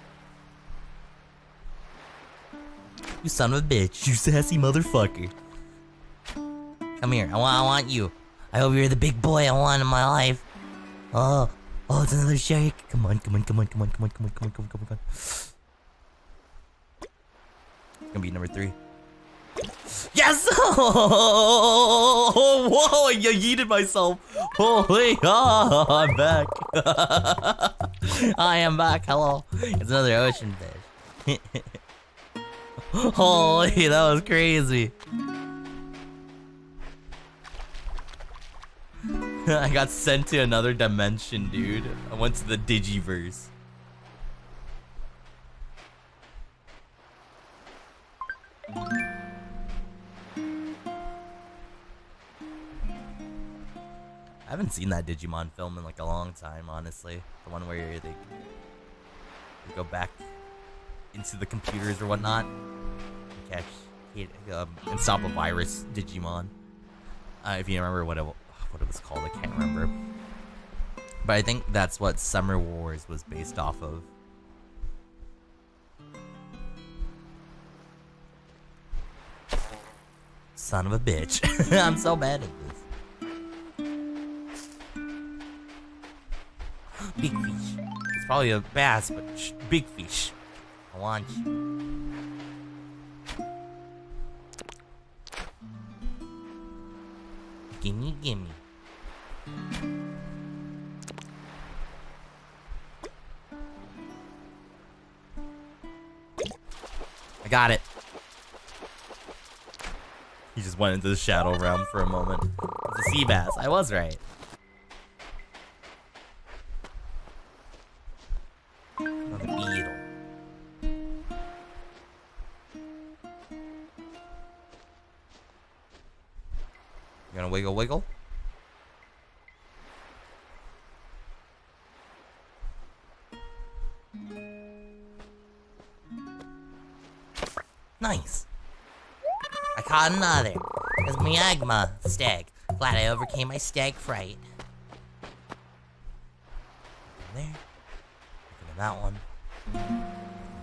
Speaker 1: You son of a bitch, you sassy motherfucker. Come here, I want, I want you. I hope you're the big boy I want in my life. Oh, oh, it's another on, come on, come on, come on, come on, come on, come on, come on, come on, come on. It's gonna be number three. Yes! Oh, whoa, I yeeted myself. Holy, oh, I'm back. I am back. Hello. It's another ocean fish. Holy, that was crazy. I got sent to another dimension, dude. I went to the Digiverse. Haven't seen that Digimon film in like a long time, honestly. The one where they, they go back into the computers or whatnot, catch, um, and stop a virus Digimon. Uh, if you remember what it what it was called, I can't remember. But I think that's what Summer Wars was based off of. Son of a bitch. I'm so bad at this. Big fish. It's probably a bass, but big fish. I want you. Gimme, gimme. I got it. He just went into the shadow realm for a moment. It's a sea bass. I was right. Another. It's Miyama stag. Glad I overcame my stag fright. There. Looking at that one.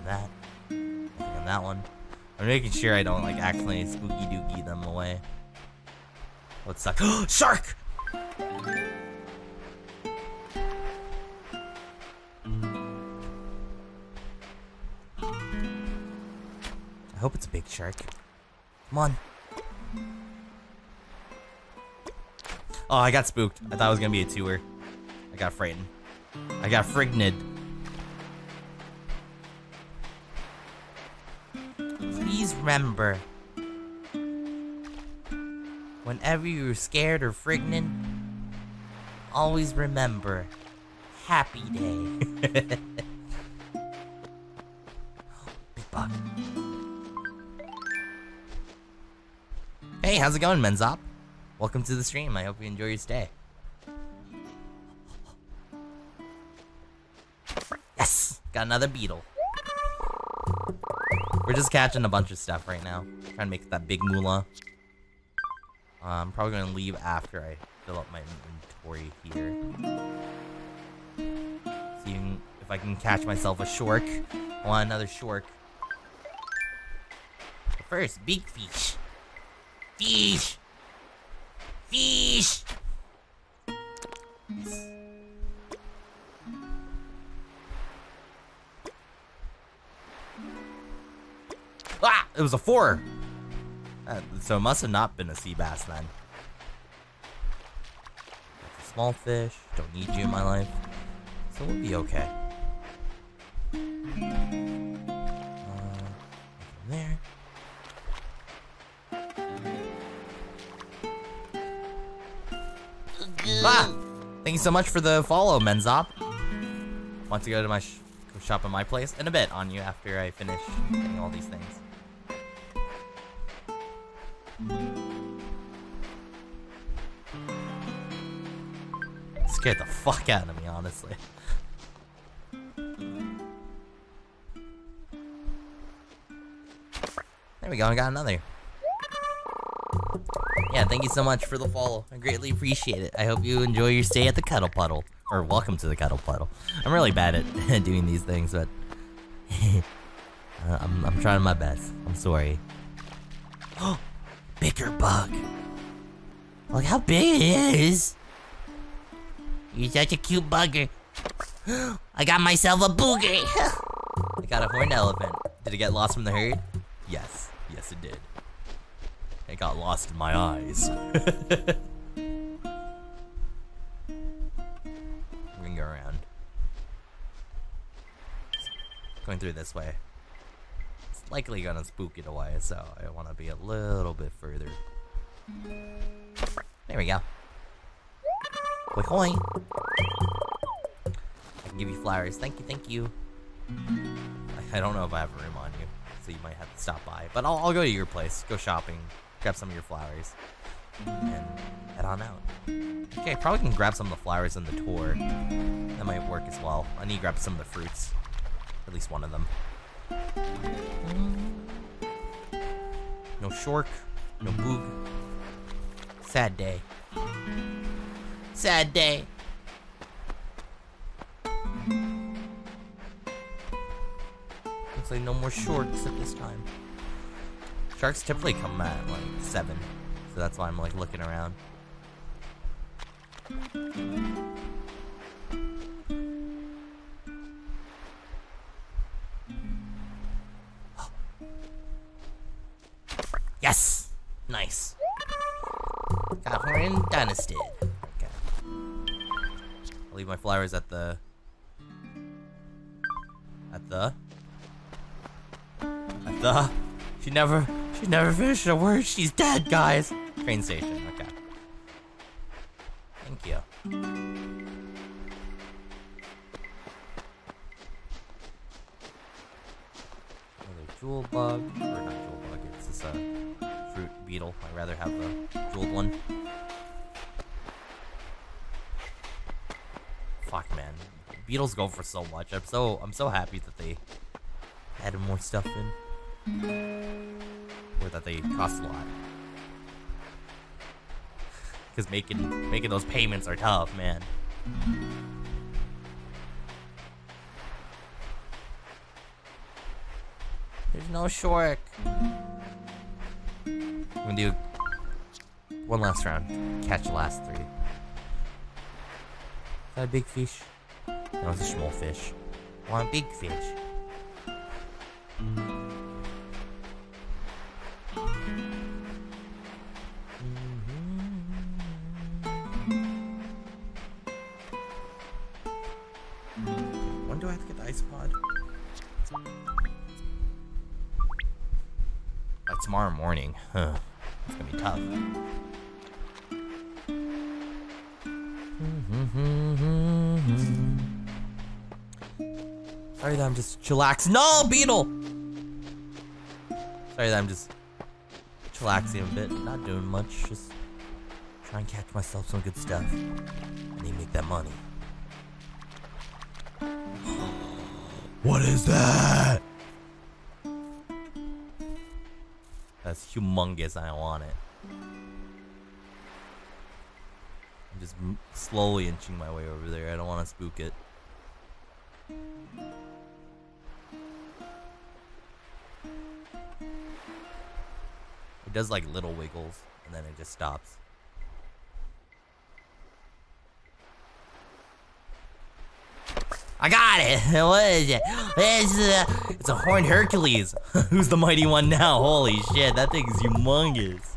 Speaker 1: That. Looking at that one. I'm making sure I don't like accidentally spooky dookie them away. What sucks? Shark! I hope it's a big shark. Come on. Oh, I got spooked. I thought it was gonna be a tour. I got frightened. I got frigned. Please remember. Whenever you're scared or frightened, always remember. Happy day. Big bug. Hey, how's it going, Menzop? Welcome to the stream. I hope you enjoy your stay. Yes! Got another beetle. We're just catching a bunch of stuff right now. Trying to make that big moolah. Uh, I'm probably going to leave after I fill up my inventory here. See if I can catch myself a shork. I want another shork. First, big. Fish! Fish! Was a four! Uh, so it must have not been a sea bass then. That's a small fish. Don't need you in my life. So we'll be okay. Uh, there. Ah! Thank you so much for the follow, Menzop. Want to go to my sh shop at my place in a bit on you after I finish all these things. Scared the fuck out of me, honestly. There we go, I got another. Yeah, thank you so much for the follow. I greatly appreciate it. I hope you enjoy your stay at the Cuddle Puddle. Or welcome to the Cuddle Puddle. I'm really bad at doing these things, but I'm, I'm trying my best. I'm sorry. Oh, bigger bug. Look how big it is. You're such a cute bugger. I got myself a boogie. I got a horned elephant. Did it get lost from the herd? Yes. Yes, it did. It got lost in my eyes. We're gonna go around. Going through this way. It's likely gonna spook it away, so I want to be a little bit further. There we go. Hoi hoi. I can give you flowers. Thank you, thank you. I, I don't know if I have room on you, so you might have to stop by. But I'll, I'll go to your place, go shopping, grab some of your flowers, and head on out. Okay, probably can grab some of the flowers in the tour. That might work as well. I need to grab some of the fruits. At least one of them. No Shork, no Boog. Sad day. Sad day. Looks like no more shorts at this time. Sharks typically come at like seven, so that's why I'm like looking around. Never... She finished a word. She's dead, guys. Train station. Okay. Thank you. Another jewel bug. Or not jewel bug. It's just a fruit beetle. I'd rather have the jeweled one. Fuck, man. Beetles go for so much. I'm so I'm so happy that they added more stuff in. That they cost a lot. Because making making those payments are tough, man. There's no Shork. I'm gonna do one last round. Catch the last three. Is that a big fish? No, it's a small fish. Want a big fish. By tomorrow morning. Huh. It's gonna be tough. Sorry that I'm just chillaxing. No, beetle! Sorry that I'm just chillaxing a bit. Not doing much. Just try and catch myself some good stuff. I need to make that money. What is that? That's humongous. I don't want it. I'm just slowly inching my way over there. I don't want to spook it. It does like little wiggles and then it just stops. I got it. What is it? It's a, it's a horned Hercules. Who's the mighty one now? Holy shit, that thing's humongous.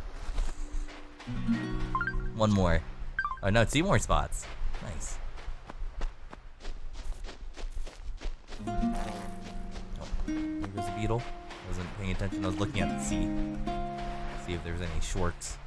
Speaker 1: One more. Oh no, two more spots. Nice. Oh, a beetle. I wasn't paying attention. I was looking at the sea. See if there's any shorts.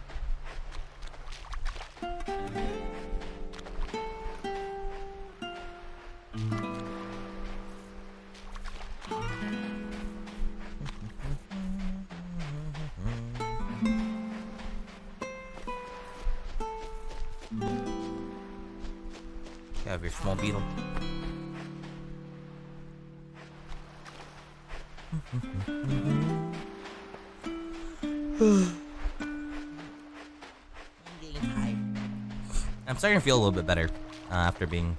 Speaker 1: Starting to feel a little bit better uh, after being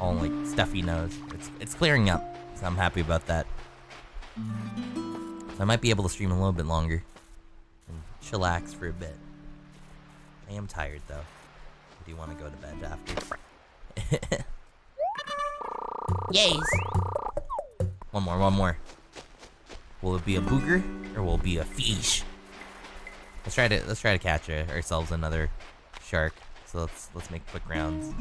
Speaker 1: all like stuffy nose. It's it's clearing up, so I'm happy about that. So I might be able to stream a little bit longer and chillax for a bit. I am tired though. I do want to go to bed after.
Speaker 3: Yays!
Speaker 1: One more, one more. Will it be a booger or will it be a fish? Let's try to let's try to catch a, ourselves another shark. So let's let's make quick rounds.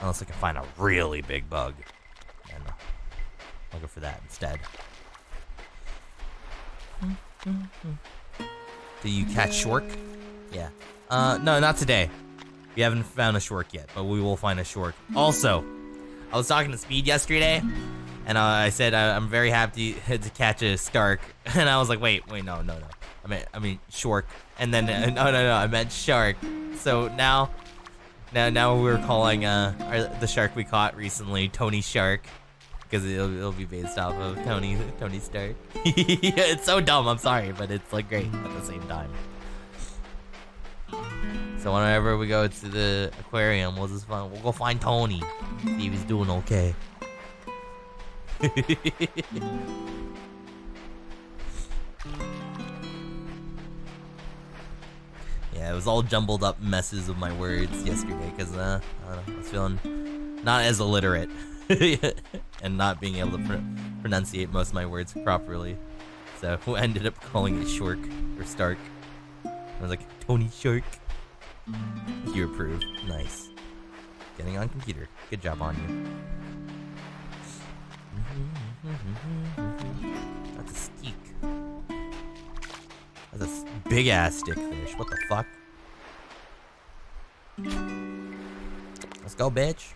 Speaker 1: Unless I can find a really big bug. And I'll go for that instead. Do you catch shork? Yeah. Uh, no, not today. We haven't found a shork yet, but we will find a shork. Also, I was talking to Speed yesterday, and I said I, am very happy to, catch a stark, and I was like, wait, wait, no, no, no. I mean, I mean, shork, and then uh, no, no, no, I meant shark. So now, now, now we're calling uh our, the shark we caught recently Tony Shark, because it'll, it'll be based off of Tony Tony Stark. it's so dumb. I'm sorry, but it's like great at the same time. So whenever we go to the aquarium, we'll just find, we'll go find Tony, see if he's doing okay. yeah, it was all jumbled up messes of my words yesterday because uh, I, I was feeling not as illiterate and not being able to pr pronunciate most of my words properly. So I ended up calling it Shork or Stark. I was like, Tony Shark. You approve. Nice. Getting on computer. Good job on you. That's a steak. That's a big ass stickfish. What the fuck? Let's go, bitch.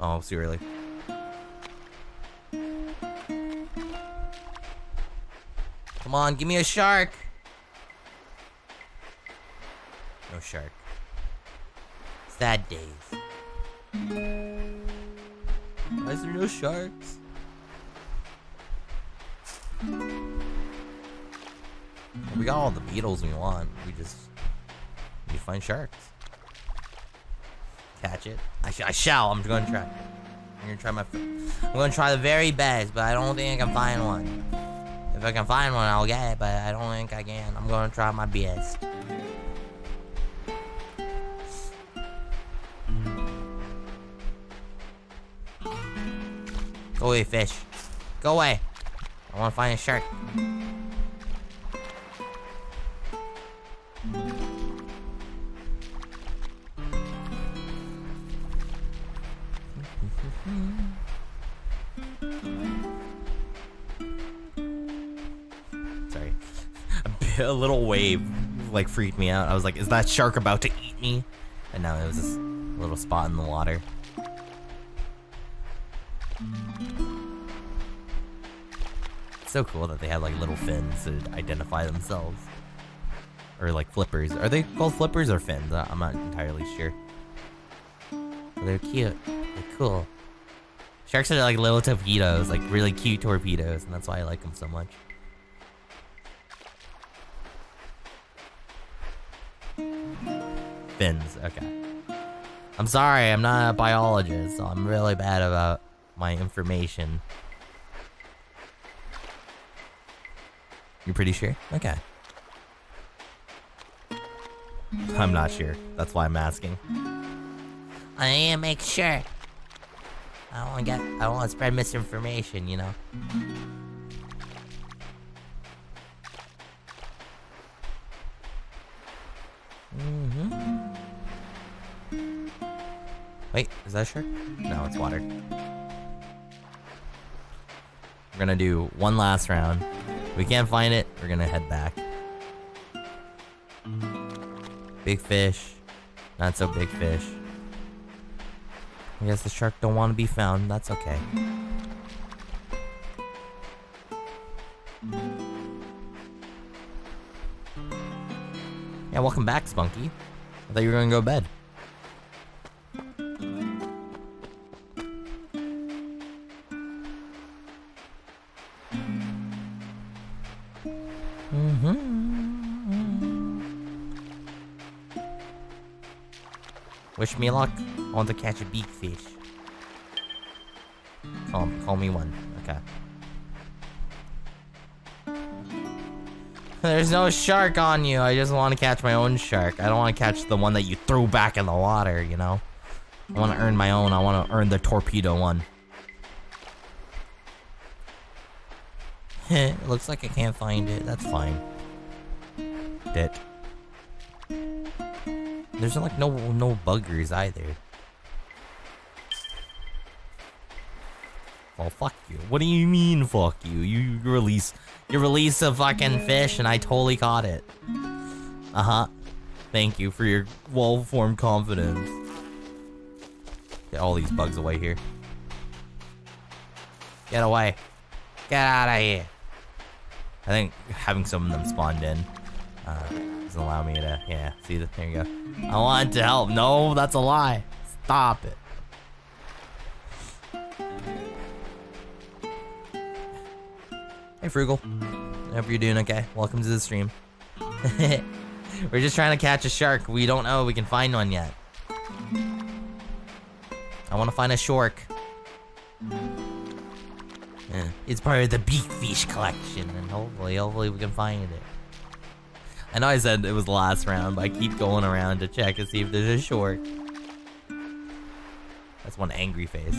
Speaker 1: Oh, seriously. Come on, give me a shark. No shark. Sad days. Why is there no sharks? We got all the beetles we want. We just to find sharks. Catch it. I, sh I shall. I'm to try. I'm to try my. I'm to try the very best, but I don't think I can find one. If I can find one, I'll get it, but I don't think I can. I'm to try my best. Go away, fish. Go away. I want to find a shark. Sorry. A, a little wave like freaked me out. I was like, is that shark about to eat me? And now it was this little spot in the water. It's so cool that they have like little fins to identify themselves. Or like flippers. Are they called flippers or fins? I'm not entirely sure. They're cute. They're cool. Sharks are like little torpedoes, like really cute torpedoes, and that's why I like them so much. Fins, okay. I'm sorry, I'm not a biologist, so I'm really bad about my information. You're pretty sure? Okay. I'm not sure. That's why I'm asking.
Speaker 3: I need to make sure. I don't want to get. I don't want to spread misinformation. You know.
Speaker 1: Mm hmm Wait, is that sure? No, it's water. We're gonna do one last round. If we can't find it, we're gonna head back. Big fish. Not so big fish. I guess the shark don't want to be found. That's okay. Yeah, welcome back, Spunky. I thought you were gonna go to bed. Wish me luck. I want to catch a big fish. Call, call me one. Okay. There's no shark on you. I just want to catch my own shark. I don't want to catch the one that you threw back in the water, you know? I want to earn my own. I want to earn the torpedo one. it looks like I can't find it. That's fine. It. There's like no no buggers either. Well, fuck you. What do you mean, fuck you? You release, you release a fucking fish, and I totally caught it. Uh huh. Thank you for your well-formed confidence. Get all these bugs away here. Get away. Get out of here. I think having some of them spawned in uh, doesn't allow me to. Yeah, see, the, there you go. I want to help. No, that's a lie. Stop it. Hey, Frugal. I Hope you're doing okay. Welcome to the stream. We're just trying to catch a shark. We don't know we can find one yet. I want to find a shark. Yeah. It's part of the beak fish collection, and hopefully, hopefully we can find it. I know I said it was the last round, but I keep going around to check to see if there's a short. That's one angry face.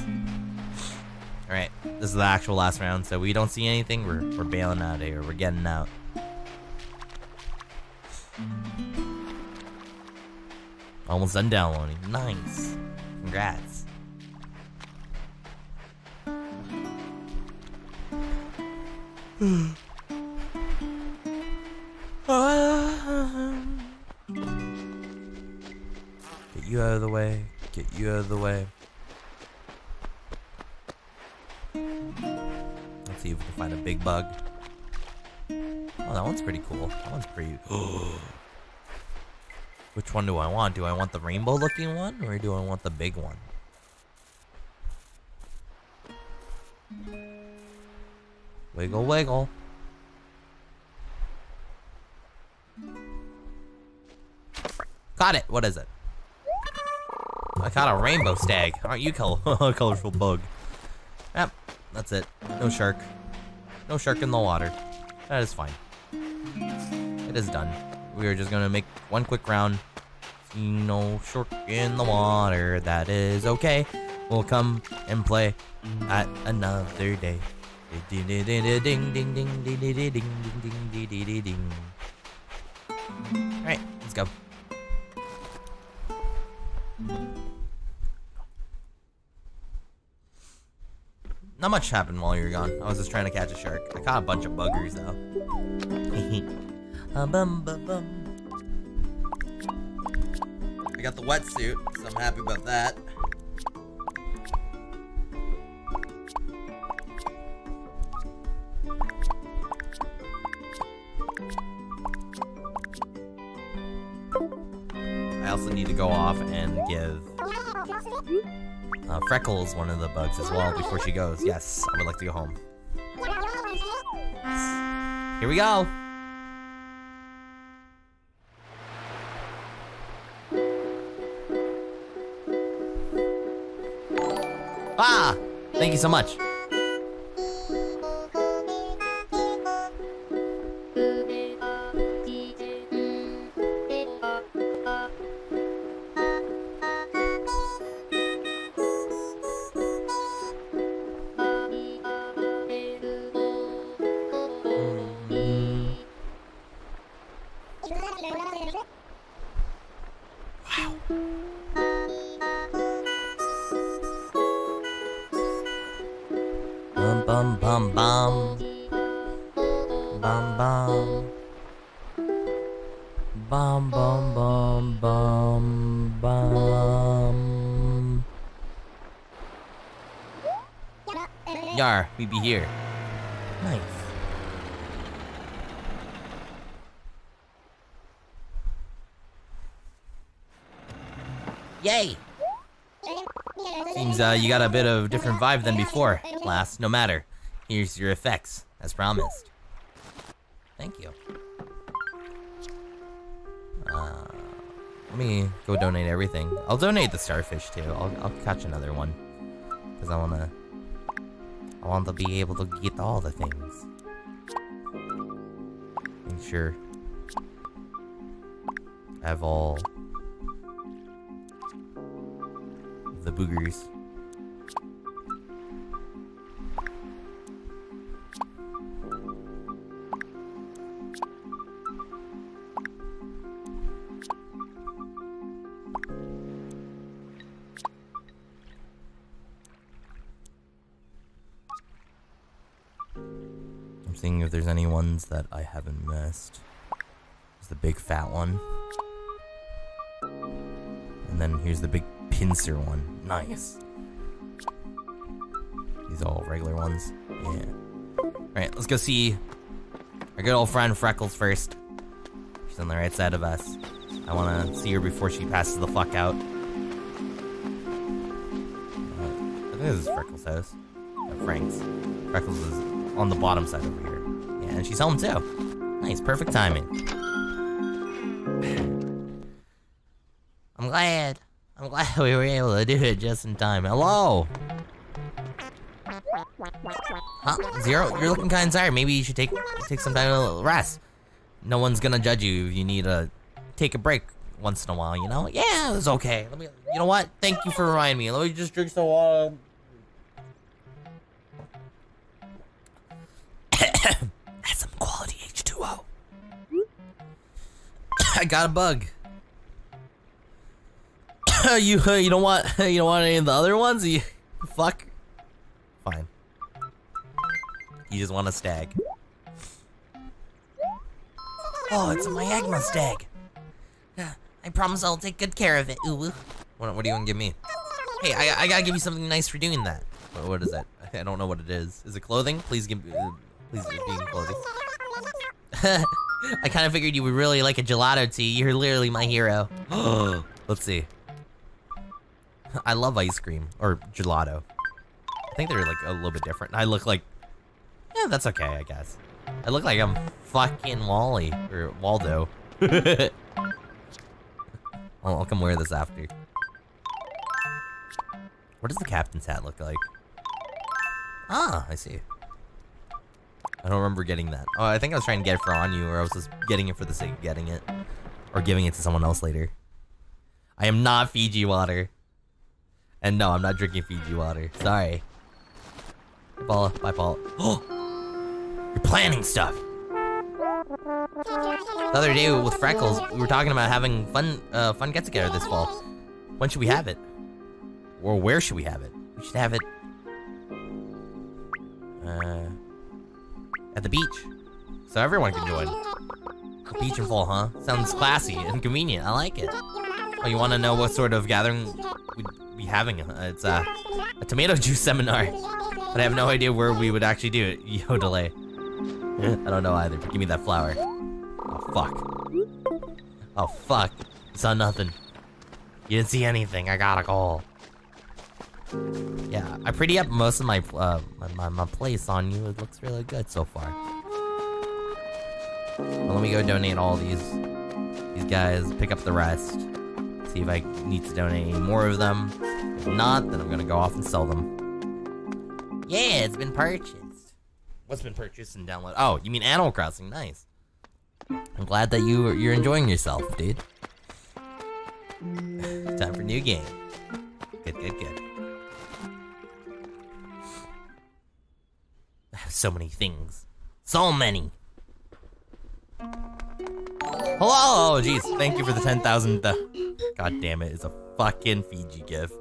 Speaker 1: Alright, this is the actual last round, so we don't see anything, we're, we're bailing out of here. We're getting out. Almost done downloading. Nice. Congrats. Get you out of the way. Get you out of the way. Let's see if we can find a big bug. Oh, that one's pretty cool. That one's pretty. Which one do I want? Do I want the rainbow looking one or do I want the big one? Wiggle, wiggle. Got it. What is it? I caught a rainbow stag. Aren't you color colorful bug? Yep, that's it. No shark. No shark in the water. That is fine. It is done. We are just gonna make one quick round. See no shark in the water. That is okay. We'll come and play at another day. Ding ding ding ding ding ding ding ding ding ding ding ding. Alright, let's go. Not much happened while you were gone. I was just trying to catch a shark. I caught a bunch of buggers though. I got the wetsuit, so I'm happy about that. I also need to go off and give uh, Freckles one of the bugs as well before she goes. Yes, I would like to go home. Here we go. Ah! Thank you so much. Yar, we be here. Nice. Yay! Seems uh, you got a bit of different vibe than before, last. No matter. Here's your effects, as promised. Thank you. Uh, let me go donate everything. I'll donate the starfish too. I'll, I'll catch another one. Because I want to... I want to be able to get all the things. Make sure I have all
Speaker 6: the boogers. Ones that I haven't missed. There's the big fat one. And then here's the big pincer one. Nice. These are all regular ones. Yeah. Alright, let's go see our good old friend Freckles first. She's on the right side of us. I want to see her before she passes the fuck out. Uh, I think this is Freckles' house. Uh, Frank's. Freckles is on the bottom side over here. And she's home too. Nice, perfect timing.
Speaker 3: I'm glad. I'm glad we were able to do it just in time. Hello?
Speaker 1: Huh? Zero? You're looking kind of tired. Maybe you should take take some time to rest. No one's gonna judge you if you need to take a break once in a while, you know? Yeah, it's okay. Let me. You know what? Thank you for reminding me. Let me just drink some water. That's some quality H2O. I got a bug. you uh, you don't want you don't want any of the other ones? You fuck. Fine. You just want a stag.
Speaker 3: Oh, it's a Miyama stag. I promise I'll take good care of it. Ooh.
Speaker 1: What, what do you want to give me? Hey, I, I gotta give you something nice for doing that. What, what is that? I don't know what it is. Is it clothing? Please give uh, please clothing. I kind of figured you would really like a gelato tee. You're literally my hero. Let's see. I love ice cream or gelato. I think they're like a little bit different. I look like, yeah, that's okay, I guess. I look like I'm fucking Wally or Waldo. I'll, I'll come wear this after. What does the captain's hat look like? Ah, I see. I don't remember getting that. Oh, I think I was trying to get it for on you, or I was just getting it for the sake of getting it. Or giving it to someone else later. I am not Fiji water. And no, I'm not drinking Fiji water. Sorry. Paula, bye, Paul. Oh! You're planning stuff! The other day with Freckles, we were talking about having fun, uh, fun get-together this fall. When should we have it? Or where should we have it? We should have it... Uh... At the beach. So everyone can join. Beach in fall, huh? Sounds classy and convenient. I like it. Oh, you want to know what sort of gathering we'd be having? Uh, it's uh, a tomato juice seminar. But I have no idea where we would actually do it. Yo, delay. I don't know either, but give me that flower. Oh, fuck. Oh, fuck. Saw nothing. You didn't see anything. I got a call. Yeah, I pretty up most of my, uh, my, my, place on you. It looks really good so far. Well, let me go donate all these these guys, pick up the rest. See if I need to donate any more of them. If not, then I'm gonna go off and sell them.
Speaker 3: Yeah, it's been purchased.
Speaker 1: What's been purchased and downloaded? Oh, you mean Animal Crossing? Nice. I'm glad that you you're enjoying yourself, dude. Time for new game. Good, good, good. so many things. So many. Hello! Oh, jeez. Thank you for the 10,000. Uh, God damn it. It's a fucking Fiji gift.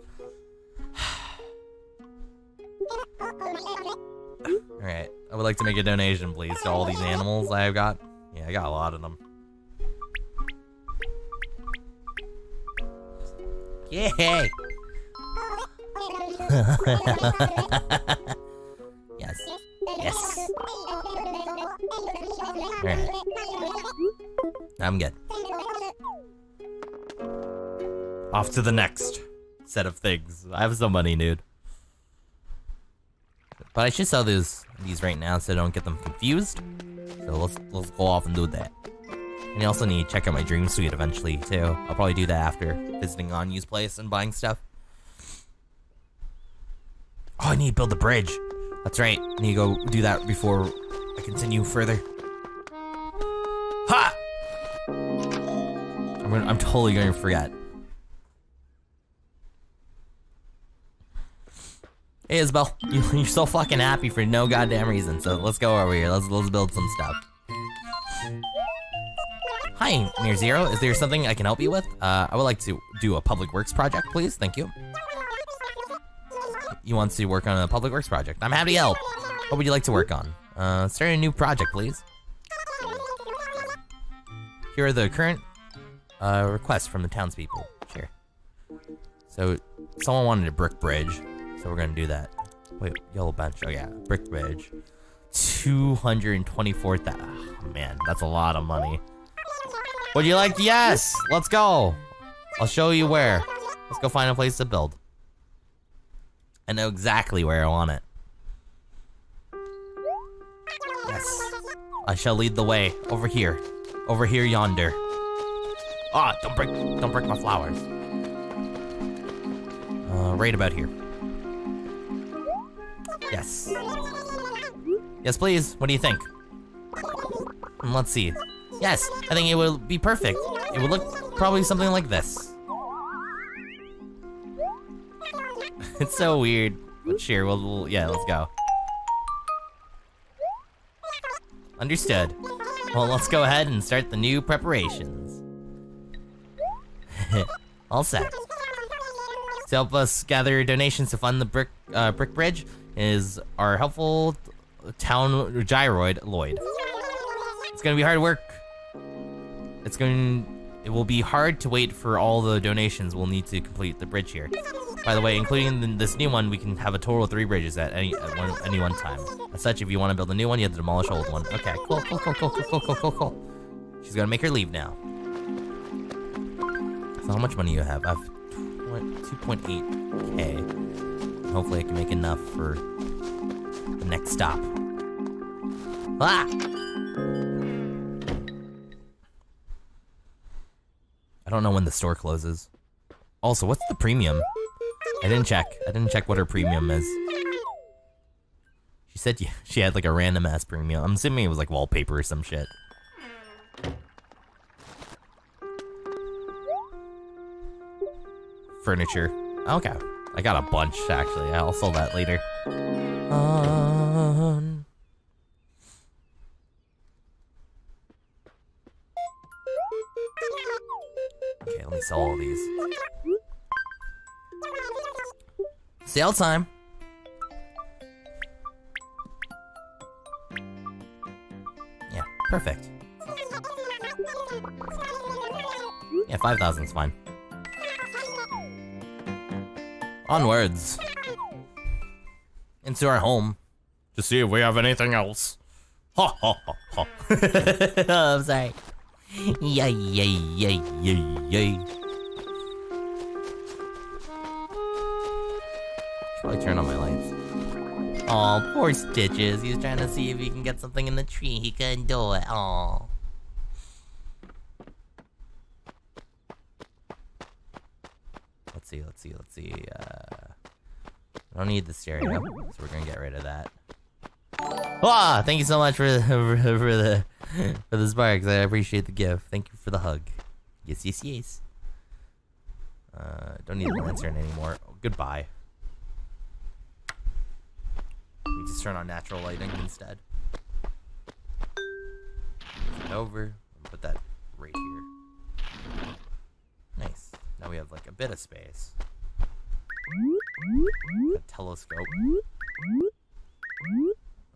Speaker 1: Alright. I would like to make a donation, please, to all these animals I've got. Yeah, I got a lot of them.
Speaker 3: Yay!
Speaker 1: yes. Yes. Alright. I'm good. Off to the next set of things. I have some money, dude. But I should sell these these right now so I don't get them confused. So let's let's go off and do that. And you also need to check out my dream suite eventually too. I'll probably do that after visiting Anyu's place and buying stuff. Oh, I need to build the bridge. That's right. I need to go do that before I continue further. Ha! I'm gonna, I'm totally going to forget. Hey Isabelle, you, you're so fucking happy for no goddamn reason. So let's go over here. Let's let's build some stuff. Hi, Near Zero. Is there something I can help you with? Uh, I would like to do a public works project, please. Thank you. You want to work on a public works project? I'm happy to help. What would you like to work on? Uh, start a new project, please. Here are the current uh, requests from the townspeople. Sure. So, someone wanted a brick bridge, so we're gonna do that. Wait, yellow bench. Oh yeah, brick bridge. 224,000. Oh, man, that's a lot of money. Would you like? Yes! Let's go! I'll show you where. Let's go find a place to build. I know exactly where I want it. Yes. I shall lead the way. Over here. Over here yonder. Ah, oh, don't break don't break my flowers. Uh, right about here. Yes. Yes, please. What do you think? Hmm, let's see. Yes, I think it will be perfect. It would look probably something like this. it's so weird. But sure, we'll, we'll, yeah, let's go. Understood. Well, let's go ahead and start the new preparations. All set. To help us gather donations to fund the brick uh, brick bridge is our helpful town gyroid Lloyd. It's gonna be hard work it's going it will be hard to wait for all the donations we'll need to complete the bridge here. By the way, including this new one, we can have a total of three bridges at any at one, any one time. As such, if you want to build a new one, you have to demolish old one. Okay, cool, cool, cool, cool, cool, cool, cool, cool. She's gonna make her leave now. So how much money you have? I have 2.8k. Hopefully I can make enough for the next stop. Ah! I don't know when the store closes. Also, what's the premium? I didn't check. I didn't check what her premium is. She said she had like a random ass premium. I'm assuming it was like wallpaper or some shit. Furniture. Okay. I got a bunch actually. I'll sell that later. Um, Okay, let me sell all these. Sale time. Yeah, perfect. Yeah, 5,000 is fine. Onwards. Into our home. To see if we have anything else. Ha ha ha ha. Oh, I'm sorry. Yay, yay, yay, yay, yay. Should turn on my lights? Oh, poor Stitches. He's trying to see if he can get something in the tree. He couldn't do it. Oh. Let's see, let's see, let's see. Uh, I don't need the stereo, so we're gonna get rid of that. Ah, thank you so much for, for, for the for the sparks. I appreciate the gift. Thank you for the hug. Yes, yes, yes. Uh, don't need the lantern anymore. Oh, goodbye. We just turn on natural lighting instead. over. Put that right here. Nice. Now we have like a bit of space. A telescope.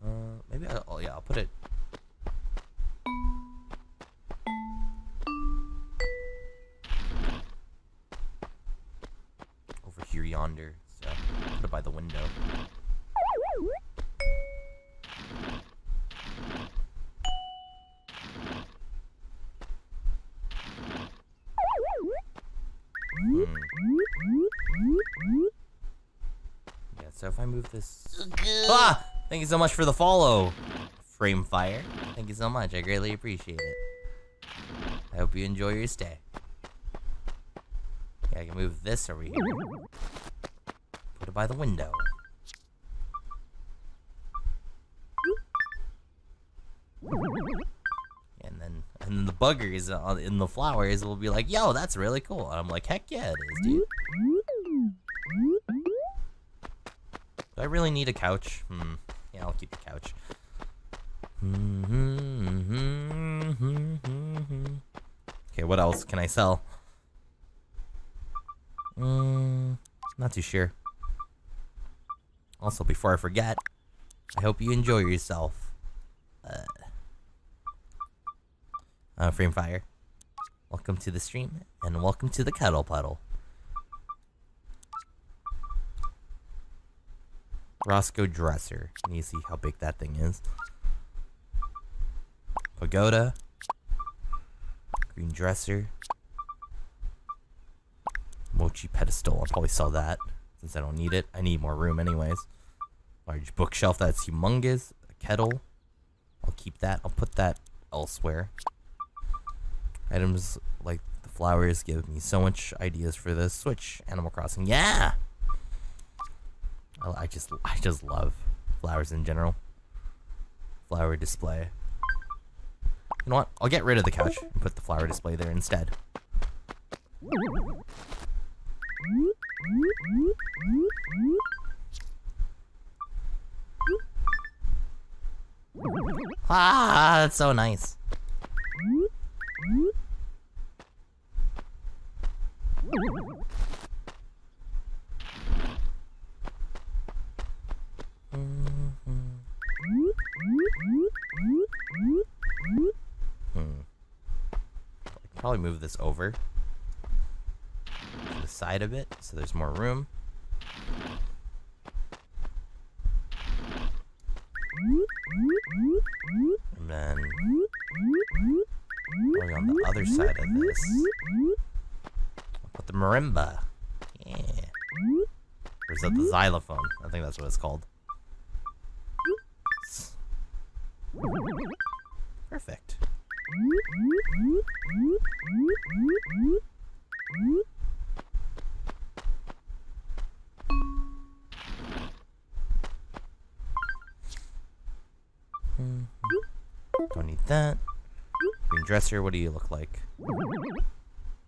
Speaker 1: Uh, maybe I'll, oh yeah, I'll put it over here yonder. So put it by the window. Hmm. Yeah, so if I move this... Ah! Thank you so much for the follow, Frame Fire. Thank you so much. I greatly appreciate it. I hope you enjoy your stay. Okay, I can move this over here. Put it by the window. And then, and then the buggers in the flowers will be like, "Yo, that's really cool." And I'm like, "Heck yeah, it is, dude." Do I really need a couch? Hmm. Yeah, I'll keep the couch. Okay, what else can I sell? Mm, not too sure. Also, before I forget, I hope you enjoy yourself. Uh, uh, Frame Fire. Welcome to the stream, and welcome to the Kettle Puddle. Rococo Dresser. Can you see how big that thing is? Pagoda. Green Dresser. Mochi Pedestal. I'll probably sell that since I don't need it. I need more room anyways. Large bookshelf that's humongous. A kettle. I'll keep that. I'll put that elsewhere. Items like the flowers give me so much ideas for this. Switch Animal Crossing. Yeah! I, I just I just love flowers in general. Flower display. You know what? I'll get rid of the couch and put the flower display there instead. Ah, that's so nice. Probably move this over to the side a bit so there's more room. And then going on the other side of this, I'll put the marimba. Yeah. Or is that the xylophone? I think that's what it's called. Perfect. Hmm. Don't need that. Green dresser, what do you look like?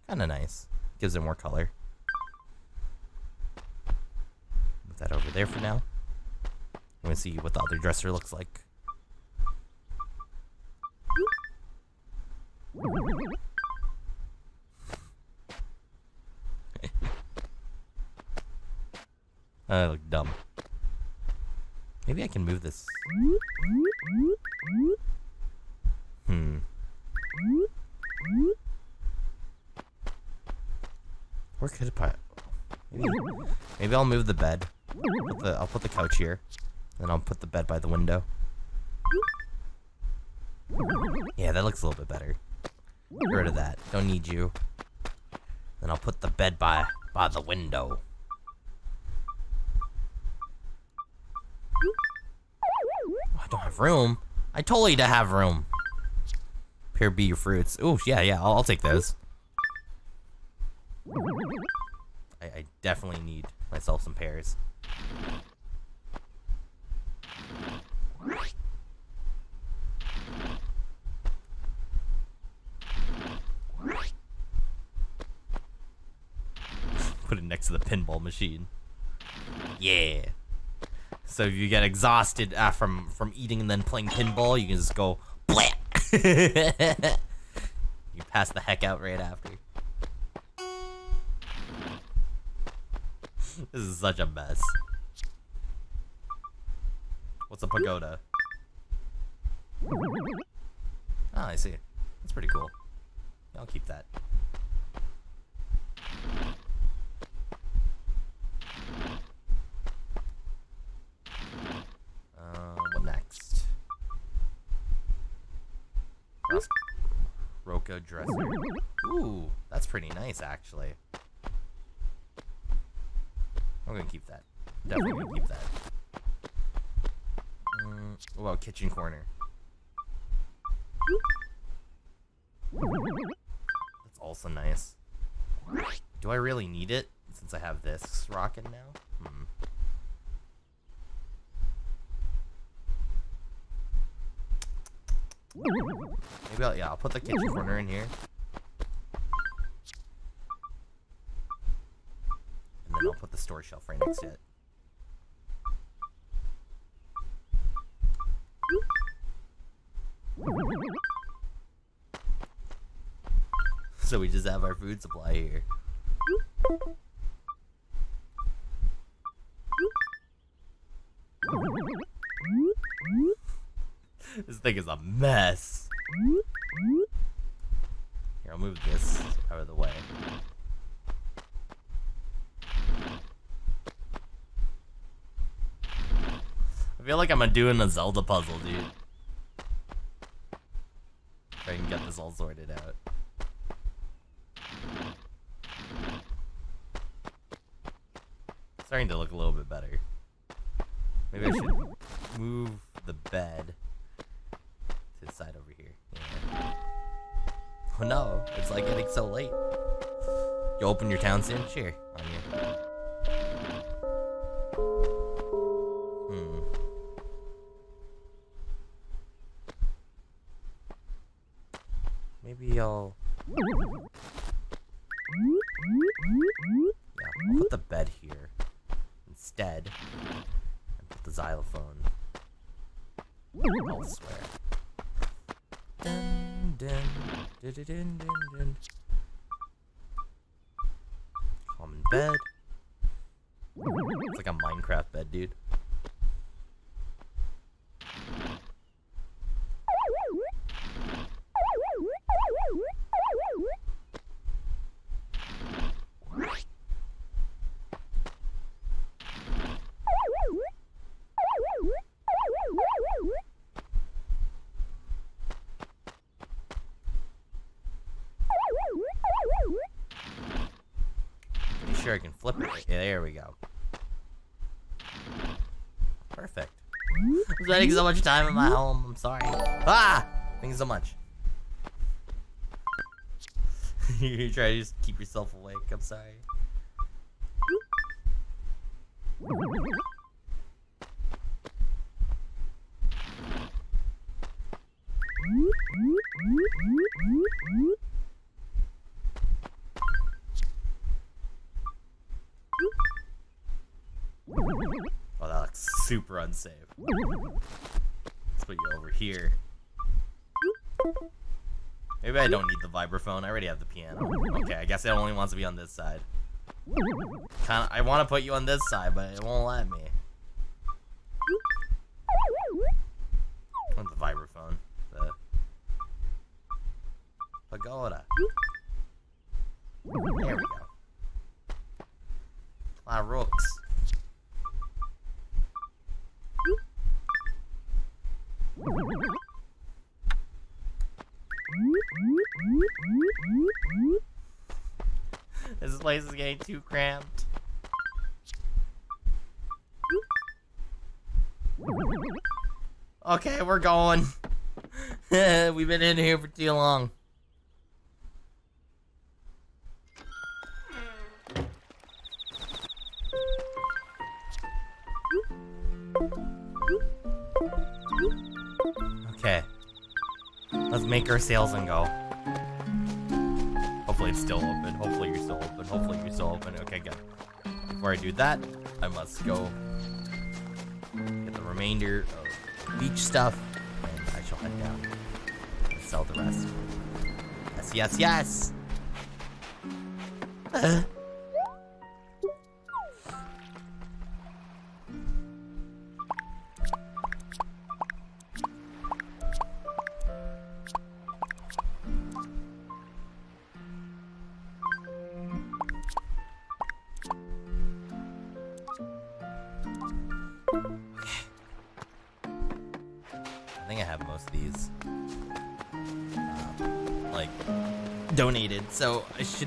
Speaker 1: Kinda nice. Gives it more color. Move that over there for now. I'm gonna see what the other dresser looks like. I look dumb. Maybe I can move this. Hmm. Where could it put? Maybe, maybe I'll move the bed. Put the, I'll put the couch here. Then I'll put the bed by the window. Yeah, that looks a little bit better. Get rid of that. Don't need you. Then I'll put the bed by by the window. Oh, I don't have room. I totally to have room. Here be your fruits. Oh yeah, yeah. I'll, I'll take those. I, I definitely need myself some pears. Put it to the pinball machine. Yeah. So if you get exhausted uh, from from eating and then playing pinball, you can just go you pass the heck out right after. this is such a mess. What's a pagoda? Oh, I see. That's pretty cool. I'll keep that. Uh, what next? Rococo dresser. Ooh, that's pretty nice, actually. I'm gonna keep that. Definitely gonna keep that. Mm, kitchen corner? That's also nice. Do I really need it since I have this rocking now? Hmm. Maybe I'll, yeah, I'll put the kitchen corner in here. And then I'll put the store shelf right next to it. So we just have our food supply here. this thing is a mess. Here, I'll move this out of the way. I feel like I'm doing a Zelda puzzle, dude. If I can get this all sorted out. Starting to look a little bit better. Maybe I should move the bed side over here. Yeah. Oh no, it's like getting so late. You open your town soon? Sure, on you. Hmm. Maybe I'll. Dun, dun, dun, sure I can flip it. There we go. Perfect. I'm spending so much time in my home. I'm sorry. Ah! Thank you so much. you try to just keep yourself awake. I'm sorry. Super unsafe. Let's put you over here. Maybe I don't need the vibraphone. I already have the piano. Okay, I guess it only wants to be on this side. Kinda, I want to put you on this side, but it won't let me. Too cramped. Okay, we're going. We've been in here for too long. Okay. Let's make our sales and go. Hopefully it's still open. Hopefully you're still open. Hopefully still open. Okay, good. Before I do that, I must go get the remainder of beach stuff, and I shall head down and sell the rest. Yes, yes, yes! Uh.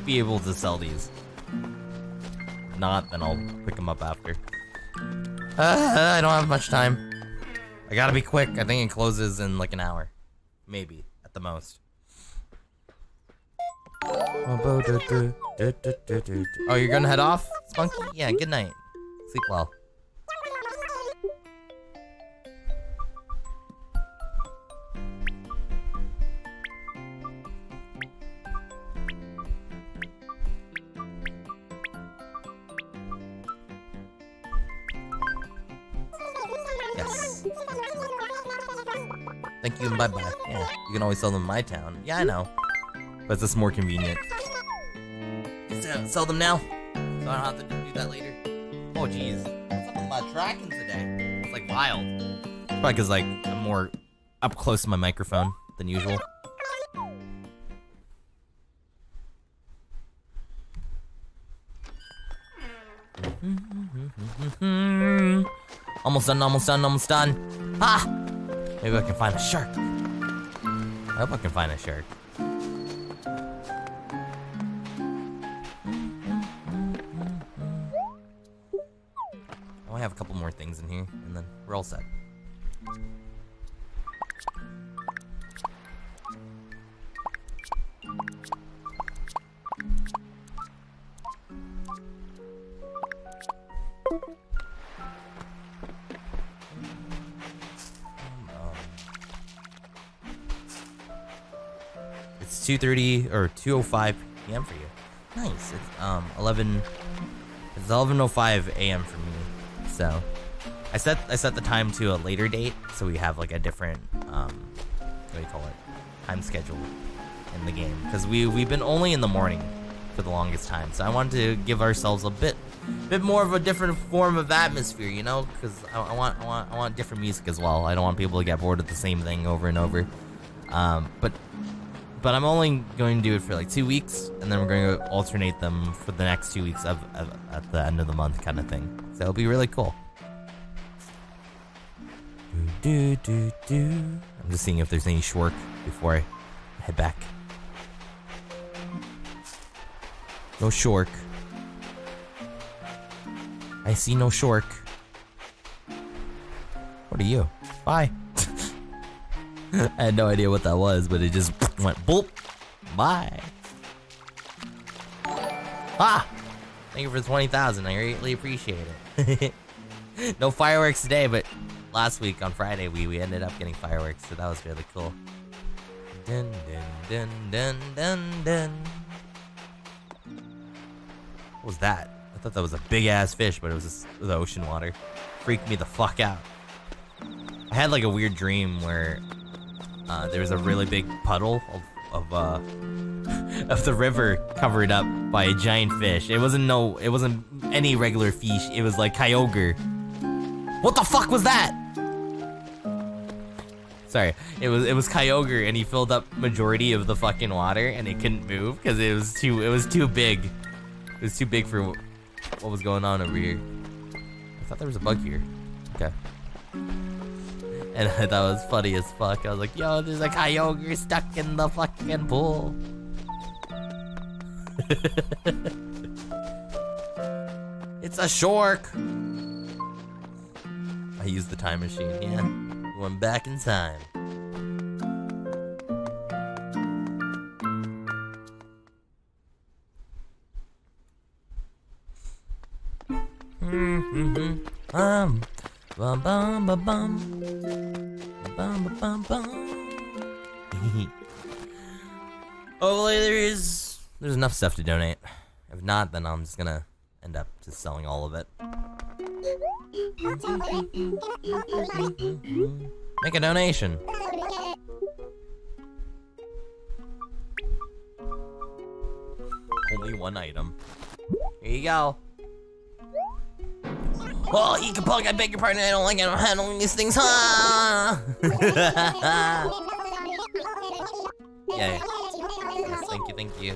Speaker 1: Be able to sell these. If not, then I'll pick them up after. Uh, I don't have much time. I gotta be quick. I think it closes in like an hour. Maybe, at the most. Oh, you're gonna head off, Spunky? Yeah, good night. Sleep well. Can always sell them in my town. Yeah, I know. But it's just more convenient.
Speaker 3: So, sell them now. So I don't have to do that later. Oh, jeez. Something about tracking today. It's like wild.
Speaker 1: Probably because like I'm more up close to my microphone than usual. Almost done, almost done, almost done. Ah! Maybe I can find a shark. I hope I can find a shark. I only have a couple more things in here, and then we're all set. 2:30 or 2:05 p.m. for you. Nice. It's um 11. It's 11:05 a.m. for me. So, I set I set the time to a later date, so we have like a different um what do you call it time schedule in the game because we we've been only in the morning for the longest time. So I wanted to give ourselves a bit bit more of a different form of atmosphere, you know, because I, I want I want I want different music as well. I don't want people to get bored of the same thing over and over. Um, but but I'm only going to do it for like two weeks, and then we're going to alternate them for the next two weeks of, of at the end of the month, kind of thing. So it'll be really cool. Do, do, do. I'm just seeing if there's any shork before I head back. No shork. I see no shork. What are you? Bye. I had no idea what that was, but it just went boop. Bye. Ah! Thank you for 20,000. I greatly appreciate it. no fireworks today, but last week on Friday we, we ended up getting fireworks, so that was really cool. Dun dun dun dun dun dun. What was that? I thought that was a big ass fish, but it was just the ocean water. Freaked me the fuck out. I had like a weird dream where uh, there was a really big puddle of, of uh of the river covered up by a giant fish. It wasn't no, it wasn't any regular fish. It was like Kyogre. What the fuck was that? Sorry, it was it was Kyogre, and he filled up majority of the fucking water, and it couldn't move because it was too it was too big. It was too big for what was going on over here. I thought there was a bug here. Okay. And I thought it was funny as fuck. I was like, yo, there's a Kyogre stuck in the fucking pool. it's a shark. I used the time machine, yeah. Went back in time. Mm-hmm. Um, bum bum bum bum. Bum bum bum. Hopefully there is there's enough stuff to donate. If not, then I'm just gonna end up just selling all of it. Make a donation. Only one item. Here you go. Oh, Eekapunk, I beg your pardon, I don't like handling these things, huh? yeah. Yes, thank you, thank you.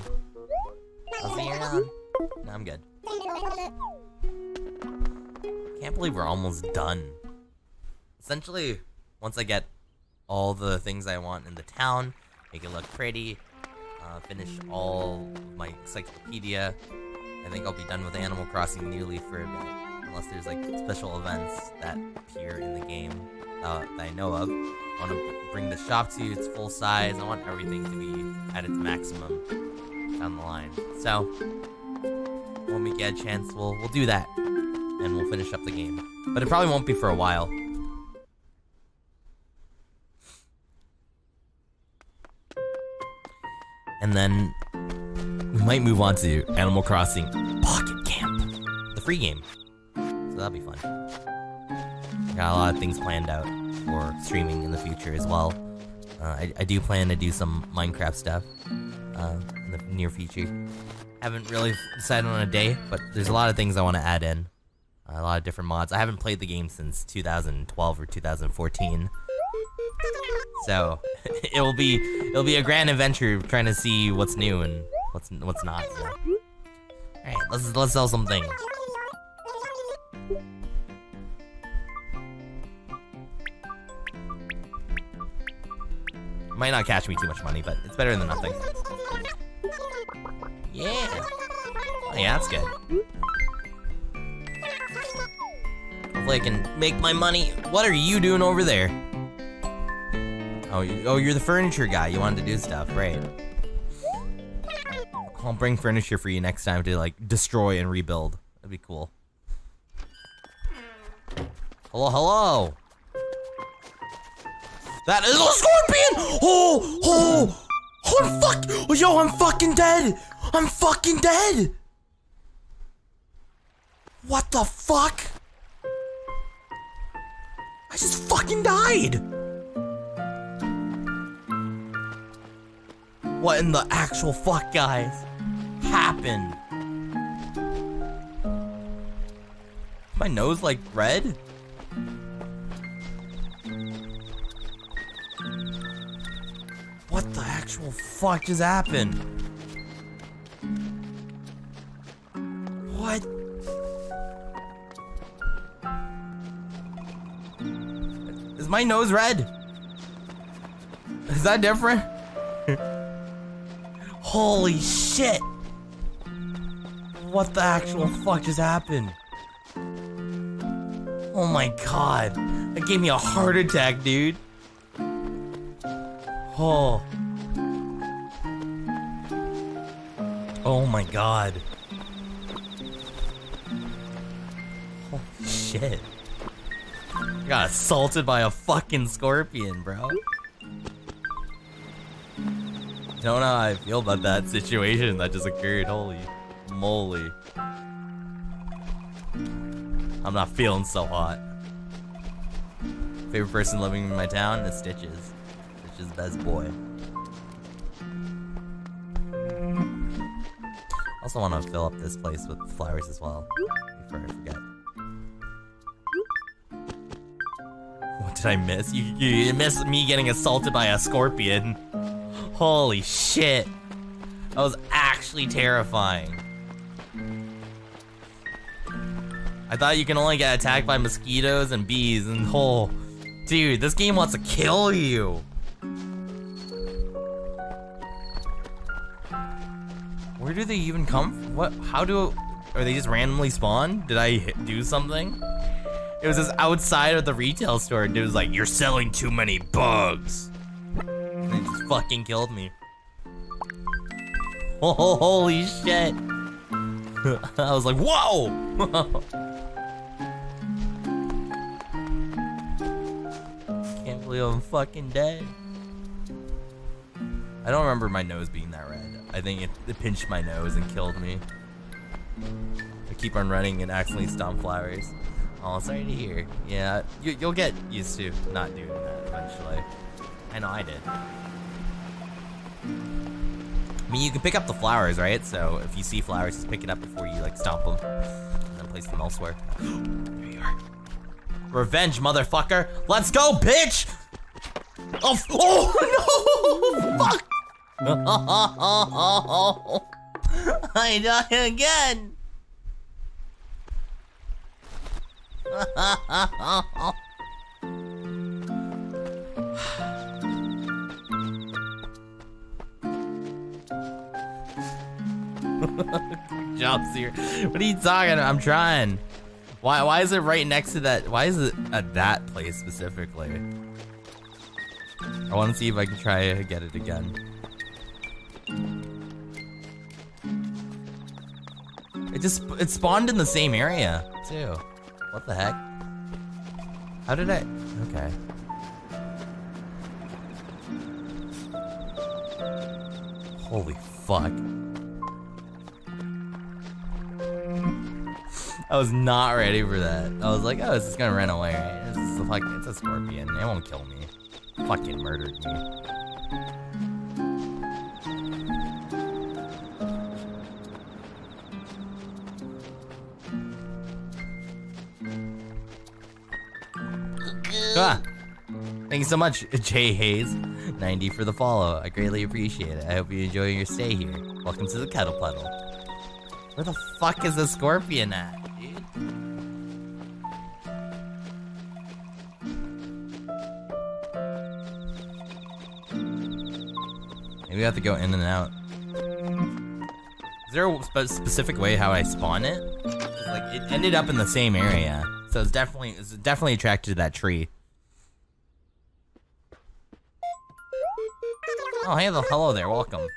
Speaker 1: I'll see you around. No, I'm good. Can't believe we're almost done. Essentially, once I get all the things I want in the town, make it look pretty, uh, finish all my encyclopedia, I think I'll be done with Animal Crossing nearly for a bit. Unless there's like special events that appear in the game uh, that I know of. I want to bring the shop to you, its full size. I want everything to be at its maximum down the line. So, when we get a chance, we'll we'll do that, and we'll finish up the game. But it probably won't be for a while. And then we might move on to Animal Crossing Pocket Camp, the free game. That'll be fun. Got a lot of things planned out for streaming in the future as well. Uh, I, I do plan to do some Minecraft stuff uh, in the near future. Haven't really decided on a day, but there's a lot of things I want to add in. Uh, a lot of different mods. I haven't played the game since 2012 or 2014. So it will be it'll be a grand adventure trying to see what's new and what's what's not. All right, let's let's sell some things. Might not catch me too much money, but it's better than nothing. Yeah. Oh, yeah, that's good. Hopefully I can make my money. What are you doing over there? Oh, you, oh, you're the furniture guy. You wanted to do stuff, right? I'll bring furniture for you next time to like destroy and rebuild. That'd be cool. Hello, hello. That is a scorpion! Oh, oh, oh, fuck, oh, yo, I'm fucking dead. I'm fucking dead. What the fuck? I just fucking died. What in the actual fuck, guys, happened? My nose like red? What the actual fuck just happened? What? Is my nose red? Is that different? Holy shit! What the actual fuck just happened? Oh my god. That gave me a heart attack, dude. Oh. Oh my god. Holy shit. I got assaulted by a fucking scorpion, bro. Don't know how I feel about that situation that just occurred. Holy moly. I'm not feeling so hot. Favorite person living in my town is Stitches. Stitches best boy. Also want to fill up this place with flowers as well, before I forget. What did I miss? You, you, you missed me getting assaulted by a scorpion. Holy shit. That was actually terrifying. I thought you can only get attacked by mosquitoes and bees and oh, dude, this game wants to kill you. Where do they even come from? What, how do, are they just randomly spawn? Did I do something? It was just outside of the retail store and it was like, you're selling too many bugs. And they just fucking killed me. Oh, holy shit. I was like, whoa! Can't believe I'm fucking dead. I don't remember my nose being that red. I think it, it pinched my nose and killed me. I keep on running and accidentally stomp flowers. Oh, sorry to hear. Yeah, you, you'll get used to not doing that eventually. I know I did. I mean, you can pick up the flowers, right? So if you see flowers, just pick it up before you like stomp them, and then place them elsewhere. there you are. Revenge, motherfucker! Let's go, bitch! Oh, oh no! Fuck! I die again. Jumps here. What are you talking about? I'm trying. Why why is it right next to that? Why is it at that place specifically? I want to see if I can try to get it again. It just it spawned in the same area too. What the heck? How did I? Okay. Holy fuck. I was not ready for that. I was like, oh, it's just gonna run away, right? Is a it's a scorpion. It won't kill me. Fucking murdered me. Ah, thank you so much, Jay Hayes. 90 for the follow. I greatly appreciate it. I hope you enjoy your stay here. Welcome to the Kettle Puddle. Where the fuck is the scorpion at, dude? Maybe I have to go in and out. Is there a spe- specific way how I spawn it? Like it ended up in the same area, so it's definitely it's definitely attracted to that tree. Oh hey, the hello there, welcome.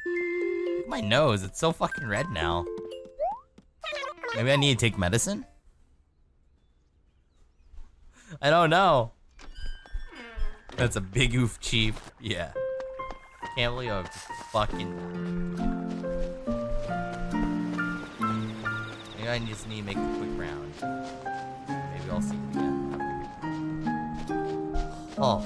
Speaker 1: My nose, it's so fucking red now. Maybe I need to take medicine. I don't know. That's a big oof, chief. Yeah. Can't believe I'm fucking. Maybe I just need to make a quick round. Oh.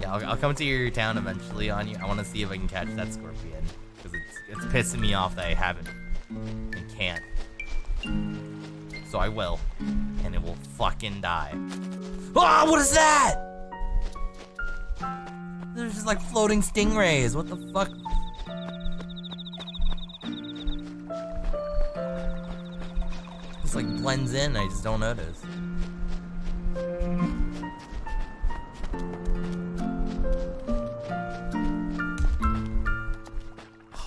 Speaker 1: Yeah, I'll, I'll come to your town eventually on you. I want to see if I can catch that scorpion. Because it's, it's pissing me off that I haven't and can't. So I will. And it will fucking die. Ah, what is that? There's just like floating stingrays. What the fuck? Just like blends in. I just don't notice.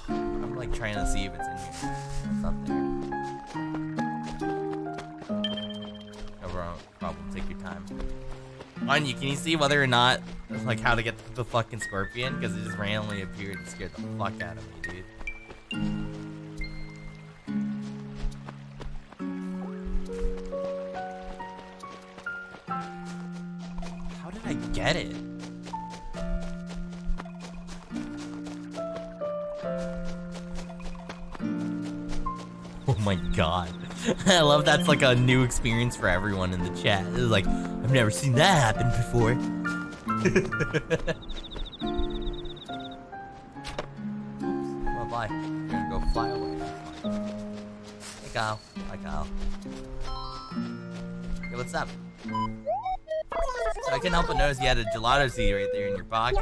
Speaker 1: I'm like trying to see if it's in here. It's not there. No pro- problem. Take your time. On you, can you see whether or not, like, how to get the fucking scorpion? Because it just randomly appeared and scared the fuck out of me, dude. I love that's like a new experience for everyone in the chat. It's like, I've never seen that happen before. Oops. Bye bye. You're gonna go fly away. Hey Kyle. Hi Kyle. Hey, what's up? So I couldn't help but notice you had a gelato tee right there in your pocket.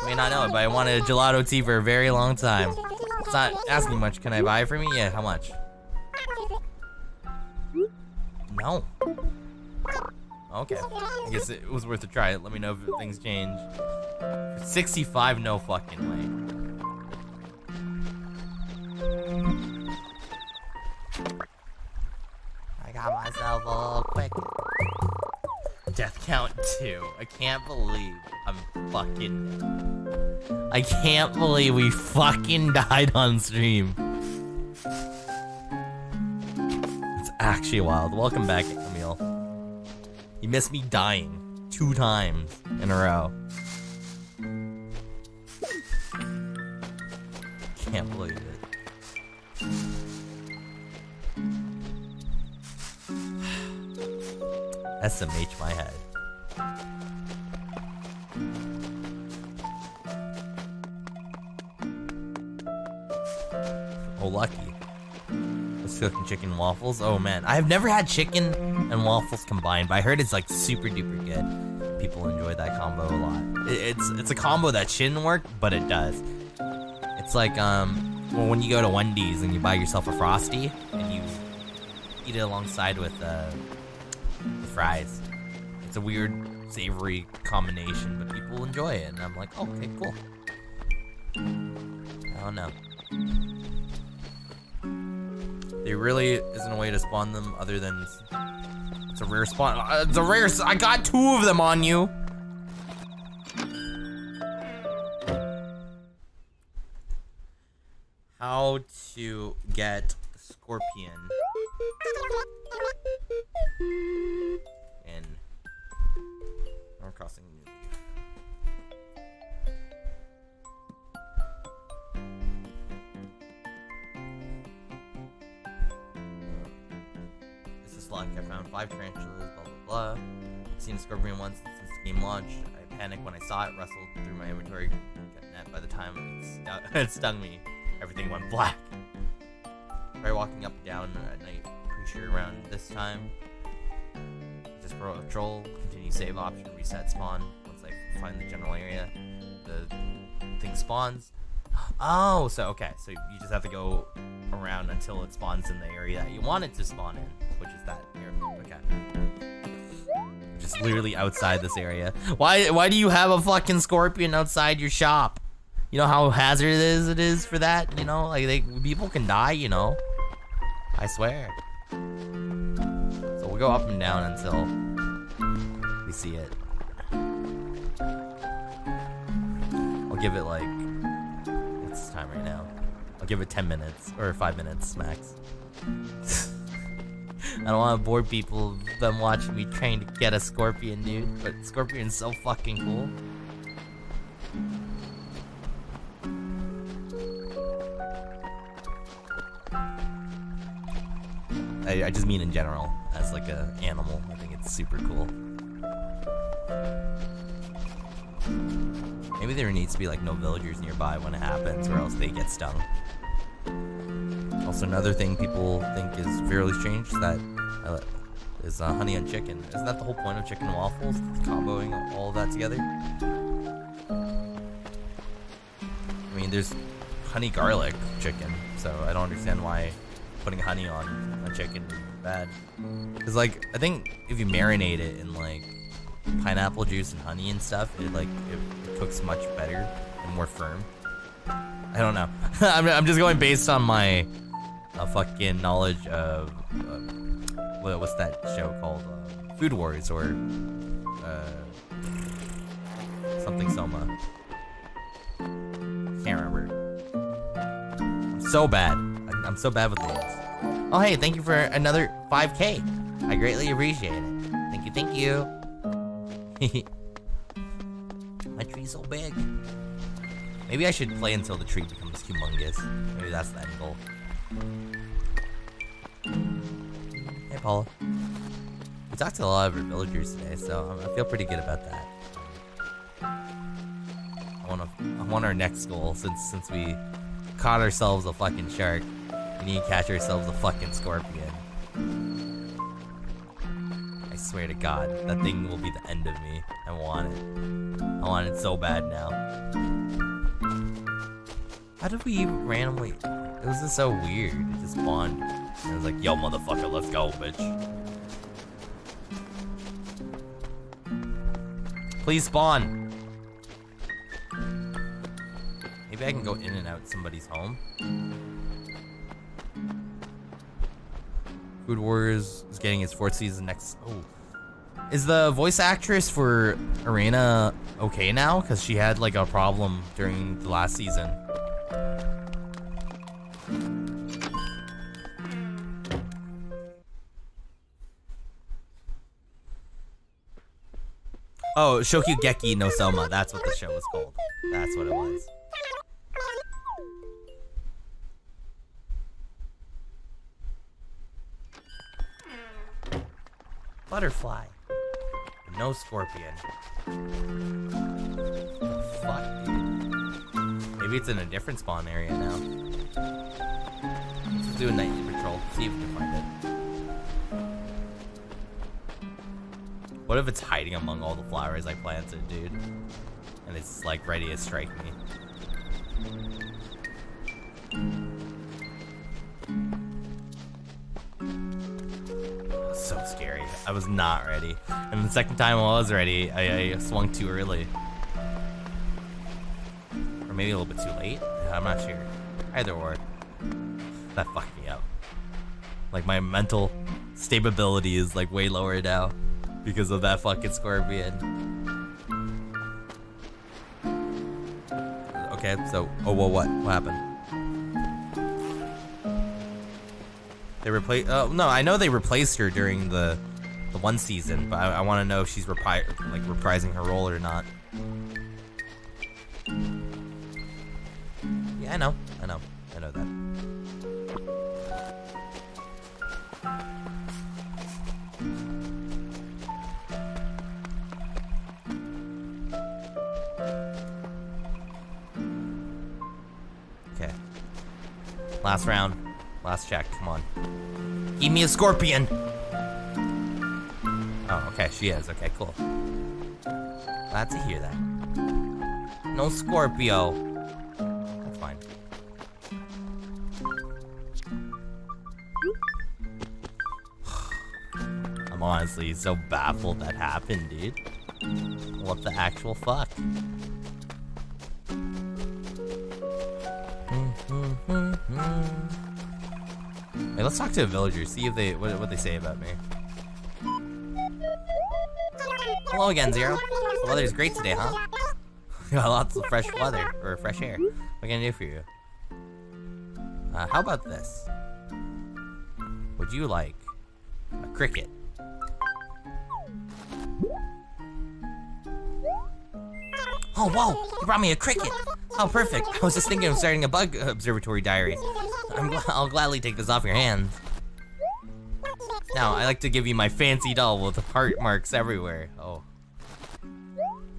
Speaker 1: You may not know it, but I wanted a gelato tee for a very long time. It's not asking much. Can I buy it for me? Yeah, how much? No. Okay. I guess it was worth a try. Let me know if things change. 65, no fucking way. I got myself a little quick. Death count two. I can't believe I'm fucking. I can't believe we fucking died on stream. Actually wild. Welcome back, Emil. You missed me dying two times in a row. Can't believe it. SMH my head. Oh, lucky. Cooking chicken waffles. Oh man, I have never had chicken and waffles combined, but I heard it's like super duper good. People enjoy that combo a lot. It- It's it's a combo that shouldn't work, but it does. It's like um, well, when you go to Wendy's and you buy yourself a frosty and you eat it alongside with uh, the fries. It's a weird savory combination, but people enjoy it, and I'm like, okay, cool. I don't know. There really isn't a way to spawn them other than it's a rare spawn. Uh, it's a rare. I got two of them on you. How to get scorpion in North Crossing luck. I found five tarantulas, blah blah blah. I've seen a scorpion once since the game launched. I panicked when I saw it, wrestled through my inventory, net. By the time it, it stung me, everything went black. Try walking up and down at night. Pretty sure around this time. just patrol, continue save option, reset spawn. Once I find the general area, the thing spawns. Oh, so okay, so you just have to go around until it spawns in the area that you want it to spawn in, which is that area. Okay. Just literally outside this area. Why? Why do you have a fucking scorpion outside your shop? You know how hazardous it is for that. You know, like they people can die. You know. I swear. So we'll go up and down until we see it. I'll give it like time right now? I'll give it 10 minutes or 5 minutes max. I don't want to bore people them watching me trying to get a scorpion, dude. But scorpion's so fucking cool. I, I just mean in general as like a animal. I think it's super cool. Maybe there needs to be like no villagers nearby when it happens, or else they get stung. Also, another thing people think is fairly strange is that uh, is uh, honey on chicken. Isn't that the whole point of chicken waffles? Comboing all that together. I mean, there's honey garlic chicken, so I don't understand why putting honey on a chicken is bad. Cause like I think if you marinate it in like pineapple juice and honey and stuff, it like it cooks much better and more firm. I don't know. I'm, I'm just going based on my uh, fucking knowledge of uh, what, what's that show called? Uh, Food Wars or uh, something Soma. Can't remember. I'm so bad. I'm, I'm so bad with names. Oh hey, thank you for another 5k. I greatly appreciate it. Thank you, thank you. My tree's so big. Maybe I should play until the tree becomes humongous. Maybe that's the end goal. Hey, Paula. We talked to a lot of our villagers today, so I feel pretty good about that. I want to. I want our next goal since since we caught ourselves a fucking shark. We need to catch ourselves a fucking scorpion. Swear to God, that thing will be the end of me. I want it. I want it so bad now. How did we randomly? It was just so weird. It just spawned. I was like, yo, motherfucker, let's go, bitch. Please spawn. Maybe I can go in and out somebody's home. Food Wars is getting its fourth season next. Oh. Is the voice actress for Erina okay now? Because she had like a problem during the last season. Oh, Shokugeki no Soma. That's what the show was called. That's what it was. Butterfly. No scorpion. Fuck, dude. Maybe it's in a different spawn area now. Let's do a nightly patrol. See if we can find it. What if it's hiding among all the flowers I planted, dude? And it's like ready to strike me. I was not ready. And the second time I was ready, I, I swung too early. Or maybe a little bit too late? I'm not sure. Either or. That fucked me up. Like my mental stability is like way lower now because of that fucking scorpion. Okay, so oh well, what what happened? They replaced. Oh no, I know they replaced her during the the one season, but I, I want to know if she's repri like reprising her role or not. Yeah, I know, I know, I know that. Okay. Last round. Last check. Come on. Give me a scorpion. Okay, she is. Okay, cool. Glad to hear that. No Scorpio. That's fine. I'm honestly so baffled that happened, dude. What the actual fuck? Hey, let's talk to a villager, see if they what, what they say about me. Hello again, Zero. The weather's great today, huh? Got lots of fresh weather, or fresh air. What can I do for you? Uh, how about this? Would you like a cricket? Oh, whoa! You brought me a cricket! Oh, perfect. I was just thinking of starting a bug observatory diary. I'm gl I'll gladly take this off your hands. Now, I like to give you my fancy doll with heart marks everywhere. Oh.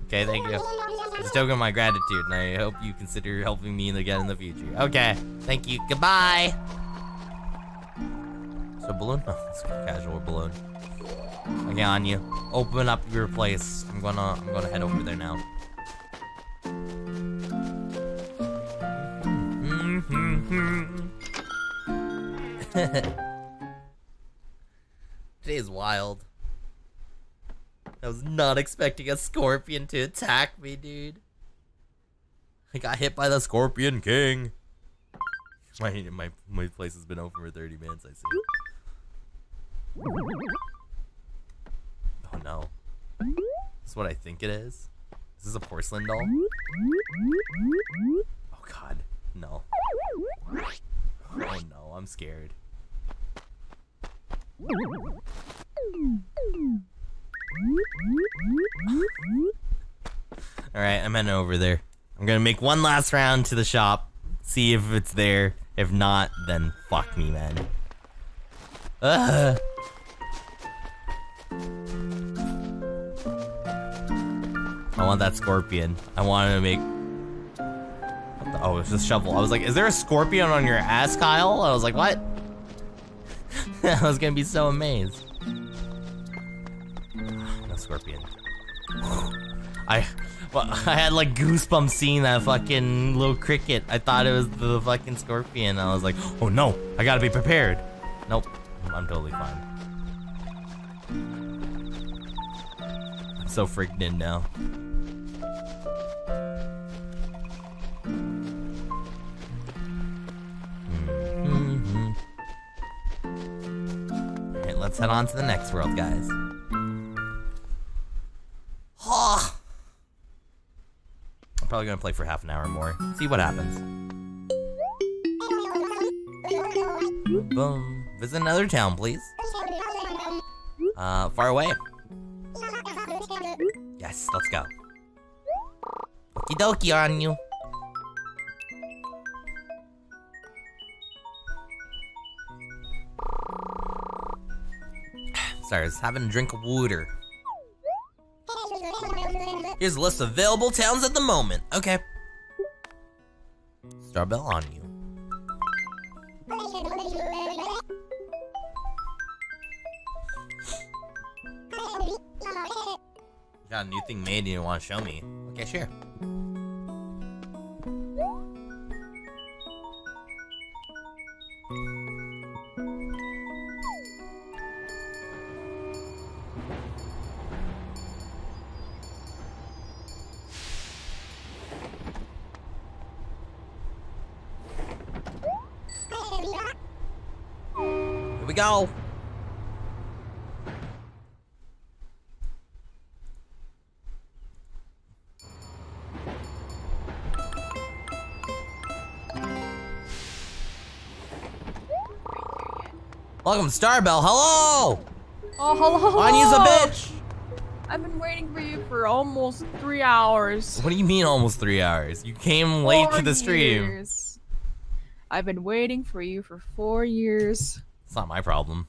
Speaker 1: Okay, thank you. It's a token of my gratitude, and I hope you consider helping me again in the future. Okay, thank you. Goodbye! So balloon? Oh, casual balloon. Okay, on you. Open up your place. I'm gonna I'm gonna head over there now. Today's wild. I was not expecting a scorpion to attack me, dude. I got hit by the Scorpion King. My my my place has been open for 30 minutes, I see. Oh no. This is what I think it is? This is this a porcelain doll? Oh god. No. Oh no, I'm scared. Alright, I'm heading over there. I'm gonna make one last round to the shop, see if it's there. If not, then fuck me, man. Ugh. I want that scorpion. I want to make. The... Oh, it's a shovel. I was like, is there a scorpion on your ass, Kyle? I was like, what? I was gonna be so amazed. no scorpion. I, well, I had like goosebumps seeing that fucking little cricket. I thought it was the fucking scorpion. I was like, oh no, I gotta be prepared. Nope, I'm totally fine. I'm so freaked in now. Let's head on to the next world, guys. Ah. I'm probably gonna play for half an hour more. See what happens. Boom. Visit another town, please. Uh, far away. Yes, let's go. Okie dokie on you. Sorry, I was having a drink of water. Here's a list of available towns at the moment. Okay. Starbell on you. Got a new thing made you want to show me. Okay, sure. Go. Welcome, Starbell. Hello!
Speaker 7: Oh, hello.
Speaker 1: Anya's a bitch!
Speaker 7: I've been waiting for you for almost three hours.
Speaker 1: What do you mean almost three hours? You came late to the stream.
Speaker 7: years. I've been waiting for you for four years.
Speaker 1: It's not my problem.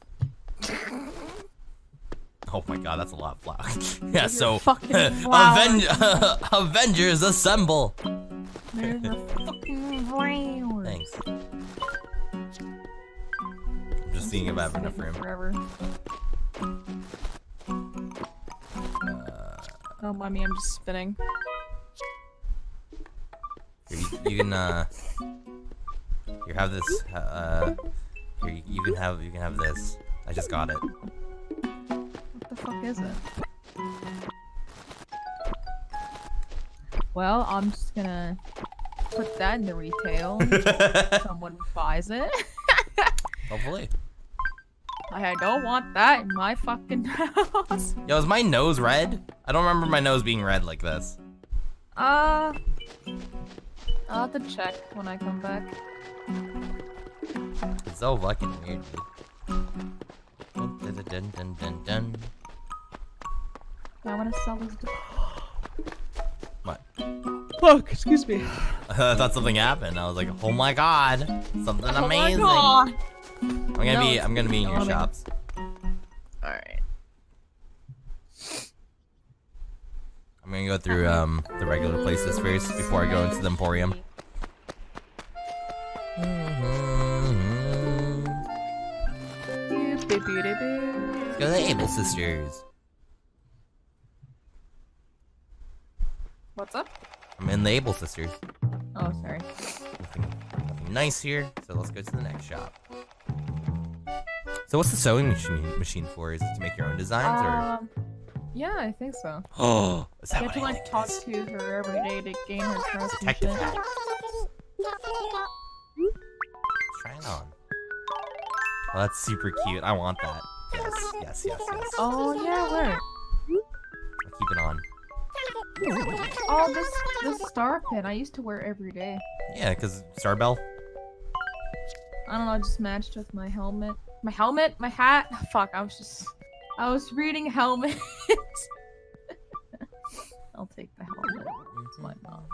Speaker 1: Oh my god, that's a lot of flour. yeah, so. Aven Avengers assemble.
Speaker 7: There's a fucking.
Speaker 1: Thanks. I'm just seeing if I have enough room.
Speaker 7: Forever. Don't mind me, I'm just spinning.
Speaker 1: You, you can uh, you have this. Uh, here you, you can have you can have this. I just got it.
Speaker 7: What the fuck is it? Well, I'm just gonna put that in the retail. Someone buys it.
Speaker 1: Hopefully.
Speaker 7: I don't want that in my fucking house.
Speaker 1: Yo, is my nose red? I don't remember my nose being red like this.
Speaker 7: Uh, I'll have to check when I come back.
Speaker 1: It's so fucking weird, dude. Dun, dun, dun, dun, dun, dun.
Speaker 7: I want to sell this.
Speaker 1: What?
Speaker 7: Fuck, excuse me.
Speaker 1: I thought something happened. I was like, oh my god, something
Speaker 7: Oh my
Speaker 1: amazing.
Speaker 7: God.
Speaker 1: I'm gonna
Speaker 7: No,
Speaker 1: be I'm gonna be in your shops.
Speaker 7: Alright.
Speaker 1: I'm gonna go through um the regular places first before I go into the Emporium. To the Able Sisters.
Speaker 7: What's up?
Speaker 1: I'm in the Able Sisters.
Speaker 7: Oh, sorry.
Speaker 1: Nothing, nothing nice here, so let's go to the next shop. So what's the sewing machine machine for? Is it to make your own designs or?
Speaker 7: Um, yeah, I think so.
Speaker 1: Oh, is that
Speaker 7: You have to
Speaker 1: I
Speaker 7: like talk
Speaker 1: is?
Speaker 7: to her every day to gain her trust and shit.
Speaker 1: Try it on. Oh, that's super cute. I want that. Yes, yes, yes, yes.
Speaker 7: Oh yeah, where?
Speaker 1: I'll keep it on.
Speaker 7: Oh, this this star pin I used to wear every day.
Speaker 1: Yeah, because star Starbell.
Speaker 7: I don't know, it just matched with my helmet. My helmet, my hat. Fuck, I was just I was reading helmet. I'll take the helmet. Why not?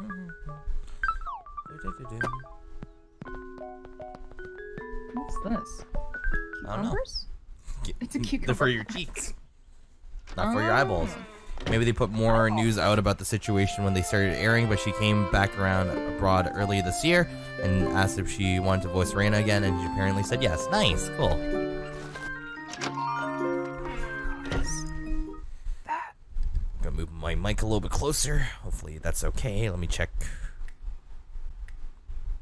Speaker 7: What's this?
Speaker 1: I don't know.
Speaker 7: Cucumbers? It's a
Speaker 1: They're
Speaker 7: cucumber.
Speaker 1: for your cheeks, not for your eyeballs. Maybe they put more news out about the situation when they started airing, but she came back around abroad early this year and asked if she wanted to voice Reina again, and she apparently said yes. Nice, cool. Gonna move my mic a little bit closer. Hopefully that's okay. Let me check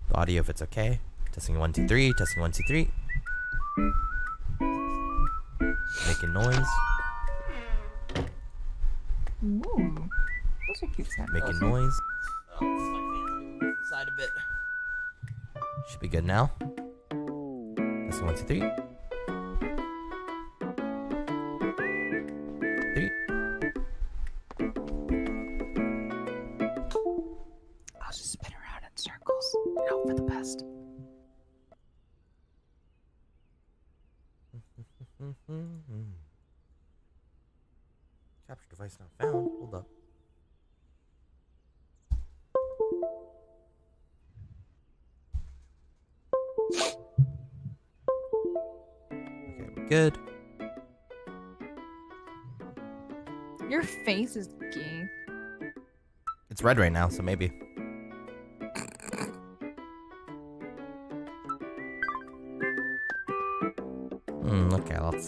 Speaker 1: the audio if it's okay. Testing one, two, three. Testing one, two, three. Making noise.
Speaker 7: Ooh. Those are cute samples.
Speaker 1: Making noise. Oh, Side a bit. Should be good now. Testing one, two, three. Three.
Speaker 7: I'll just spin around in circles and hope for the best. Mm-hmm.
Speaker 1: Capture device not found. Hold up. Okay, we're good.
Speaker 7: Your face is gay.
Speaker 1: It's red right now, so maybe.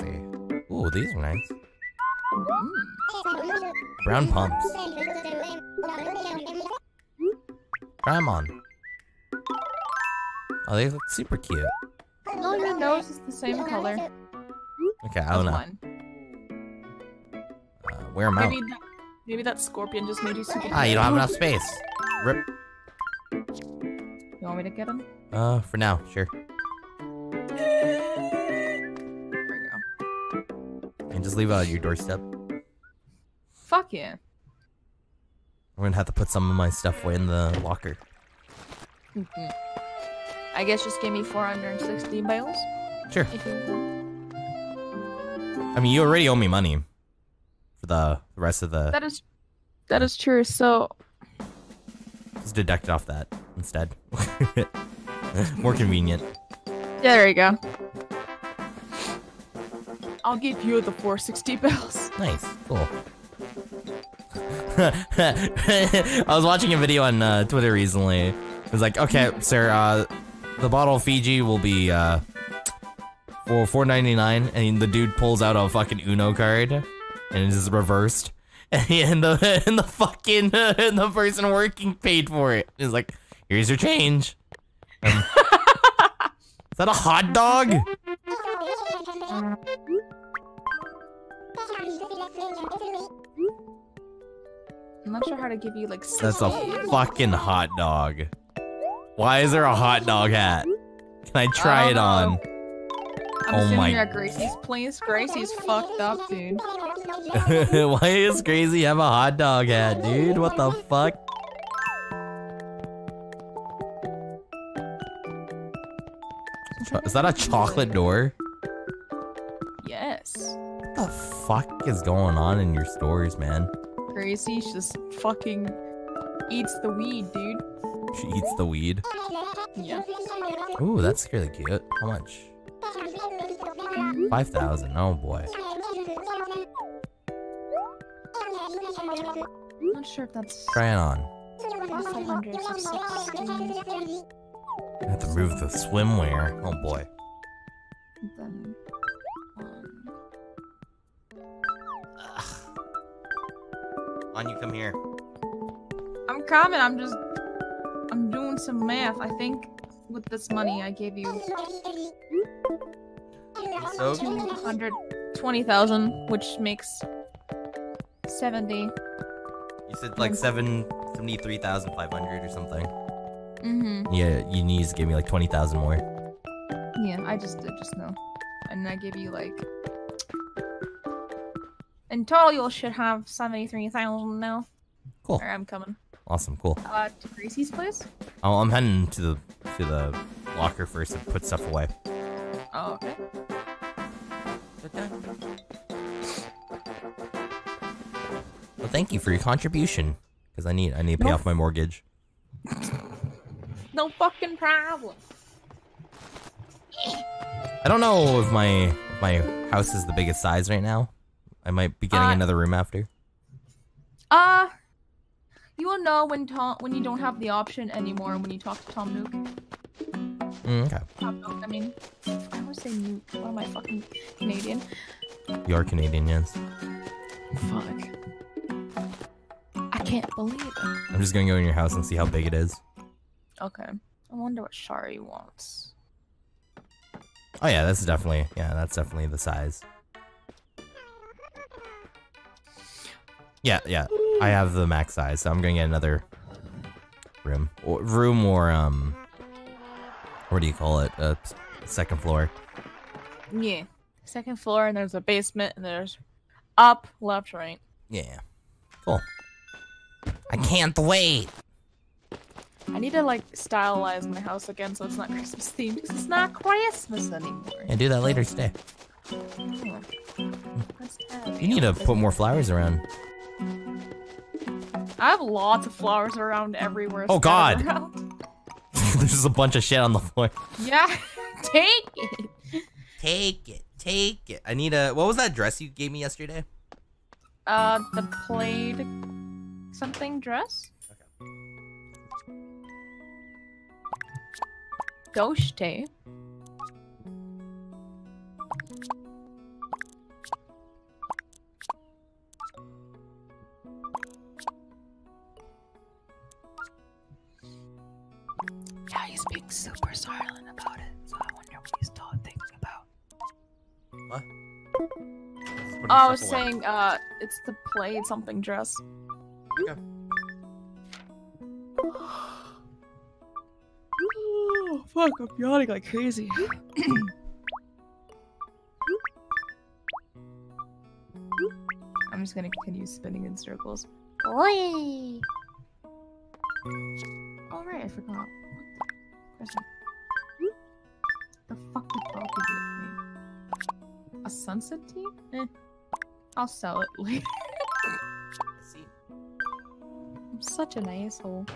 Speaker 1: Okay, let's see. Ooh, these are nice. Brown pumps. Try 'em on. Oh, they look super cute.
Speaker 7: Your nose is the same color.
Speaker 1: Okay, I don't know.
Speaker 7: mine.
Speaker 1: Uh, wear 'em out.
Speaker 7: Maybe that, maybe that scorpion just made you super.
Speaker 1: Ah, you don't have enough space. Rip.
Speaker 7: You want me to get him?
Speaker 1: Uh, for now, sure. Just leave it at your doorstep.
Speaker 7: Fuck yeah.
Speaker 1: We're gonna have to put some of my stuff away in the locker.
Speaker 7: Mhm. I guess just give me 460 bells.
Speaker 1: Sure.
Speaker 7: If you want.
Speaker 1: I mean, you already owe me money for the the rest of the.
Speaker 7: That is, that is true. So
Speaker 1: Just deduct off that instead. More convenient.
Speaker 7: yeah, there you go. I'll give you the 460 bells.
Speaker 1: Nice. Cool. I was watching a video on uh, Twitter recently. It was like, okay, sir, uh, the bottle of Fiji will be uh, for four ninety nine, and the dude pulls out a fucking Uno card, and it's just reversed, and the and the fucking and the person working paid for it. He's like, "Here's your change." Um, is that a hot dog?
Speaker 7: I'm not sure how to give you like.
Speaker 1: That's a fucking hot dog. Why is there a hot dog hat? Can I try
Speaker 7: I
Speaker 1: it on?
Speaker 7: know. I'm
Speaker 1: Oh
Speaker 7: assuming
Speaker 1: my-
Speaker 7: you're at Gracie's place. Gracie's fucked up, dude.
Speaker 1: Why is Crazy have a hot dog hat, dude? What the fuck? Is that a chocolate door?
Speaker 7: Yes.
Speaker 1: What the fuck is going on in your stories, man?
Speaker 7: Gracie just fucking eats the weed, dude.
Speaker 1: She eats the weed.
Speaker 7: Yeah.
Speaker 1: Ooh, that's really cute. How much? 5,000. Oh boy.
Speaker 7: I'm not sure if that's
Speaker 1: Try it on.
Speaker 7: 500 or 60.
Speaker 1: I have to move the swimwear. Oh boy.
Speaker 7: Then,
Speaker 1: On you come here.
Speaker 7: I'm coming. I'm just. I'm doing some math. I think with this money I gave you
Speaker 1: So
Speaker 7: two hundred twenty thousand, which makes seventy.
Speaker 1: you said like seven seventy-three thousand five hundred or something.
Speaker 7: Mm-hmm.
Speaker 1: Yeah, you need to give me like twenty thousand more.
Speaker 7: Yeah, I just did just know, and I give you like. In total, you should have seventy-three thousand now.
Speaker 1: Cool.
Speaker 7: I'm coming.
Speaker 1: Awesome, cool.
Speaker 7: Uh, to Gracie's place.
Speaker 1: Oh, I'm heading to the to the locker first to put stuff away.
Speaker 7: Oh, okay.
Speaker 1: Well, thank you for your contribution, because I need I need to pay
Speaker 7: No.
Speaker 1: off my mortgage.
Speaker 7: No fucking problem.
Speaker 1: I don't know if my if my house is the biggest size right now. I might be getting
Speaker 7: Uh,
Speaker 1: another room after.
Speaker 7: Uh, you will know when Tom when you don't have the option anymore when you talk to Tom Nook.
Speaker 1: Mm, okay,
Speaker 7: Tom Nook, I mean, I want to say Nook. What am I fucking Canadian?
Speaker 1: you are Canadian, yes.
Speaker 7: Fuck. I can't believe it.
Speaker 1: I'm just gonna go in your house and see how big it is.
Speaker 7: Okay. I wonder what Shari wants.
Speaker 1: Oh yeah, that's definitely yeah, that's definitely the size. Yeah, yeah. I have the max size, so I'm gonna get another room, or room, or um, what do you call it? Uh, s- second floor.
Speaker 7: Yeah. Second floor, and there's a basement, and there's up, left, right.
Speaker 1: Yeah, cool. I can't wait.
Speaker 7: I need to like stylize my house again so it's not Christmas themed because it's not Christmas anymore.
Speaker 1: And do that later today.
Speaker 7: Oh.
Speaker 1: You need to put more flowers around.
Speaker 7: I have lots of flowers around everywhere.
Speaker 1: Oh, God. There's just a bunch of shit on the floor.
Speaker 7: Yeah, take it.
Speaker 1: Take it, take it. I need a. What was that dress you gave me yesterday?
Speaker 7: Uh, the plaid something dress. Doshte. Super silent about it, so I wonder what he's ta- thinking about.
Speaker 1: What?
Speaker 7: Oh, I was saying, uh, it's the plaid something dress.
Speaker 1: Okay.
Speaker 7: Fuck, I'm yawning like crazy. I'm just gonna continue spinning in circles. Oi! Alright, I forgot. What the, fuck did Poppy give me? A sunset tee? Eh. I'll sell it later.
Speaker 1: See.
Speaker 7: I'm such an asshole.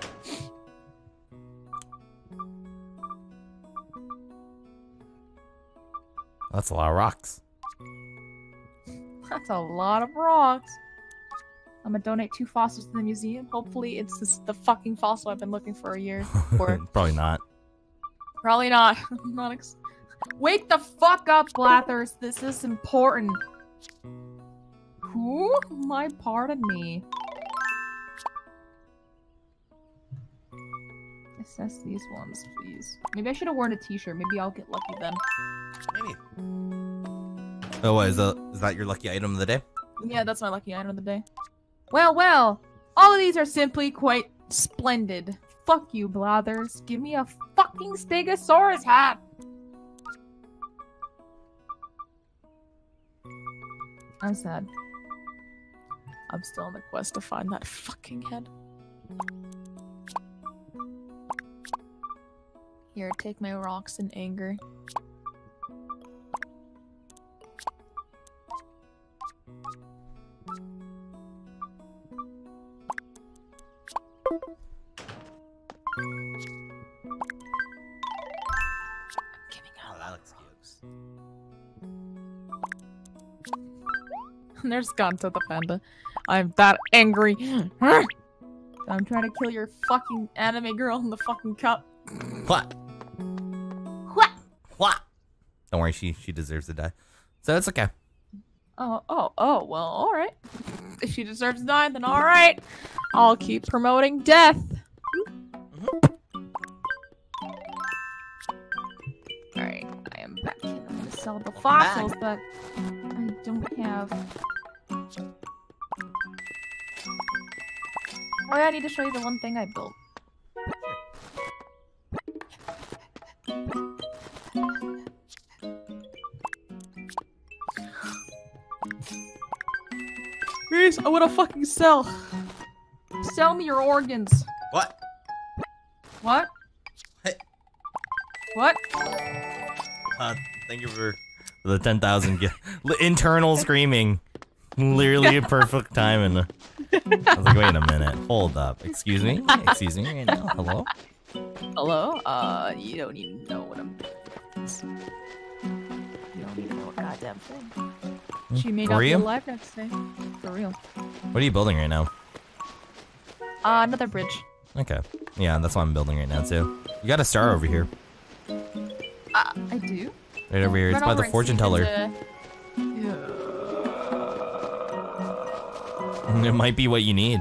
Speaker 1: That's a lot of rocks.
Speaker 7: That's a lot of rocks. I'm gonna donate two fossils to the museum. Hopefully, it's this, the fucking fossil I've been looking for a year. Or
Speaker 1: Probably not.
Speaker 7: Probably not. not Wake the fuck up, Blathers. This is important. Who my pardon me. Assess these ones, please. Maybe I should have worn a t-shirt. Maybe I'll get lucky then.
Speaker 1: Maybe. Oh, what, is, that, is that your lucky item of the day?
Speaker 7: Yeah, that's my lucky item of the day. Well, well, all of these are simply quite splendid. Fuck you, Blathers. Give me a fucking Stegosaurus hat! I'm sad. I'm still on the quest to find that fucking head. Here, take my rocks in anger.
Speaker 1: Cute.
Speaker 7: There's Gonto the panda. I'm that angry. I'm trying to kill your fucking anime girl in the fucking cup.
Speaker 1: What?
Speaker 7: What?
Speaker 1: What? Don't worry, she she deserves to die. So it's okay.
Speaker 7: Oh, oh, oh, well, alright. If she deserves to die, then alright. I'll keep promoting death. Alright, I am back. I'm gonna sell the fossils, but I don't have. Oh, yeah, I need to show you the one thing I built. Please, I wanna fucking sell. Sell me your organs.
Speaker 1: What?
Speaker 7: What?
Speaker 1: Hey.
Speaker 7: What?
Speaker 1: Uh, thank you for the 10,000 internal screaming. Literally a perfect time. And I was like, wait a minute. Hold up. Excuse me? Excuse me right now? Hello?
Speaker 7: Hello? Uh, you don't even know what I'm doing. You don't even know a goddamn thing. She may
Speaker 1: For
Speaker 7: not be alive next day. For real.
Speaker 1: What are you building right now?
Speaker 7: Uh, another bridge.
Speaker 1: Okay. Yeah, that's what I'm building right now, too. You got a star over here.
Speaker 7: Uh, I do.
Speaker 1: Right over here. It's
Speaker 7: Run
Speaker 1: by the fortune teller.
Speaker 7: it's Yeah.
Speaker 1: It might be what you need.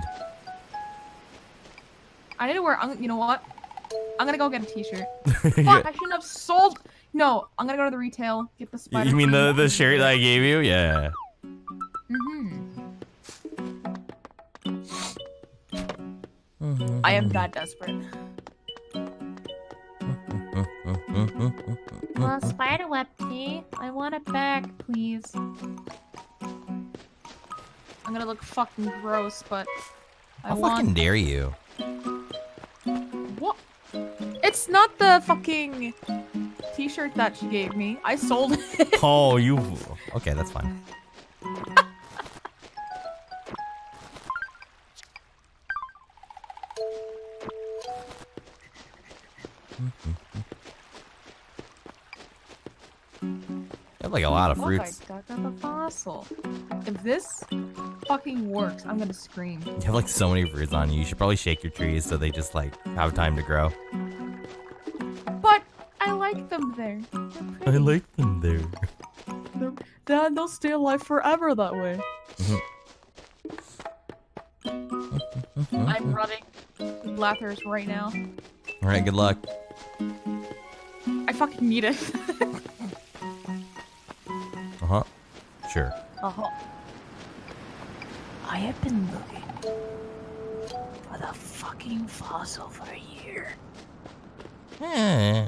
Speaker 7: I need to wear. You know what? I'm gonna go get a T-shirt. Fuck! I shouldn't have sold. No, I'm gonna go to the retail. Get the spider.
Speaker 1: you mean the, the shirt that I gave you? Yeah.
Speaker 7: Mm-hmm. I am that desperate. Uh, spider web tee. I want it back, please. I'm gonna look fucking gross, but I
Speaker 1: How
Speaker 7: want.
Speaker 1: fucking dare you?
Speaker 7: What? It's not the fucking t-shirt that she gave me. I sold it.
Speaker 1: Oh, you. Okay, that's fine. Like a lot of fruits.
Speaker 7: I dug up a fossil. If this fucking works, I'm gonna scream.
Speaker 1: You have like so many fruits on you. You should probably shake your trees so they just like have time to grow.
Speaker 7: But I like them there. I like
Speaker 1: them there.
Speaker 7: They're, Dad, they'll stay alive forever that way. I'm running Blathers right now.
Speaker 1: All right, good luck.
Speaker 7: I fucking need it.
Speaker 1: Uh huh. Sure.
Speaker 7: uh-huh. I have been looking for the fucking fossil for a year.
Speaker 1: Eh.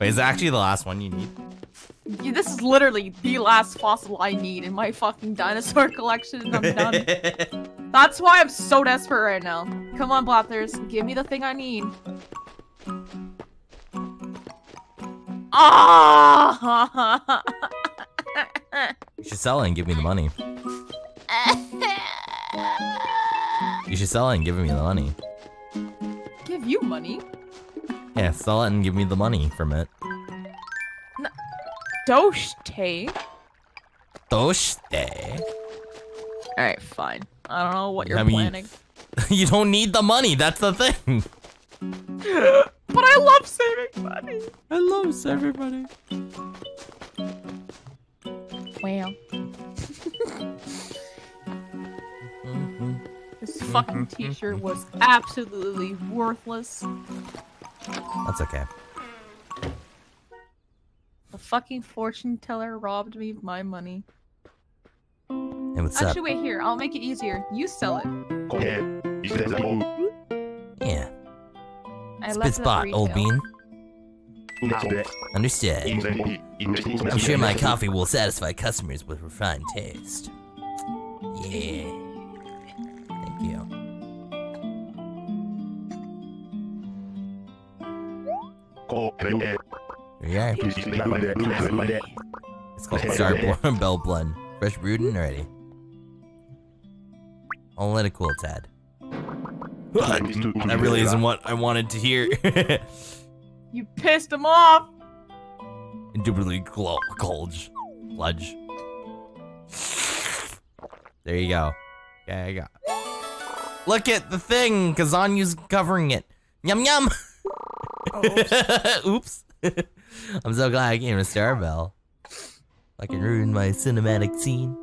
Speaker 1: Wait, is that actually the last one you need?
Speaker 7: Yeah, this is literally the last fossil I need in my fucking dinosaur collection, and I'm done. That's why I'm so desperate right now. Come on, Blathers, give me the thing I need. Ah!
Speaker 1: You should sell it and give me the money. You should sell it and give me the money.
Speaker 7: give you money?
Speaker 1: Yeah, sell it and give me the money from it.
Speaker 7: Doshte?
Speaker 1: Doshite.
Speaker 7: Alright, fine. I don't know what you're
Speaker 1: I mean-
Speaker 7: planning.
Speaker 1: you don't need the money. That's the thing.
Speaker 7: But I love saving money.
Speaker 1: I love saving money.
Speaker 7: Well. Fucking mm-hmm. t-shirt mm-hmm. was absolutely worthless.
Speaker 1: That's okay.
Speaker 7: The fucking fortune teller robbed me of my money.
Speaker 1: Hey, what's up?
Speaker 7: Actually, wait here. I'll make it easier. You sell it.
Speaker 1: Yeah.
Speaker 7: I
Speaker 1: Spit
Speaker 7: left it at
Speaker 1: spot, old bean. Understood. I'm sure my coffee will satisfy customers with refined taste. Yeah. There you are. It's called Star Bell Blend. Fresh brewed and ready. I'll let it cool a tad. That really isn't what I wanted to hear.
Speaker 7: You pissed him off.
Speaker 1: Indubitably glo- Gulge. Sludge. There you go. Yeah, I got. Look at the thing. Kazanyu's covering it. Yum yum. Oops. I'm so glad I came to Starbell. I can ruin my cinematic scene.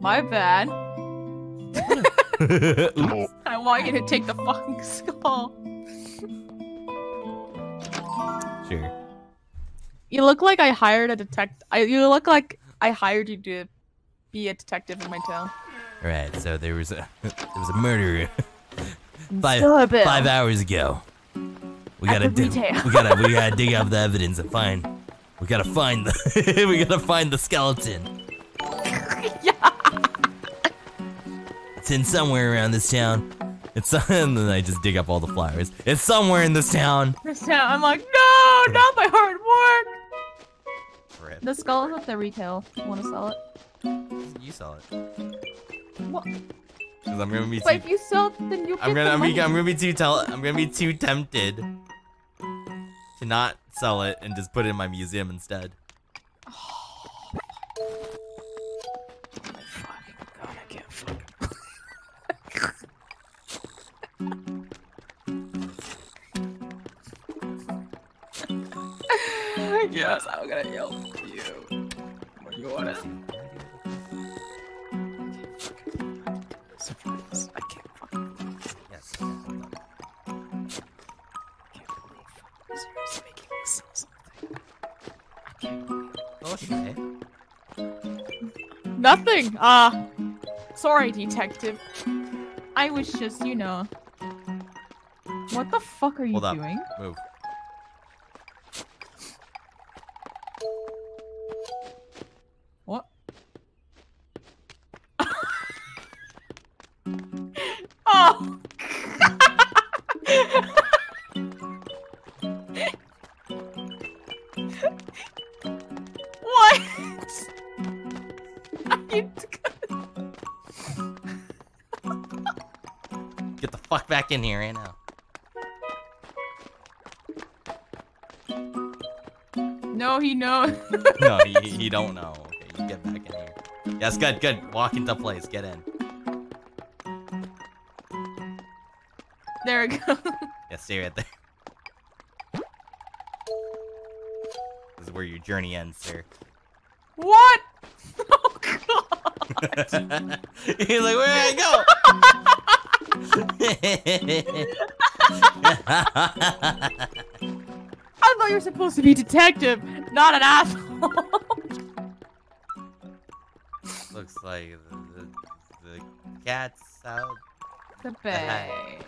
Speaker 7: My bad. I want you to take the fucking skull.
Speaker 1: Sure.
Speaker 7: You look like I hired a detective. I, you look like I hired you to be a detective in my town.
Speaker 1: Right. So there was a there was a murder five five hours ago. We gotta dig- we gotta we gotta dig up the evidence and find we gotta find the we gotta find the skeleton.
Speaker 7: yeah.
Speaker 1: It's in somewhere around this town. It's and then I just dig up all the flowers. It's somewhere in this town.
Speaker 7: This town. I'm like, no, not my hard work. Rip. The skull is at the retail. Want to sell it?
Speaker 1: You sell it.
Speaker 7: What?
Speaker 1: Cause I'm gonna be
Speaker 7: But
Speaker 1: too,
Speaker 7: if you sell it, then you.
Speaker 1: I'm
Speaker 7: get
Speaker 1: gonna
Speaker 7: the
Speaker 1: I'm,
Speaker 7: money.
Speaker 1: be, I'm gonna be too tell I'm gonna be too tempted to not sell it and just put it in my museum instead.
Speaker 7: God, I can't fucking. yes, I'm gonna help you. What do you want Surprise! I can't fucking.
Speaker 1: Yes.
Speaker 7: I can't believe Zero's making me sell something. I can't believe.
Speaker 1: Shit.
Speaker 7: Nothing. Ah, sorry, detective. I was just, you know. What the fuck are you
Speaker 1: Hold up.
Speaker 7: doing?
Speaker 1: Move.
Speaker 7: Oh. what?
Speaker 1: Get the fuck back in here right now.
Speaker 7: no, he knows.
Speaker 1: No, he, he don't know. Okay, you get back in here. Yes, good, good. Walk into place. Get in.
Speaker 7: There we go.
Speaker 1: Yeah, stay right there. This is where your journey ends, sir.
Speaker 7: what? Oh god.
Speaker 1: He's like, where did I go?
Speaker 7: I thought you were supposed to be detective, not an asshole.
Speaker 1: Looks like the, the, the cat's out.
Speaker 7: the bay.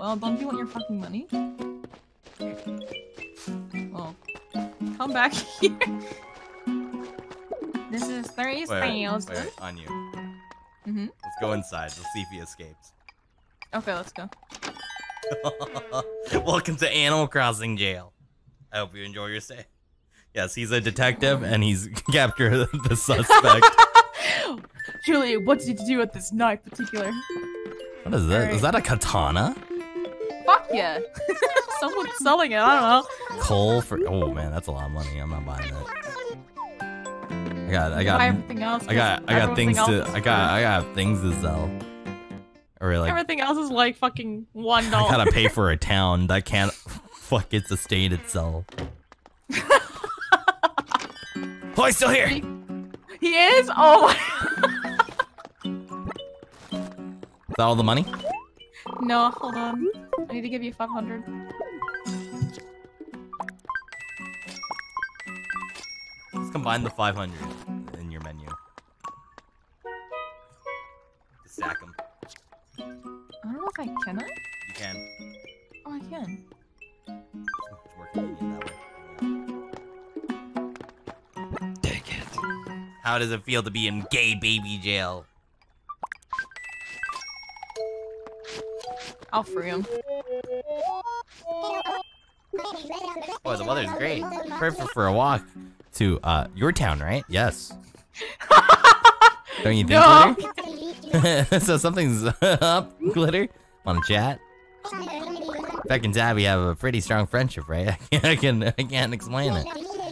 Speaker 7: Well, don't you want your fucking money? Well, come back here. This is three
Speaker 1: Wait, wait, wait, on you.
Speaker 7: Mm-hmm.
Speaker 1: Let's go inside. Let's see if he escapes.
Speaker 7: Okay, let's go.
Speaker 1: Welcome to Animal Crossing jail. I hope you enjoy your stay. Yes, he's a detective and he's captured the suspect.
Speaker 7: Julie, what did you do with this knife, particular?
Speaker 1: What is that? Is that a katana?
Speaker 7: Fuck yeah! Someone's selling it. I don't know.
Speaker 1: Coal for? Oh man, that's a lot of money. I'm not buying that. I got, I
Speaker 7: Buy
Speaker 1: got,
Speaker 7: everything else.
Speaker 1: I got, I got things to, I got, I got things to sell. Or like,
Speaker 7: Everything else is like fucking one
Speaker 1: I gotta pay for a town that can't fucking sustain itself. oh, he's still here.
Speaker 7: He is. Oh my.
Speaker 1: that all the money?
Speaker 7: No, hold on. I need to give you 500.
Speaker 1: Let's combine the 500 in your menu. Stack them.
Speaker 7: I don't know if I can. I?
Speaker 1: You can.
Speaker 7: Oh, I can.
Speaker 1: It's more convenient that way.
Speaker 3: Dang it.
Speaker 1: How does it feel to be in gay baby jail?
Speaker 7: I'll free him.
Speaker 1: Boy, the weather's great. Perfect for a walk to uh your town, right? Yes. Don't you think,
Speaker 7: No.
Speaker 1: Glitter? so something's up, Glitter. Want to chat? Beck and Tabby have a pretty strong friendship, right? I can I can't explain it.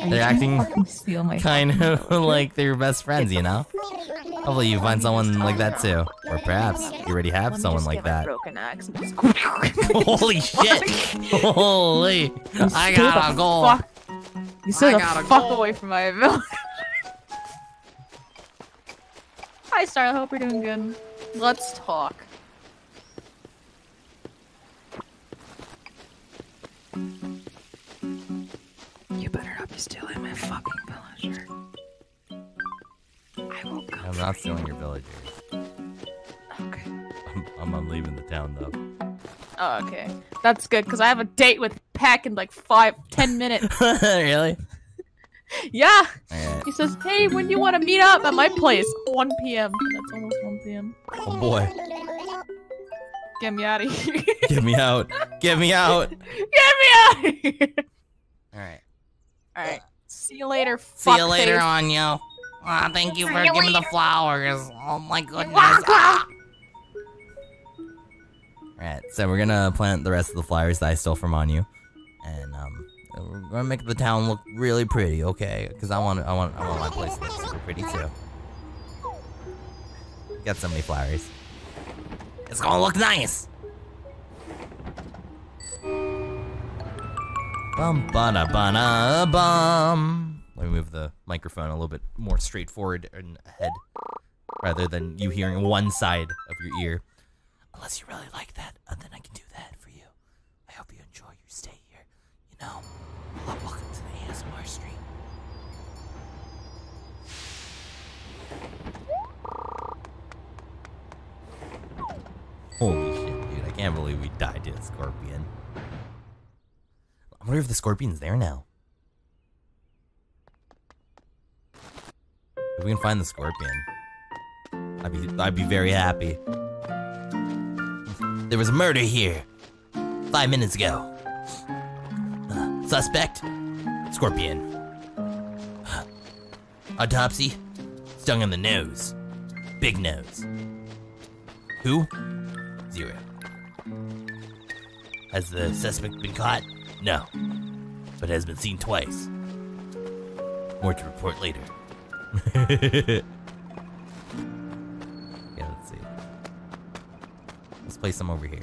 Speaker 1: They're acting
Speaker 7: Fucking steal my
Speaker 1: kind of like they're best friends, you know? Hopefully you find someone like that too. Or perhaps you already have someone like that. Holy shit! Holy! I gotta
Speaker 7: the
Speaker 1: go.
Speaker 7: Fuck. You stay the
Speaker 1: gotta
Speaker 7: fuck away from my village. Hi, Star. I hope you're doing good. Let's talk. You better not stealing my fucking villager. I will come.
Speaker 1: I'm not stealing your villagers.
Speaker 7: Okay.
Speaker 1: I'm, I'm, I'm leaving the town though.
Speaker 7: Oh, okay. That's good because I have a date with Peck in like five, ten minutes.
Speaker 1: really?
Speaker 7: yeah.
Speaker 1: Alright.
Speaker 7: He says, "Hey, when do you want to meet up at my place? 1 p.m. That's almost 1 p.m.
Speaker 1: Oh boy.
Speaker 7: Get me out of here.
Speaker 1: Get me out. Get me out.
Speaker 7: Get me out of here.
Speaker 1: Alright.
Speaker 7: See you later.
Speaker 1: See you later,
Speaker 7: fuckface.
Speaker 1: Anya. Ah, thank you for
Speaker 7: you
Speaker 1: giving the flowers. Oh my goodness.
Speaker 7: Wah, wah.
Speaker 1: Alright, so we're gonna plant the rest of the flowers that I stole from Anu. And um we're gonna make the town look really pretty, okay? Because I want I want I want my place to look super pretty too. Got so many flowers. It's gonna look nice. Bum bum. Let me move the microphone a little bit more straightforward and ahead, rather than you hearing one side of your ear. Unless you really like that, uh, then I can do that for you. I hope you enjoy your stay here. You know, welcome to the ASMR stream. Holy shit, dude! I can't believe we died to a scorpion. Wonder if the scorpion's there now. If we can find the scorpion, I'd be I'd be very happy. There was a murder here five minutes ago. Uh, suspect, scorpion. Autopsy, stung in the nose, big nose. Who? Zero. Has the suspect been caught? No, but has been seen twice. More to report later. yeah, let's see. Let's place them over here.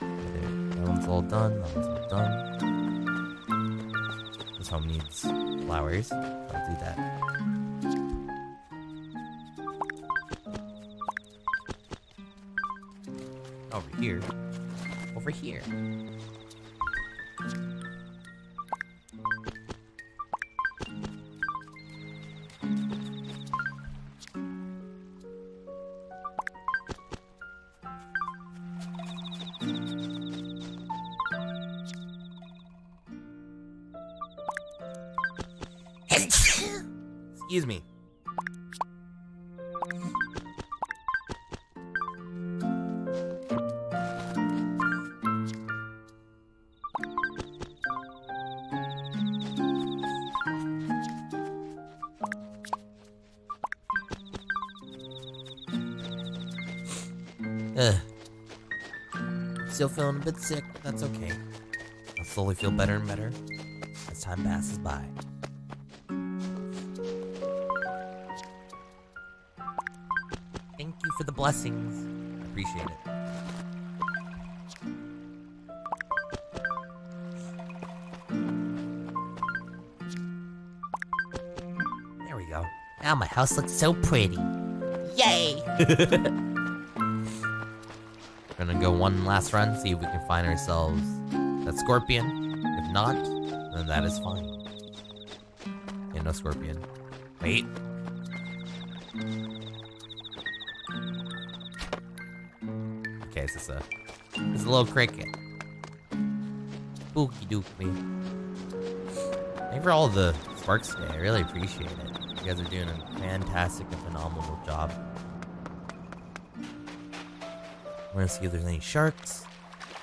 Speaker 1: That one's all done. That one's all done. This home needs flowers. I'll do that. Bit sick, but that's hmm. okay. I'll slowly feel better and better as time passes by. Thank you for the blessings. I appreciate it. There we go.
Speaker 3: Now my house looks so pretty. Yay!
Speaker 1: Go one last run, see if we can find ourselves that scorpion. If not, then that is fine. Yeah, no scorpion. Wait. Okay, it's just a it's a little cricket. Spooky doopy. Thank you for all the sparks today. I really appreciate it. You guys are doing a fantastic and phenomenal job. We're gonna see if there's any sharks.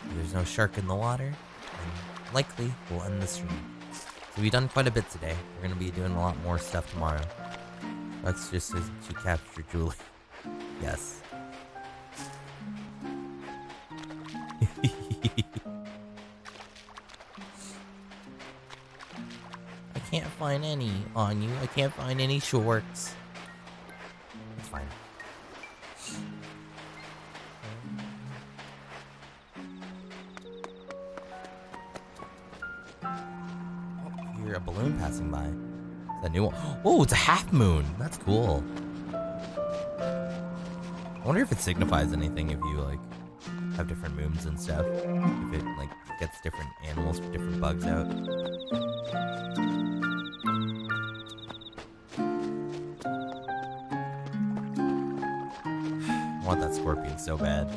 Speaker 1: If there's no shark in the water, then likely we'll end the stream. So we've done quite a bit today. We're gonna be doing a lot more stuff tomorrow. Rex just says she captured Julie. yes. I can't find any on you. I can't find any shorts. Moon. That's cool. I wonder if it signifies anything if you like have different moons and stuff. If it like gets different animals or different bugs out. I want that scorpion so bad.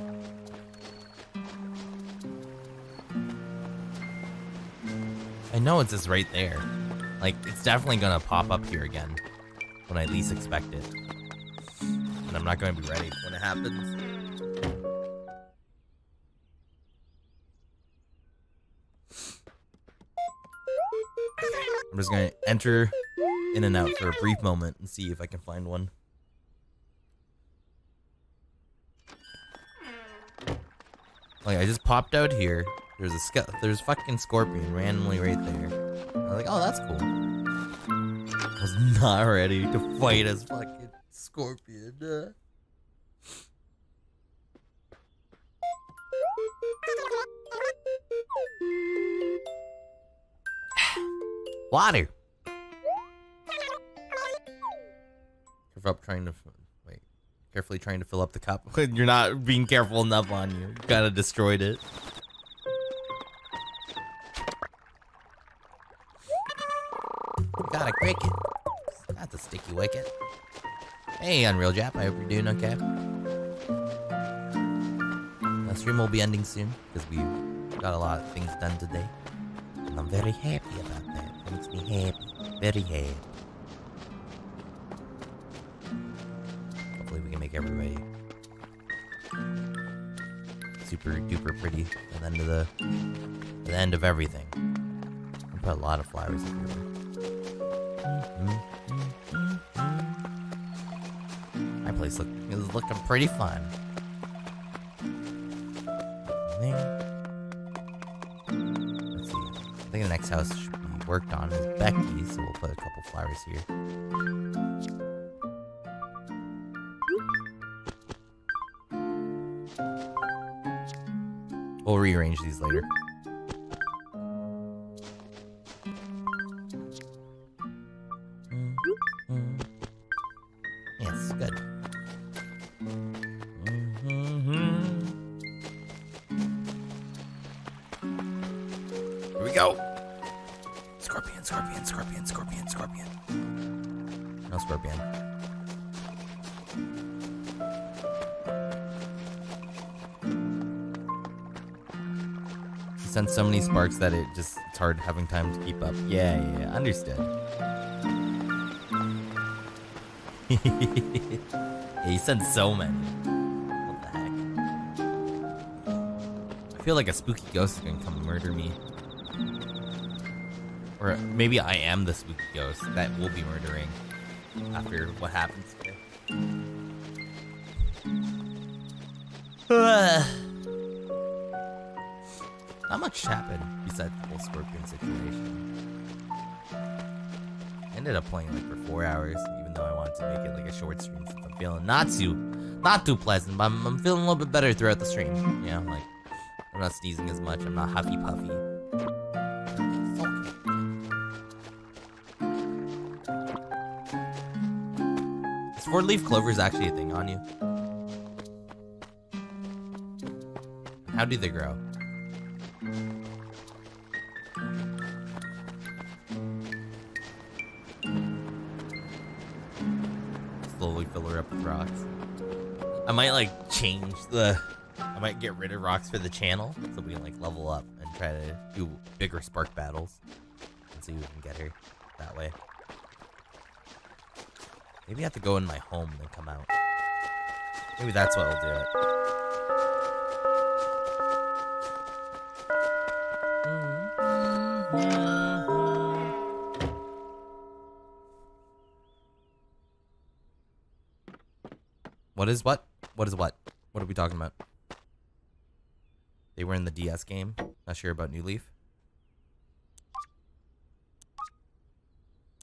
Speaker 1: I know it's just right there. Like, it's definitely gonna pop up here again when I least expect it. And I'm not gonna be ready when it happens. I'm just gonna enter in and out for a brief moment and see if I can find one. Like I just popped out here. There's a there's a fucking scorpion randomly right there. I was like, oh, that's cool. I was not ready to fight as fucking scorpion. Water. Careful up trying to wait. Carefully trying to fill up the cup. You're not being careful enough on you. You kind of destroyed it.
Speaker 3: Got a cricket. Not the sticky wicket. Hey, Unreal Jap. I hope you're doing okay. The stream will be ending soon because we got a lot of things done today. And I'm very happy about that. It makes me happy. Very happy. Hopefully we can make everybody super duper pretty at the end of the the end of everything. I put a lot of flowers everywhere. My place look, is looking pretty fun. Let's see. I think the next house should be worked on is Becky's, so we'll put a couple flowers here. We'll rearrange these later. Sent so many sparks that it just it's hard having time to keep up. Yeah, yeah, yeah. understood. you sent so many. What the heck? I feel like a spooky ghost is gonna come murder me. Or maybe I am the spooky ghost that will be murdering after what happens four hours, even though I wanted to make it like a short stream since I'm feeling not too, not too pleasant, but I'm, I'm feeling a little bit better throughout the stream. You know, like I'm not sneezing as much, I'm not huffy puffy. Okay.
Speaker 1: four leaf clover is actually a thing on you? How do they grow? I might like change the. I might get rid of rocks for the channel so we can like level up and try to do bigger spark battles and see who can get her that way. Maybe I have to go in my home and then come out. Maybe that's what will do it. What is what? What is what? What are we talking about? They were in the DS game. Not sure about New Leaf.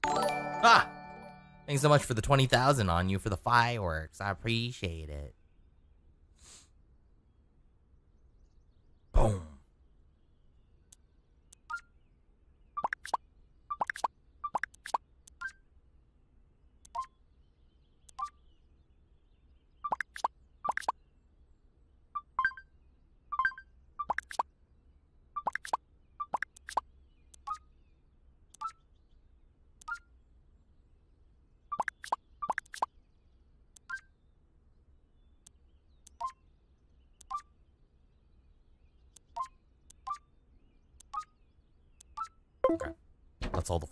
Speaker 1: Ah! Thanks so much for the 20,000 on you for the fireworks. I appreciate it. Boom.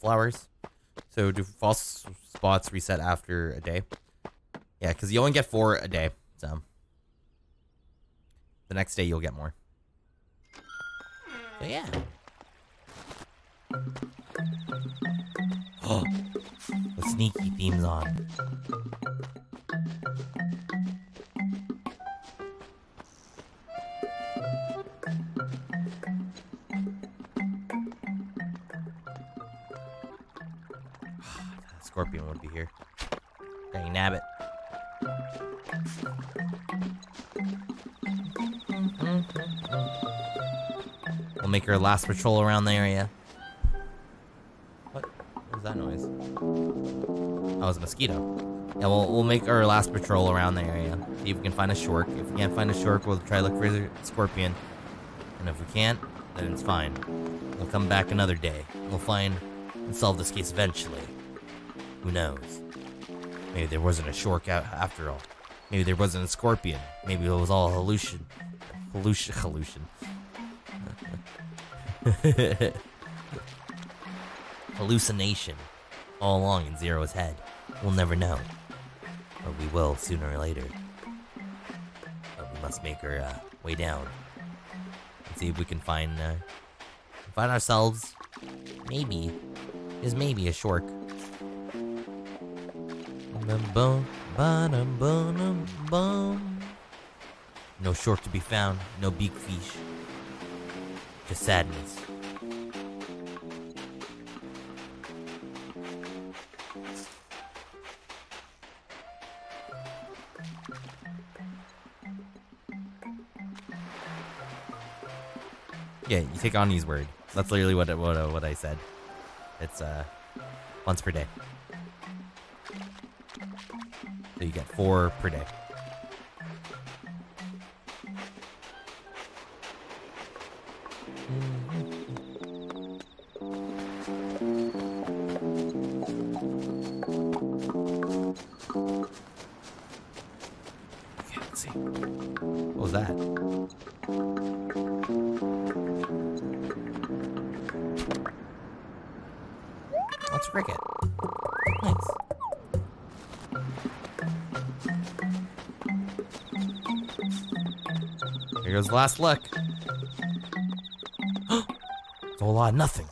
Speaker 1: Flowers. So do fossil spots reset after a day? Yeah, because you only get four a day. So the next day you'll get more. So yeah. Oh, the sneaky theme's on. Scorpion would be here. Dang nabbit. We'll make our last patrol around the area. What? Was that noise? Oh, was a mosquito. Yeah, we'll, we'll make our last patrol around the area. See if we can find a shark. If we can't find a shark, we'll try to look for a scorpion. And if we can't, then it's fine. We'll come back another day. We'll find and solve this case eventually. Who knows? Maybe there wasn't a shark out after all. Maybe there wasn't a scorpion. Maybe it was all hallucin. Hallucin. Hallucin. Hallucination. All along in Zero's head. We'll never know. But we will sooner or later. But we must make our uh, way down. And see if we can find, uh, find ourselves, maybe, is maybe a shork. No short to be found, no big fish. Just sadness. Yeah, you take these word. That's literally what what what I said. It's uh once per day. So you get four per day. Last look. it's a lot of nothing.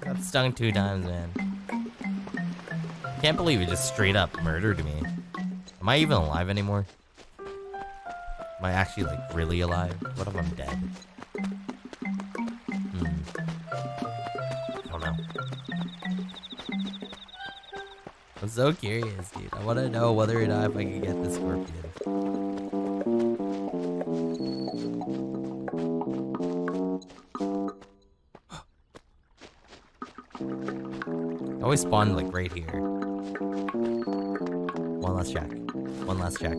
Speaker 1: Got stung two times, man. Can't believe he just straight up murdered me. Am I even alive anymore? Am I actually like really alive? What if I'm dead? Hmm. I don't know. I'm so curious, dude. I want to know whether or not if I can get the scorpion. Always spawn like right here. One last check. One last check.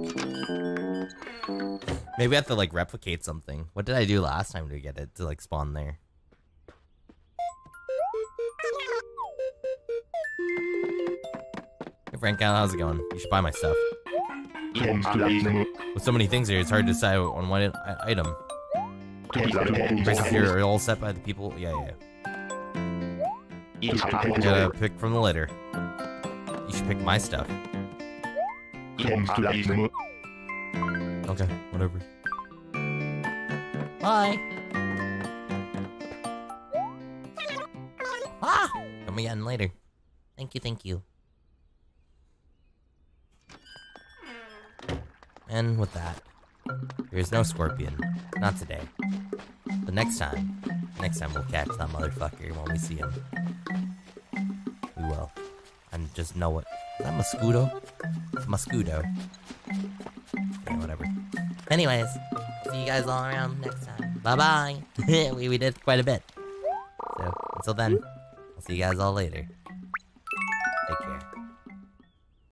Speaker 1: Maybe I have to like replicate something. What did I do last time to get it to like spawn there? Hey Frank, how's it going? You should buy my stuff. With so many things here, it's hard to decide on i- item. Prices here are all set by the people. Yeah, yeah. You gotta pick from the litter. You should pick my stuff. Okay, whatever.
Speaker 4: Bye. Ah! Come again later. Thank you, thank you.
Speaker 1: And with that, there's no scorpion. Not today. But next time, next time we'll catch that motherfucker when we see him. Just know it. Is that Mosquito? Mosquito. Whatever.
Speaker 4: Anyways, see you guys all around next time. Bye bye. we, we did quite a bit.
Speaker 1: So, until then, I'll see you guys all later.